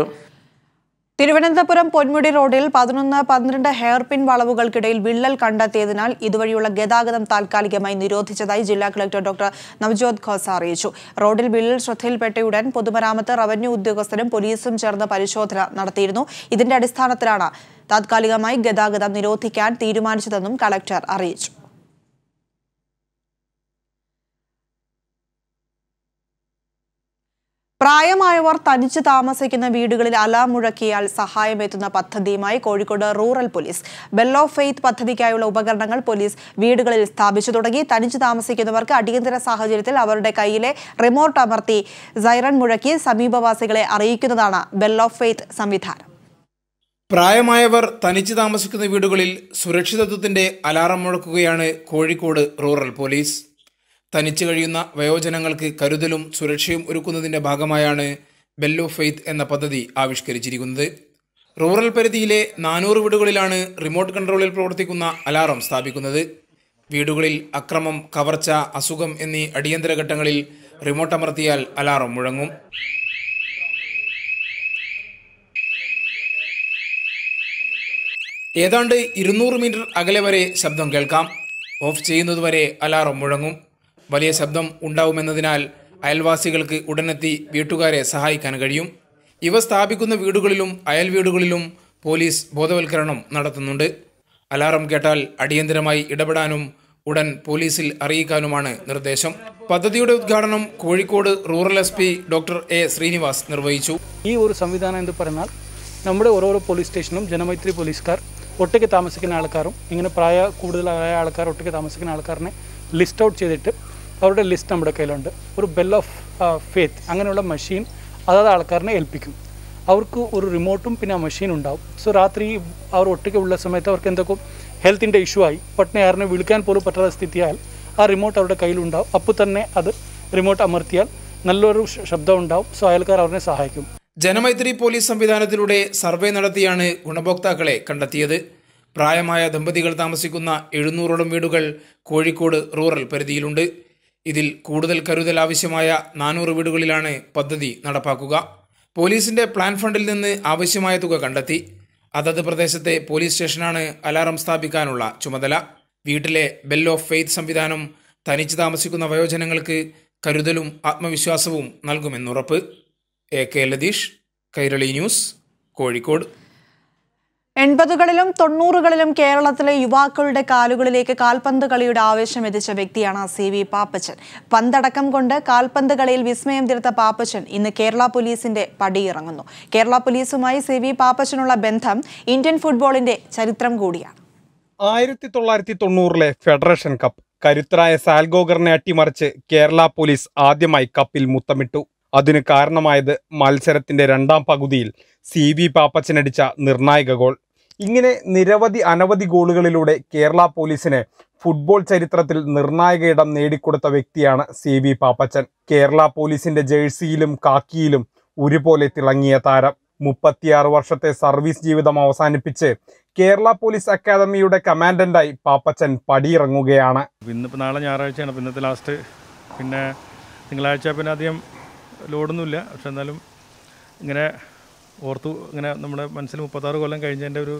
തിരുവനന്തപുരം പൊന്മുടി റോഡിൽ പതിനൊന്ന് പന്ത്രണ്ട് ഹെയർപിൻ വളവുകൾക്കിടയിൽ വിള്ളൽ കണ്ടെത്തിയതിനാൽ ഇതുവഴിയുള്ള ഗതാഗതം താൽക്കാലികമായി നിരോധിച്ചതായി ജില്ലാ കളക്ടർ ഡോക്ടർ നവജോത് ഖോസ അറിയിച്ചു. റോഡിൽ വിള്ളൽ ശ്രദ്ധയിൽപ്പെട്ടയുടൻ പൊതുമരാമത്ത് റവന്യൂ ഉദ്യോഗസ്ഥരും പോലീസും ചേർന്ന് പരിശോധന നടത്തിയിരുന്നു. ഇതിന്റെ അടിസ്ഥാനത്തിലാണ് താൽക്കാലികമായി ഗതാഗതം നിരോധിക്കാൻ തീരുമാനിച്ചതെന്നും കളക്ടർ അറിയിച്ചു. പ്രായമായവർ തനിച്ച് താമസിക്കുന്ന വീടുകളിൽ അലാം മുഴക്കിയാൽ സഹായമെത്തുന്ന പദ്ധതിയുമായി Kozhikode rural police. Of faith പദ്ധതിക്കായുള്ള ഉപകരണങ്ങൾ പോലീസ് വീടുകളിൽ സ്ഥാപിച്ചു തുടങ്ങി. തനിച്ച് താമസിക്കുന്നവർക്ക് അടിയന്തര സാഹചര്യത്തിൽ അവരുടെ കയ്യിലെ റിമോട്ട് അമർത്തി സൈറൺ മുഴക്കി സമീപവാസികളെ അറിയിക്കുന്നതാണ് ഓഫ് ഫെയ്ത്ത് സംവിധാനം. പ്രായമായവർ തനിച്ച് താമസിക്കുന്ന വീടുകളിൽ സുരക്ഷിതത്വത്തിന്റെ അലാറം മുഴക്കുകയാണ് കോഴിക്കോട് റൂറൽ പോലീസ്. തനിച്ച് കഴിയുന്ന വയോജനങ്ങൾക്ക് കരുതലും സുരക്ഷയും ഒരുക്കുന്നതിന്റെ ഭാഗമായാണ് ഓഫ് ഫെയ്ത്ത് എന്ന പദ്ധതി ആവിഷ്കരിച്ചിരിക്കുന്നത്. റൂറൽ പരിധിയിലെ നാനൂറ് വീടുകളിലാണ് റിമോട്ട് കൺട്രോളിൽ പ്രവർത്തിക്കുന്ന അലാറം സ്ഥാപിക്കുന്നത്. വീടുകളിൽ അക്രമം കവർച്ച അസുഖം എന്നീ അടിയന്തര ഘട്ടങ്ങളിൽ റിമോട്ട് അമർത്തിയാൽ അലാറം മുഴങ്ങും. ഏതാണ്ട് ഇരുന്നൂറ് മീറ്റർ അകലെ വരെ ശബ്ദം കേൾക്കാം. ഓഫ് ചെയ്യുന്നതുവരെ അലാറം മുഴങ്ങും. വലിയ ശബ്ദം ഉണ്ടാവുമെന്നതിനാൽ അയൽവാസികൾക്ക് ഉടനെത്തി വീട്ടുകാരെ സഹായിക്കാൻ കഴിയും. ഇവ സ്ഥാപിക്കുന്ന വീടുകളിലും അയൽ വീടുകളിലും പോലീസ് ബോധവൽക്കരണം നടത്തുന്നുണ്ട്. അലാറം കേട്ടാൽ അടിയന്തരമായി ഇടപെടാനും ഉടൻ പോലീസിൽ അറിയിക്കാനുമാണ് നിർദ്ദേശം. പദ്ധതിയുടെ ഉദ്ഘാടനം Kozhikode rural S P doctor A Sreenivas നിർവഹിച്ചു. ഈ ഒരു സംവിധാനം എന്ന് പറഞ്ഞാൽ നമ്മുടെ ഓരോരോ പോലീസ് സ്റ്റേഷനും ജനമൈത്രി പോലീസുകാർ ഒറ്റയ്ക്ക് താമസിക്കുന്ന ആൾക്കാരും ഇങ്ങനെ പ്രായ കൂടുതലായ ആൾക്കാർ ഒറ്റയ്ക്ക് താമസിക്കുന്ന ആൾക്കാരനെ ലിസ്റ്റ് ഔട്ട് ചെയ്തിട്ട് അവരുടെ ലിസ്റ്റ് നമ്മുടെ കയ്യിലുണ്ട്. ഒരു ബെൽ ഓഫ് ഫേത്ത് അങ്ങനെയുള്ള മെഷീൻ അതാത് ആൾക്കാരനെ ഏൽപ്പിക്കും. അവർക്ക് ഒരു റിമോട്ടും പിന്നെ ആ മെഷീൻ ഉണ്ടാവും. സോ രാത്രി അവർ ഒറ്റയ്ക്ക് ഉള്ള സമയത്ത് അവർക്ക് എന്തൊക്കെ? ഹെൽത്തിന്റെ ഇഷ്യൂ ആയി. പെട്ടെന്ന് ആരനെ വിളിക്കാൻ പോലും പറ്റാത്ത സ്ഥിതിയായാൽ ആ റിമോട്ട് അവരുടെ കയ്യിലുണ്ടാവും അപ്പോൾ തന്നെ അത് റിമോട്ട് അമർത്തിയാൽ നല്ലൊരു ശബ്ദം ഉണ്ടാവും. സോ അയൽക്കാർ അവരെ സഹായിക്കും. ജനമൈത്രി പോലീസ് സംവിധാനത്തിലൂടെ സർവേ നടത്തിയാണ് ഗുണഭോക്താക്കളെ കണ്ടെത്തിയത്. പ്രായമായ ദമ്പതികൾ താമസിക്കുന്ന എഴുന്നൂറോളം വീടുകൾ കോഴിക്കോട് റൂറൽ പരിധിയിലുണ്ട്. ഇതിൽ കൂടുതൽ കരുതൽ ആവശ്യമായ നാനൂറ് വീടുകളിലാണ് പദ്ധതി നടപ്പാക്കുക. പോലീസിന്റെ പ്ലാൻ ഫണ്ടിൽ നിന്ന് ആവശ്യമായ തുക കണ്ടെത്തി. അതത് പ്രദേശത്തെ പോലീസ് സ്റ്റേഷനാണ് അലാറം സ്ഥാപിക്കാനുള്ള ചുമതല. വീട്ടിലെ ബെൽ ഓഫ് ഫെയ്ത്ത് സംവിധാനം തനിച്ച് താമസിക്കുന്ന വയോജനങ്ങൾക്ക് കരുതലും ആത്മവിശ്വാസവും നൽകുമെന്നുറപ്പ്. A K Latheesh Kairali News Kozhikode. എൺപതുകളിലും തൊണ്ണൂറുകളിലും കേരളത്തിലെ യുവാക്കളുടെ കാലുകളിലേക്ക് കാൽപന്ത് കളിയുടെ ആവേശം എത്തിച്ച വ്യക്തിയാണ് സി വി പാപ്പച്ചൻ. പന്തടക്കം കൊണ്ട് കാൽപന്ത് കളിയിൽ വിസ്മയം തീർത്ത പാപ്പച്ചൻ ഇന്ന് കേരള പോലീസിന്റെ പടിയിറങ്ങുന്നു. കേരള പോലീസുമായി സി വി പാപ്പച്ചനുള്ള ബന്ധം ഇന്ത്യൻ ഫുട്ബോളിന്റെ ചരിത്രം കൂടിയാണ്. ആയിരത്തി തൊള്ളായിരത്തി തൊണ്ണൂറിലെ ഫെഡറേഷൻ കപ്പ് കരുത്തരായ സാൽഗോഗറിനെ അട്ടിമറിച്ച് കേരള പോലീസ് ആദ്യമായി കപ്പിൽ മുത്തമിട്ടു. അതിന് കാരണമായത് മത്സരത്തിന്റെ രണ്ടാം പകുതിയിൽ സി വി പാപ്പച്ചനടിച്ച നിർണായക ഗോൾ. ഇങ്ങനെ നിരവധി അനവധി ഗോളുകളിലൂടെ കേരള പോലീസിന് ഫുട്ബോൾ ചരിത്രത്തിൽ നിർണായക ഇടം നേടിക്കൊടുത്ത വ്യക്തിയാണ് സി വി പാപ്പച്ചൻ. കേരള പോലീസിന്റെ ജേഴ്സിയിലും കാക്കിയിലും ഒരുപോലെ തിളങ്ങിയ താരം. മുപ്പത്തിയാറ് വർഷത്തെ സർവീസ് ജീവിതം അവസാനിപ്പിച്ച് കേരള പോലീസ് അക്കാദമിയുടെ കമാൻഡന്റായി പാപ്പച്ചൻ പടിയിറങ്ങുകയാണ്. ഇന്നിപ്പോൾ നാളെ ഞായറാഴ്ചയാണ്. ഇന്നത്തെ ലാസ്റ്റ് പിന്നെ തിങ്കളാഴ്ച പിന്നെ അധികം ലോഡൊന്നുമില്ല പക്ഷെ എന്നാലും ഇങ്ങനെ ഓർത്തു ഇങ്ങനെ നമ്മുടെ മനസ്സിൽ മുപ്പത്താറ് കൊല്ലം കഴിഞ്ഞതിന്റെ ഒരു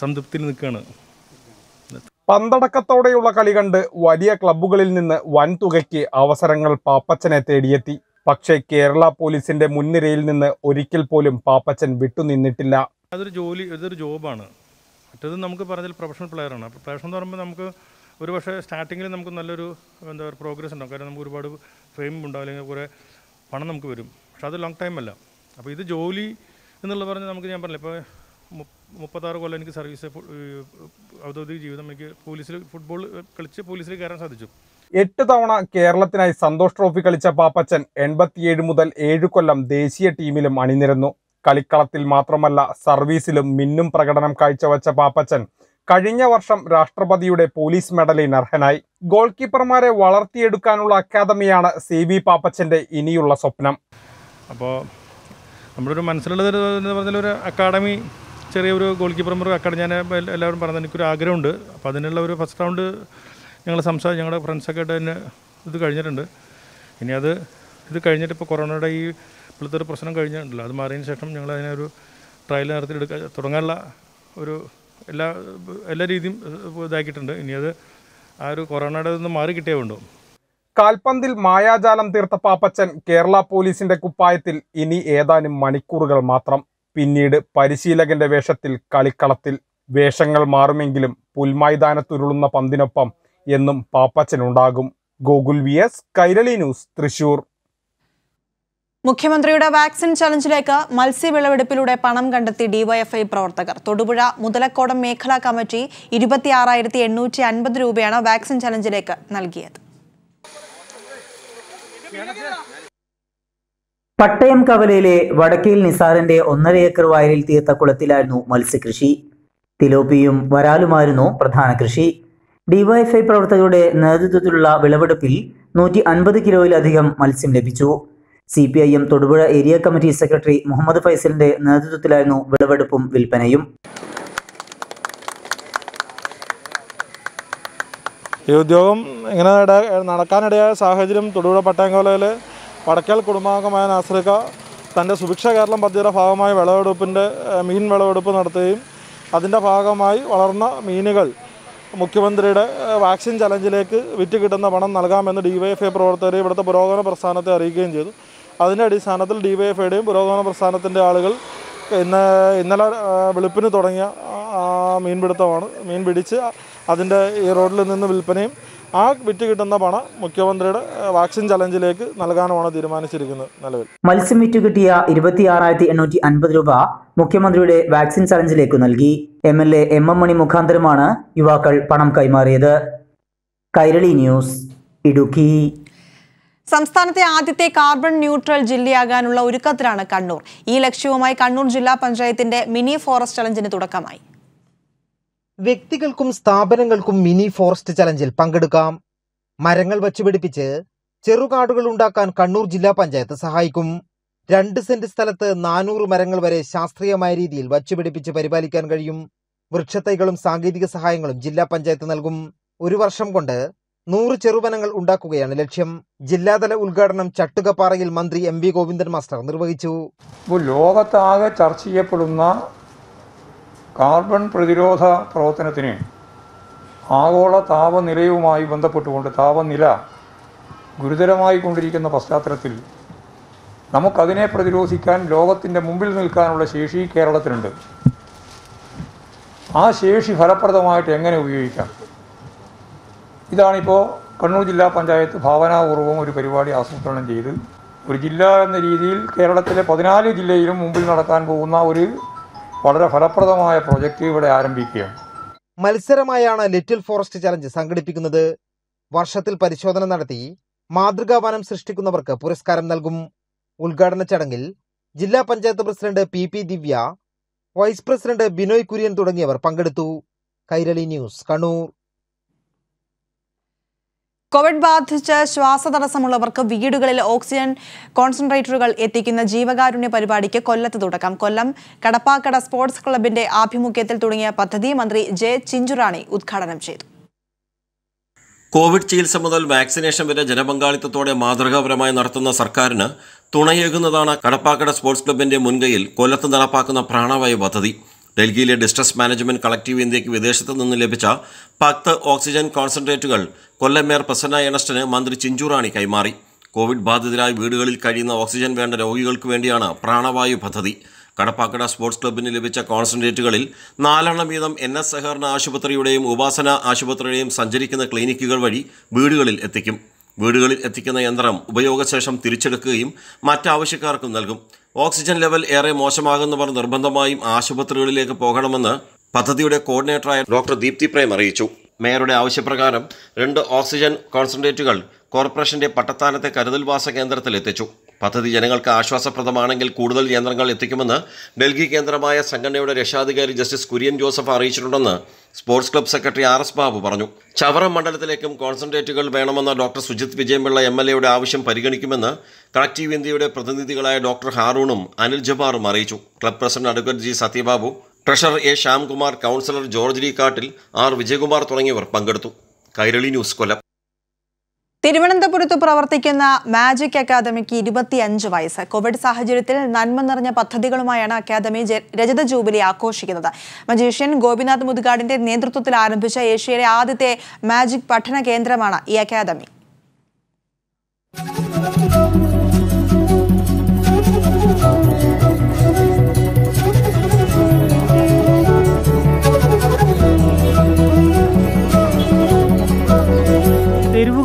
സംതൃപ്തിയിൽ നിൽക്കുകയാണ്. പന്തടക്കത്തോടെയുള്ള കളി കണ്ട് വലിയ ക്ലബ്ബുകളിൽ നിന്ന് വൻതുകയ്ക്ക് അവസരങ്ങൾ പാപ്പച്ചനെ തേടിയെത്തി. പക്ഷേ കേരള പോലീസിന്റെ മുൻനിരയിൽ നിന്ന് ഒരിക്കൽ പോലും പാപ്പച്ചൻ വിട്ടുനിന്നിട്ടില്ല. അതൊരു ജോലി ഇതൊരു ജോബാണ്. മറ്റേത് നമുക്ക് പറഞ്ഞാൽ പ്രൊഫഷണൽ പ്ലെയറാണ് അപ്പോൾ പ്രൊഫഷണൽ എന്ന് പറയുമ്പോൾ നമുക്ക് ഒരു പക്ഷേ സ്റ്റാർട്ടിങ്ങിൽ നമുക്ക് നല്ലൊരു എന്താ പറയുക പ്രോഗ്രസ് ഉണ്ടാവും. കാരണം നമുക്ക് ഒരുപാട് ഫെയിം ഉണ്ടാവും. അല്ലെങ്കിൽ കുറേ പണം നമുക്ക് വരും. പക്ഷെ അത് ലോങ് ടൈം അല്ല. അപ്പോൾ ഇത് ജോലി എന്നുള്ള പറഞ്ഞ് നമുക്ക് ഞാൻ പറഞ്ഞില്ല ഇപ്പോൾ മുപ്പത്താറ് കൊല്ലം എനിക്ക് സർവീസ് ഔദ്യോഗിക ജീവിതം എനിക്ക് പോലീസിൽ ഫുട്ബോൾ കളിച്ച് പോലീസിൽ കയറാൻ സാധിച്ചു. എട്ട് തവണ കേരളത്തിനായി സന്തോഷ് ട്രോഫി കളിച്ച പാപ്പച്ചൻ എൺപത്തിയേഴ് മുതൽ ഏഴ് കൊല്ലം ദേശീയ ടീമിലും അണിനിരന്നു. കളിക്കളത്തിൽ മാത്രമല്ല സർവീസിലും മിന്നും പ്രകടനം കാഴ്ചവെച്ച പാപ്പച്ചൻ കഴിഞ്ഞ വർഷം രാഷ്ട്രപതിയുടെ പോലീസ് മെഡലിന് അർഹനായി. ഗോൾ കീപ്പർമാരെ വളർത്തിയെടുക്കാനുള്ള അക്കാദമിയാണ് സി വി പാപ്പച്ചന്റെ ഇനിയുള്ള സ്വപ്നം. അപ്പോൾ നമ്മുടെ ഒരു മനസ്സിലുള്ളത് എന്ന് പറഞ്ഞാൽ ഒരു അക്കാഡമി ചെറിയൊരു ഗോൾ കീപ്പർമാർ അക്കാഡമി ഞാൻ എല്ല- എല്ലാവരും പറഞ്ഞത് എനിക്കൊരു ആഗ്രഹമുണ്ട്. അപ്പോൾ അതിനുള്ള ഒരു ഫസ്റ്റ് റൗണ്ട് ഞങ്ങൾ സംസാരിച്ച് ഞങ്ങളുടെ ഫ്രണ്ട്സൊക്കെ ആയിട്ട് തന്നെ ഇത് കഴിഞ്ഞിട്ടുണ്ട്. ഇനി അത് ഇത് കഴിഞ്ഞിട്ട് ഇപ്പോൾ കൊറോണയുടെ ഈ ഇപ്പോഴത്തെ ഒരു പ്രശ്നം കഴിഞ്ഞിട്ടുണ്ടല്ലോ അത് മാറിയതിന് ശേഷം ഞങ്ങൾ അതിനൊരു ട്രയൽ നടത്തി എടുക്കാൻ തുടങ്ങാനുള്ള ഒരു എല്ലാ എല്ലാ രീതിയും ഇതാക്കിയിട്ടുണ്ട്. ഇനി അത് ആ ഒരു കൊറോണയുടെ ഒന്ന് മാറി കിട്ടിയേ ഉണ്ടോ കാൽപന്തിൽ മായാജാലം തീർത്ത പാപ്പച്ചൻ കേരള പോലീസിന്റെ കുപ്പായത്തിൽ ഇനി ഏതാനും മണിക്കൂറുകൾ മാത്രം. പിന്നീട് പരിശീലകന്റെ വേഷത്തിൽ കളിക്കളത്തിൽ വേഷങ്ങൾ മാറുമെങ്കിലും പുൽമൈതാനത്തുരുളുന്ന പന്തിനൊപ്പം എന്നും പാപ്പച്ചനുണ്ടാകും. Gokul V S Kairali News Thrissur. മുഖ്യമന്ത്രിയുടെ വാക്സിൻ ചലഞ്ചിലേക്ക് മത്സ്യവിളവെടുപ്പിലൂടെ പണം കണ്ടെത്തി ഡിവൈഎഫ്ഐ പ്രവർത്തകർ. തൊടുപുഴ മുതലക്കോടം മേഖലാ കമ്മിറ്റി ഇരുപത്തിയാറായിരത്തി എണ്ണൂറ്റി അൻപത് രൂപയാണ് വാക്സിൻ ചലഞ്ചിലേക്ക് നൽകിയത്. പട്ടയം കവലയിലെ വടക്കേൽ നിസാറിന്റെ ഒന്നര ഏക്കർ വയലിൽ തീർത്ത കുളത്തിലായിരുന്നു മത്സ്യകൃഷി. തിലോപ്പിയും വരാലുമായിരുന്നു പ്രധാന കൃഷി. ഡിവൈഎഫ്ഐ പ്രവർത്തകരുടെ നേതൃത്വത്തിലുള്ള വിളവെടുപ്പിൽ നൂറ്റി അൻപത് കിലോയിലധികം മത്സ്യം ലഭിച്ചു. C P I M Thodupuzha area committee secretary Muhammad ഫൈസലിന്റെ നേതൃത്വത്തിലായിരുന്നു വിളവെടുപ്പും വിൽപ്പനയും. ഈ ഉദ്യോഗം ഇങ്ങനെ നടക്കാനിടയായ സാഹചര്യം തൊടുപുഴ പട്ടാങ്കോലയിലെ വടക്കേൽ കുടുംബാംഗമായ നാസ്രിക തന്റെ സുഭിക്ഷ കേരളം പദ്ധതിയുടെ ഭാഗമായി വിളവെടുപ്പിന്റെ മീൻ വിളവെടുപ്പ് നടത്തുകയും അതിന്റെ ഭാഗമായി വളർന്ന മീനുകൾ മുഖ്യമന്ത്രിയുടെ വാക്സിൻ ചലഞ്ചിലേക്ക് വിറ്റ് കിട്ടുന്ന പണം നൽകാമെന്ന് ഡിവൈഎഫ്ഐ പ്രവർത്തകർ ഇവിടുത്തെ പുരോഗമന പ്രസ്ഥാനത്തെ അറിയിക്കുകയും ചെയ്തു. അതിന്റെ അടിസ്ഥാനത്തിൽ ഡിവൈഎഫ്ഐയുടെയും പുരോഗമന പ്രസ്ഥാനത്തിന്റെ ആളുകൾ ഇന്ന് ഇന്നലെ വെളുപ്പിന് തുടങ്ങിയ മീൻപിടുത്തമാണ് മീൻ പിടിച്ച് അതിന്റെ ഈ റോഡിൽ നിന്ന് വിൽപ്പനയും ആ വിറ്റ് കിട്ടുന്ന പണം മുഖ്യമന്ത്രിയുടെ വാക്സിൻ ചലഞ്ചിലേക്ക് നൽകാനുമാണ് തീരുമാനിച്ചിരിക്കുന്നത് നിലവിൽ. മത്സ്യം വിറ്റ് കിട്ടിയ ഇരുപത്തിയാറായിരത്തി എണ്ണൂറ്റി അൻപത് രൂപ മുഖ്യമന്ത്രിയുടെ വാക്സിൻ ചലഞ്ചിലേക്ക് നൽകി. M L A M M Mani മുഖാന്തരമാണ് യുവാക്കൾ പണം കൈമാറിയത്. കൈരളി ന്യൂസ് ഇടുക്കി. സംസ്ഥാനത്തെ ആദ്യത്തെ കാർബൺ ന്യൂട്രൽ ജില്ലയാകാനുള്ള ഒരുക്കത്തിലാണ് കണ്ണൂർ. ഈ ലക്ഷ്യവുമായി കണ്ണൂർ ജില്ലാ പഞ്ചായത്തിന്റെ മിനി ഫോറസ്റ്റ് ചലഞ്ചിന് തുടക്കമായി. വ്യക്തികൾക്കും സ്ഥാപനങ്ങൾക്കും മിനി ഫോറസ്റ്റ് ചലഞ്ചിൽ പങ്കെടുക്കാം. മരങ്ങൾ വച്ചുപിടിപ്പിച്ച് ചെറുകാടുകൾ ഉണ്ടാക്കാൻ കണ്ണൂർ ജില്ലാ പഞ്ചായത്ത് സഹായിക്കും. രണ്ട് സെന്റ് സ്ഥലത്ത് നാനൂറ് മരങ്ങൾ വരെ ശാസ്ത്രീയമായ രീതിയിൽ വച്ചുപിടിപ്പിച്ച് പരിപാലിക്കാൻ കഴിയും. വൃക്ഷത്തൈകളും സാങ്കേതിക സഹായങ്ങളും ജില്ലാ പഞ്ചായത്ത് നൽകും. ഒരു വർഷം കൊണ്ട് നൂറ് ചെറുവനങ്ങൾ ഉണ്ടാക്കുകയാണ് ലക്ഷ്യം. ജില്ലാതല ഉദ്ഘാടനം ചട്ടുകപ്പാറയിൽ മന്ത്രി എം വി ഗോവിന്ദൻ മാസ്റ്റർ നിർവഹിച്ചു. ലോകത്താകെ ചർച്ച ചെയ്യപ്പെടുന്ന കാർബൺ പ്രതിരോധ പ്രവർത്തനത്തിന് ആഗോള താപനിലയുമായി ബന്ധപ്പെട്ടുകൊണ്ട് താപനില ഗുരുതരമായി കൊണ്ടിരിക്കുന്ന പശ്ചാത്തലത്തിൽ നമുക്കതിനെ പ്രതിരോധിക്കാൻ ലോകത്തിന്റെ മുമ്പിൽ നിൽക്കാനുള്ള ശേഷി കേരളത്തിനുണ്ട്. ആ ശേഷി ഫലപ്രദമായിട്ട് എങ്ങനെ ഉപയോഗിക്കാം? ഇതാണിപ്പോൾ കണ്ണൂർ ജില്ലാ പഞ്ചായത്ത് ഭാവനാപൂർവം ഒരു പരിപാടി ആസൂത്രണം ചെയ്ത് ഒരു ജില്ല എന്ന രീതിയിൽ കേരളത്തിലെ പതിനാല് ജില്ലയിലും മുമ്പിൽ നടക്കാൻ പോകുന്ന ഒരു വളരെ ഫലപ്രദമായ പ്രൊജക്റ്റ് ഇവിടെ ആരംഭിക്കുകയാണ്. മത്സരമായാണ് ലിറ്റിൽ ഫോറസ്റ്റ് ചലഞ്ച് സംഘടിപ്പിക്കുന്നത്. വർഷത്തിൽ പരിശോധന നടത്തി മാതൃകാ വനം സൃഷ്ടിക്കുന്നവർക്ക് പുരസ്കാരം നൽകും. ഉദ്ഘാടന ചടങ്ങിൽ ജില്ലാ panchayat president P P Divya vice president Binoy Kurian തുടങ്ങിയവർ പങ്കെടുത്തു. കൈരളി ന്യൂസ് കണ്ണൂർ. കോവിഡ് ബാധിച്ച് ശ്വാസതടസ്സമുള്ളവർക്ക് വീടുകളിൽ ഓക്സിജൻ കോൺസെൻട്രേറ്ററുകൾ എത്തിക്കുന്ന ജീവകാരുണ്യ പരിപാടിക്ക് കൊല്ലത്ത് തുടക്കം. കൊല്ലം കടപ്പാക്കട സ്പോർട്സ് ക്ലബിന്റെ ആഭിമുഖ്യത്തിൽ തുടങ്ങിയ പദ്ധതി മന്ത്രി ജെ ചിഞ്ചുറാണി ഉദ്ഘാടനം ചെയ്തു. കോവിഡ് ചികിത്സ മുതൽ വാക്സിനേഷൻ വരെ ജനപങ്കാളിത്തത്തോടെ മാതൃകാപരമായി നടത്തുന്ന സർക്കാരിന് തുണയേകുന്നതാണ് കടപ്പാക്കട സ്പോർട്സ് ക്ലബിന്റെ മുൻകൈയിൽ കൊല്ലത്ത് നടപ്പാക്കുന്ന പ്രാണവായു പദ്ധതി. ഡൽഹിയിലെ ഡിസ്ട്രസ് മാനേജ്മെന്റ് കളക്റ്റീവ് ഇന്ത്യയ്ക്ക് വിദേശത്തു നിന്ന് ലഭിച്ച പത്ത് ഓക്സിജൻ കോൺസെൻട്രേറ്റുകൾ കൊല്ലം മേയർ പ്രസന്ന എണസ്റ്റന് മന്ത്രി ചിഞ്ചുറാണി കൈമാറി. കോവിഡ് ബാധിതരായ വീടുകളിൽ കഴിയുന്ന ഓക്സിജൻ വേണ്ട രോഗികൾക്ക് വേണ്ടിയാണ് പ്രാണവായു പദ്ധതി. കടപ്പാക്കട സ്പോർട്സ് ക്ലബിന് ലഭിച്ച കോൺസെൻട്രേറ്റുകളിൽ നാലെണ്ണം വീതം എൻ എസ് സഹകരണ ആശുപത്രിയുടെയും ഉപാസന ആശുപത്രിയുടെയും സഞ്ചരിക്കുന്ന ക്ലിനിക്കുകൾ വഴി വീടുകളിൽ എത്തിക്കും. വീടുകളിൽ എത്തിക്കുന്ന യന്ത്രം ഉപയോഗശേഷം തിരിച്ചെടുക്കുകയും മറ്റാവശ്യക്കാർക്കും നൽകും. ഓക്സിജൻ ലെവൽ ഏറെ മോശമാകുന്നവർ നിർബന്ധമായും ആശുപത്രികളിലേക്ക് പോകണമെന്ന് പദ്ധതിയുടെ കോർഡിനേറ്ററായ ഡോക്ടർ ദീപ്തി പ്രേം അറിയിച്ചു. മേയറുടെ ആവശ്യപ്രകാരം രണ്ട് ഓക്സിജൻ കോൺസെൻട്രേറ്റുകൾ കോർപ്പറേഷന്റെ പട്ടത്താനത്തെ കരുതൽവാസ കേന്ദ്രത്തിൽ എത്തിച്ചു പദ്ധതി ജനങ്ങൾക്ക് ആശ്വാസപ്രദമാണെങ്കിൽ കൂടുതൽ യന്ത്രങ്ങൾ എത്തിക്കുമെന്ന് ഡൽഹി കേന്ദ്രമായ സംഘടനയുടെ രക്ഷാധികാരി justice Kurian Joseph അറിയിച്ചിട്ടുണ്ടെന്ന് sports club secretary R S Babu പറഞ്ഞു. ചവറ മണ്ഡലത്തിലേക്കും കോൺസെൻട്രേറ്റുകൾ വേണമെന്ന doctor Sujith Vijayanpillai M L എയുടെ ആവശ്യം പരിഗണിക്കുമെന്ന് കളക്റ്റീവ് ഇന്ത്യയുടെ പ്രതിനിധികളായ ഡോക്ടർ ഹാറൂണും അനിൽ ജബാറും അറിയിച്ചു. Club president advocate G Sathyababu treasurer A Shyamkumar councillor George D Kattil R Vijayakumar തുടങ്ങിയവർ പങ്കെടുത്തു. കൈരളി ന്യൂസ് കൊല്ലം. തിരുവനന്തപുരത്ത് പ്രവർത്തിക്കുന്ന മാജിക് അക്കാദമിക്ക് ഇരുപത്തിയഞ്ച് വയസ്സ്. കോവിഡ് സാഹചര്യത്തിൽ നന്മ നിറഞ്ഞ പദ്ധതികളുമായാണ് അക്കാദമി രജത ജൂബിലി ആഘോഷിക്കുന്നത്. മജീഷ്യൻ ഗോപിനാഥ് മുതുകാടിന്റെ നേതൃത്വത്തിൽ ആരംഭിച്ച ഏഷ്യയിലെ ആദ്യത്തെ മാജിക് പഠന കേന്ദ്രമാണ് ഈ അക്കാദമി.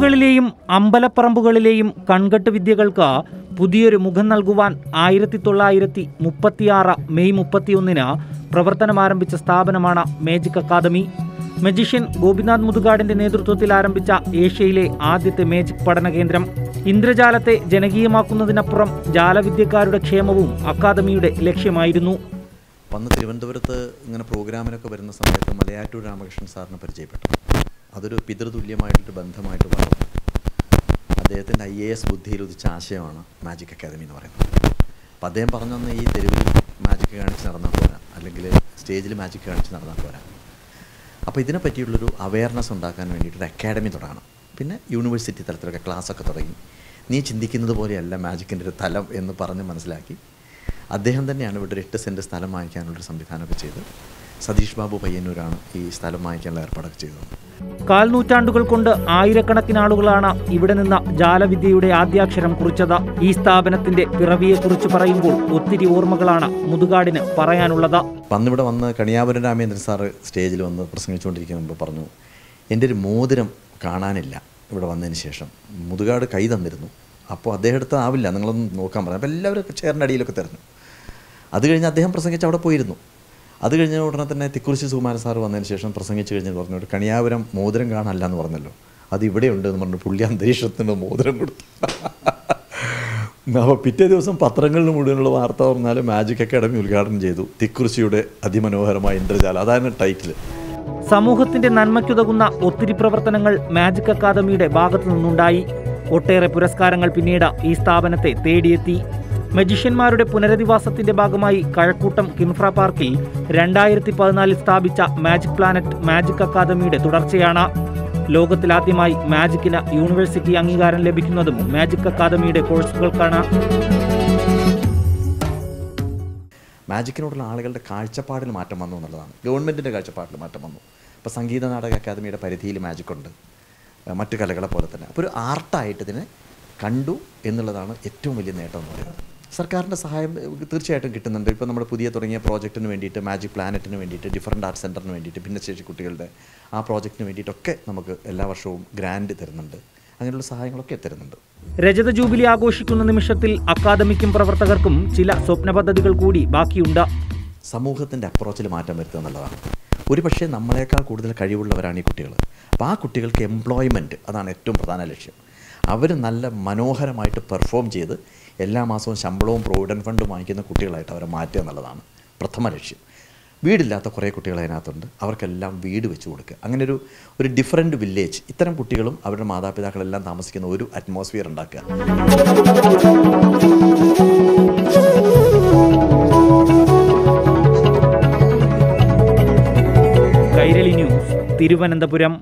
തെരുവുകളിലെയും അമ്പലപ്പറമ്പുകളിലെയും കൺകെട്ട് വിദ്യകൾക്ക് പുതിയൊരു മുഖം നൽകുവാൻ ആയിരത്തി തൊള്ളായിരത്തി മുപ്പത്തിയാറ് മെയ് മുപ്പത്തിയൊന്നിന് പ്രവർത്തനം ആരംഭിച്ച സ്ഥാപനമാണ് മേജിക് അക്കാദമി. മജീഷ്യൻ ഗോപിനാഥ് മുതുകാടിന്റെ നേതൃത്വത്തിൽ ആരംഭിച്ച ഏഷ്യയിലെ ആദ്യത്തെ മേജിക് പഠന കേന്ദ്രം. ഇന്ദ്രജാലത്തെ ജനകീയമാക്കുന്നതിനപ്പുറം ജാലവിദ്യക്കാരുടെ ക്ഷേമവും അക്കാദമിയുടെ ലക്ഷ്യമായിരുന്നു. വന്ന് തിരുവനന്തപുരത്ത് ഇങ്ങനെ പ്രോഗ്രാമിനൊക്കെ വരുന്ന സമയത്ത് മലയാറ്റൂർ രാമകൃഷ്ണൻ സാറിനെ പരിചയപ്പെട്ടു. അതൊരു പിതൃതുല്യമായിട്ടൊരു ബന്ധമായിട്ട് വളർന്നു. അദ്ദേഹത്തിന്റെ ഐ എ എസ് ബുദ്ധിയിൽ ഉദിച്ച ആശയമാണ് മാജിക് അക്കാദമി എന്ന് പറയുന്നത്. അപ്പോൾ അദ്ദേഹം പറഞ്ഞു തന്ന ഈ തെരുവിൽ മാജിക് കാണിച്ച് നടന്നാൽ പോരാ. അല്ലെങ്കിൽ സ്റ്റേജിൽ മാജിക് കാണിച്ച് നടന്നാൽ പോരാ. അപ്പോൾ ഇതിനെ പറ്റിയുള്ളൊരു അവയർനെസ് ഉണ്ടാക്കാൻ വേണ്ടിയിട്ടൊരു അക്കാഡമി തുടങ്ങണം. പിന്നെ യൂണിവേഴ്സിറ്റി തലത്തിലൊക്കെ ക്ലാസ്സൊക്കെ തുടങ്ങി. നീ ചിന്തിക്കുന്നത് പോലെയല്ല മാജിക്കിന്റെ ഒരു തലം എന്ന് പറഞ്ഞ് മനസ്സിലാക്കി. അദ്ദേഹം തന്നെയാണ് ഇവിടെ ഒരു എട്ട് സെന്റ് സ്ഥലം വാങ്ങിക്കാനുള്ളൊരു സംവിധാനമൊക്കെ ചെയ്ത് സതീഷ് ബാബു പയ്യന്നൂരാണ് ഈ സ്ഥലം വാങ്ങിക്കാനുള്ള ഏർപ്പാടൊക്കെ ചെയ്തത്. കാൽനൂറ്റാണ്ടുകൾ കൊണ്ട് ആയിരക്കണക്കിന് ആളുകളാണ് ഇവിടെ നിന്ന് ജാലവിദ്യയുടെ ആദ്യാക്ഷരം കുറിച്ചത്. ഈ സ്ഥാപനത്തിന്റെ പിറവിയെക്കുറിച്ച് പറയുമ്പോൾ ഒത്തിരി ഓർമ്മകളാണ് മുതുകാടിന് പറയാനുള്ളത്. അന്നിവിടെ വന്ന് കണിയാപുരം രാമേന്ദ്രൻ സാറ് സ്റ്റേജിൽ വന്ന് പ്രസംഗിച്ചുകൊണ്ടിരിക്കുമ്പോൾ പറഞ്ഞു എന്റെ ഒരു മോതിരം കാണാനില്ല ഇവിടെ വന്നതിന് ശേഷം. മുതുകാട് കൈ തന്നിരുന്നു. അപ്പോൾ അദ്ദേഹം അടുത്ത് ആവില്ല. നിങ്ങളൊന്ന് നോക്കാൻ പറഞ്ഞു അപ്പോൾ എല്ലാവരും ചേറിന്റെ അടിയിലൊക്കെ തരുന്നു അത് കഴിഞ്ഞ് അദ്ദേഹം പ്രസംഗിച്ച് അവിടെ പോയിരുന്നു. അത് കഴിഞ്ഞ ഉടനെ തന്നെ തിക്കുറിശി സുകുമാരൻ സാർ വന്നതിന് ശേഷം പ്രസംഗിച്ച് കഴിഞ്ഞ് പറഞ്ഞു ഒരു കണിയാപുരം മോതിരം കാണല്ല എന്ന് പറഞ്ഞല്ലോ. അത് ഇവിടെ ഉണ്ട് എന്ന് പറഞ്ഞു പുള്ളി അന്തരീക്ഷത്തിന് മോതിരം കൊടുത്തു. അപ്പോൾ പിറ്റേ ദിവസം പത്രങ്ങളിൽ മുഴുവനുള്ള വാർത്ത പറഞ്ഞാൽ മാജിക് അക്കാഡമി ഉദ്ഘാടനം ചെയ്തു തിക്കുറിശിയുടെ അതിമനോഹരമായ ഇന്ദ്രജാലം. അതാണ് ടൈറ്റിൽ സമൂഹത്തിന്റെ നന്മയ്ക്കുതകുന്ന ഒത്തിരി പ്രവർത്തനങ്ങൾ മാജിക് അക്കാദമിയുടെ ഭാഗത്തു നിന്നുണ്ടായി. ഒട്ടേറെ പുരസ്കാരങ്ങൾ പിന്നീട് ഈ സ്ഥാപനത്തെ തേടിയെത്തി. മജിഷ്യന്മാരുടെ പുനരധിവാസത്തിന്റെ ഭാഗമായി കഴക്കൂട്ടം കിൻഫ്ര പാർക്കിൽ രണ്ടായിരത്തി പതിനാലിൽ സ്ഥാപിച്ച മാജിക് പ്ലാനറ്റ് മാജിക് അക്കാദമിയുടെ തുടർച്ചയാണ്. ലോകത്തിലാദ്യമായി മാജിക്കിന് യൂണിവേഴ്സിറ്റി അംഗീകാരം ലഭിക്കുന്നതും മാജിക് അക്കാദമിയുടെ കോഴ്സുകൾക്കാണ്. മാജിക്കിനോടുള്ള ആളുകളുടെ കാഴ്ചപ്പാടിൽ മാറ്റം വന്നു എന്നുള്ളതാണ്. ഗവൺമെന്റിന്റെ കാഴ്ചപ്പാടിൽ മാറ്റം വന്നു. ഇപ്പോൾ സംഗീത നാടക അക്കാദമിയുടെ പരിധിയിൽ മാജിക്കുണ്ട് മറ്റു കലകളെ പോലെ തന്നെ. അപ്പോൾ ഒരു ആർട്ടായിട്ട് ഇതിനെ കണ്ടു എന്നുള്ളതാണ് ഏറ്റവും വലിയ നേട്ടം എന്ന് പറയുന്നത്. സർക്കാരിന്റെ സഹായം തീർച്ചയായിട്ടും കിട്ടുന്നുണ്ട്. ഇപ്പോൾ നമ്മുടെ പുതിയ തുടങ്ങിയ പ്രോജക്റ്റിന് വേണ്ടിയിട്ട് മാജിക് പ്ലാനറ്റിന് വേണ്ടിയിട്ട് ഡിഫറന്റ് ആർട്ട് സെന്ററിന് വേണ്ടിയിട്ട് ഭിന്നശേഷി കുട്ടികളുടെ ആ പ്രോജക്റ്റിന് വേണ്ടിയിട്ടൊക്കെ നമുക്ക് എല്ലാ വർഷവും ഗ്രാൻഡ് തരുന്നുണ്ട്. അങ്ങനെയുള്ള സഹായങ്ങളൊക്കെ തരുന്നുണ്ട്. രജത ജൂബിലി ആഘോഷിക്കുന്ന നിമിഷത്തിൽ അക്കാദമിക്കും പ്രവർത്തകർക്കും ചില സ്വപ്ന പദ്ധതികൾ കൂടി ബാക്കിയുണ്ട്. സമൂഹത്തിന്റെ അപ്രോച്ചിൽ മാറ്റം വരുത്തുക എന്നുള്ളതാണ്. ഒരു പക്ഷേ നമ്മളെക്കാൾ കൂടുതൽ കഴിവുള്ളവരാണ് ഈ കുട്ടികൾ. അപ്പോൾ ആ കുട്ടികൾക്ക് എംപ്ലോയ്മെന്റ് അതാണ് ഏറ്റവും പ്രധാന ലക്ഷ്യം. അവർ നല്ല മനോഹരമായിട്ട് പെർഫോം ചെയ്ത് എല്ലാ മാസവും ശമ്പളവും പ്രൊവിഡന്റ് ഫണ്ടും വാങ്ങിക്കുന്ന കുട്ടികളായിട്ട് അവരെ മാറ്റുക എന്നുള്ളതാണ് പ്രഥമ ലക്ഷ്യം. വീടില്ലാത്ത കുറേ കുട്ടികൾ അതിനകത്തുണ്ട്. അവർക്കെല്ലാം വീട് വെച്ച് കൊടുക്കുക. അങ്ങനെ ഒരു ഒരു ഡിഫറെന്റ് വില്ലേജ് ഇത്തരം കുട്ടികളും അവരുടെ മാതാപിതാക്കളെല്ലാം താമസിക്കുന്ന ഒരു അറ്റ്മോസ്ഫിയർ ഉണ്ടാക്കുക. ന്യൂസ് തിരുവനന്തപുരം.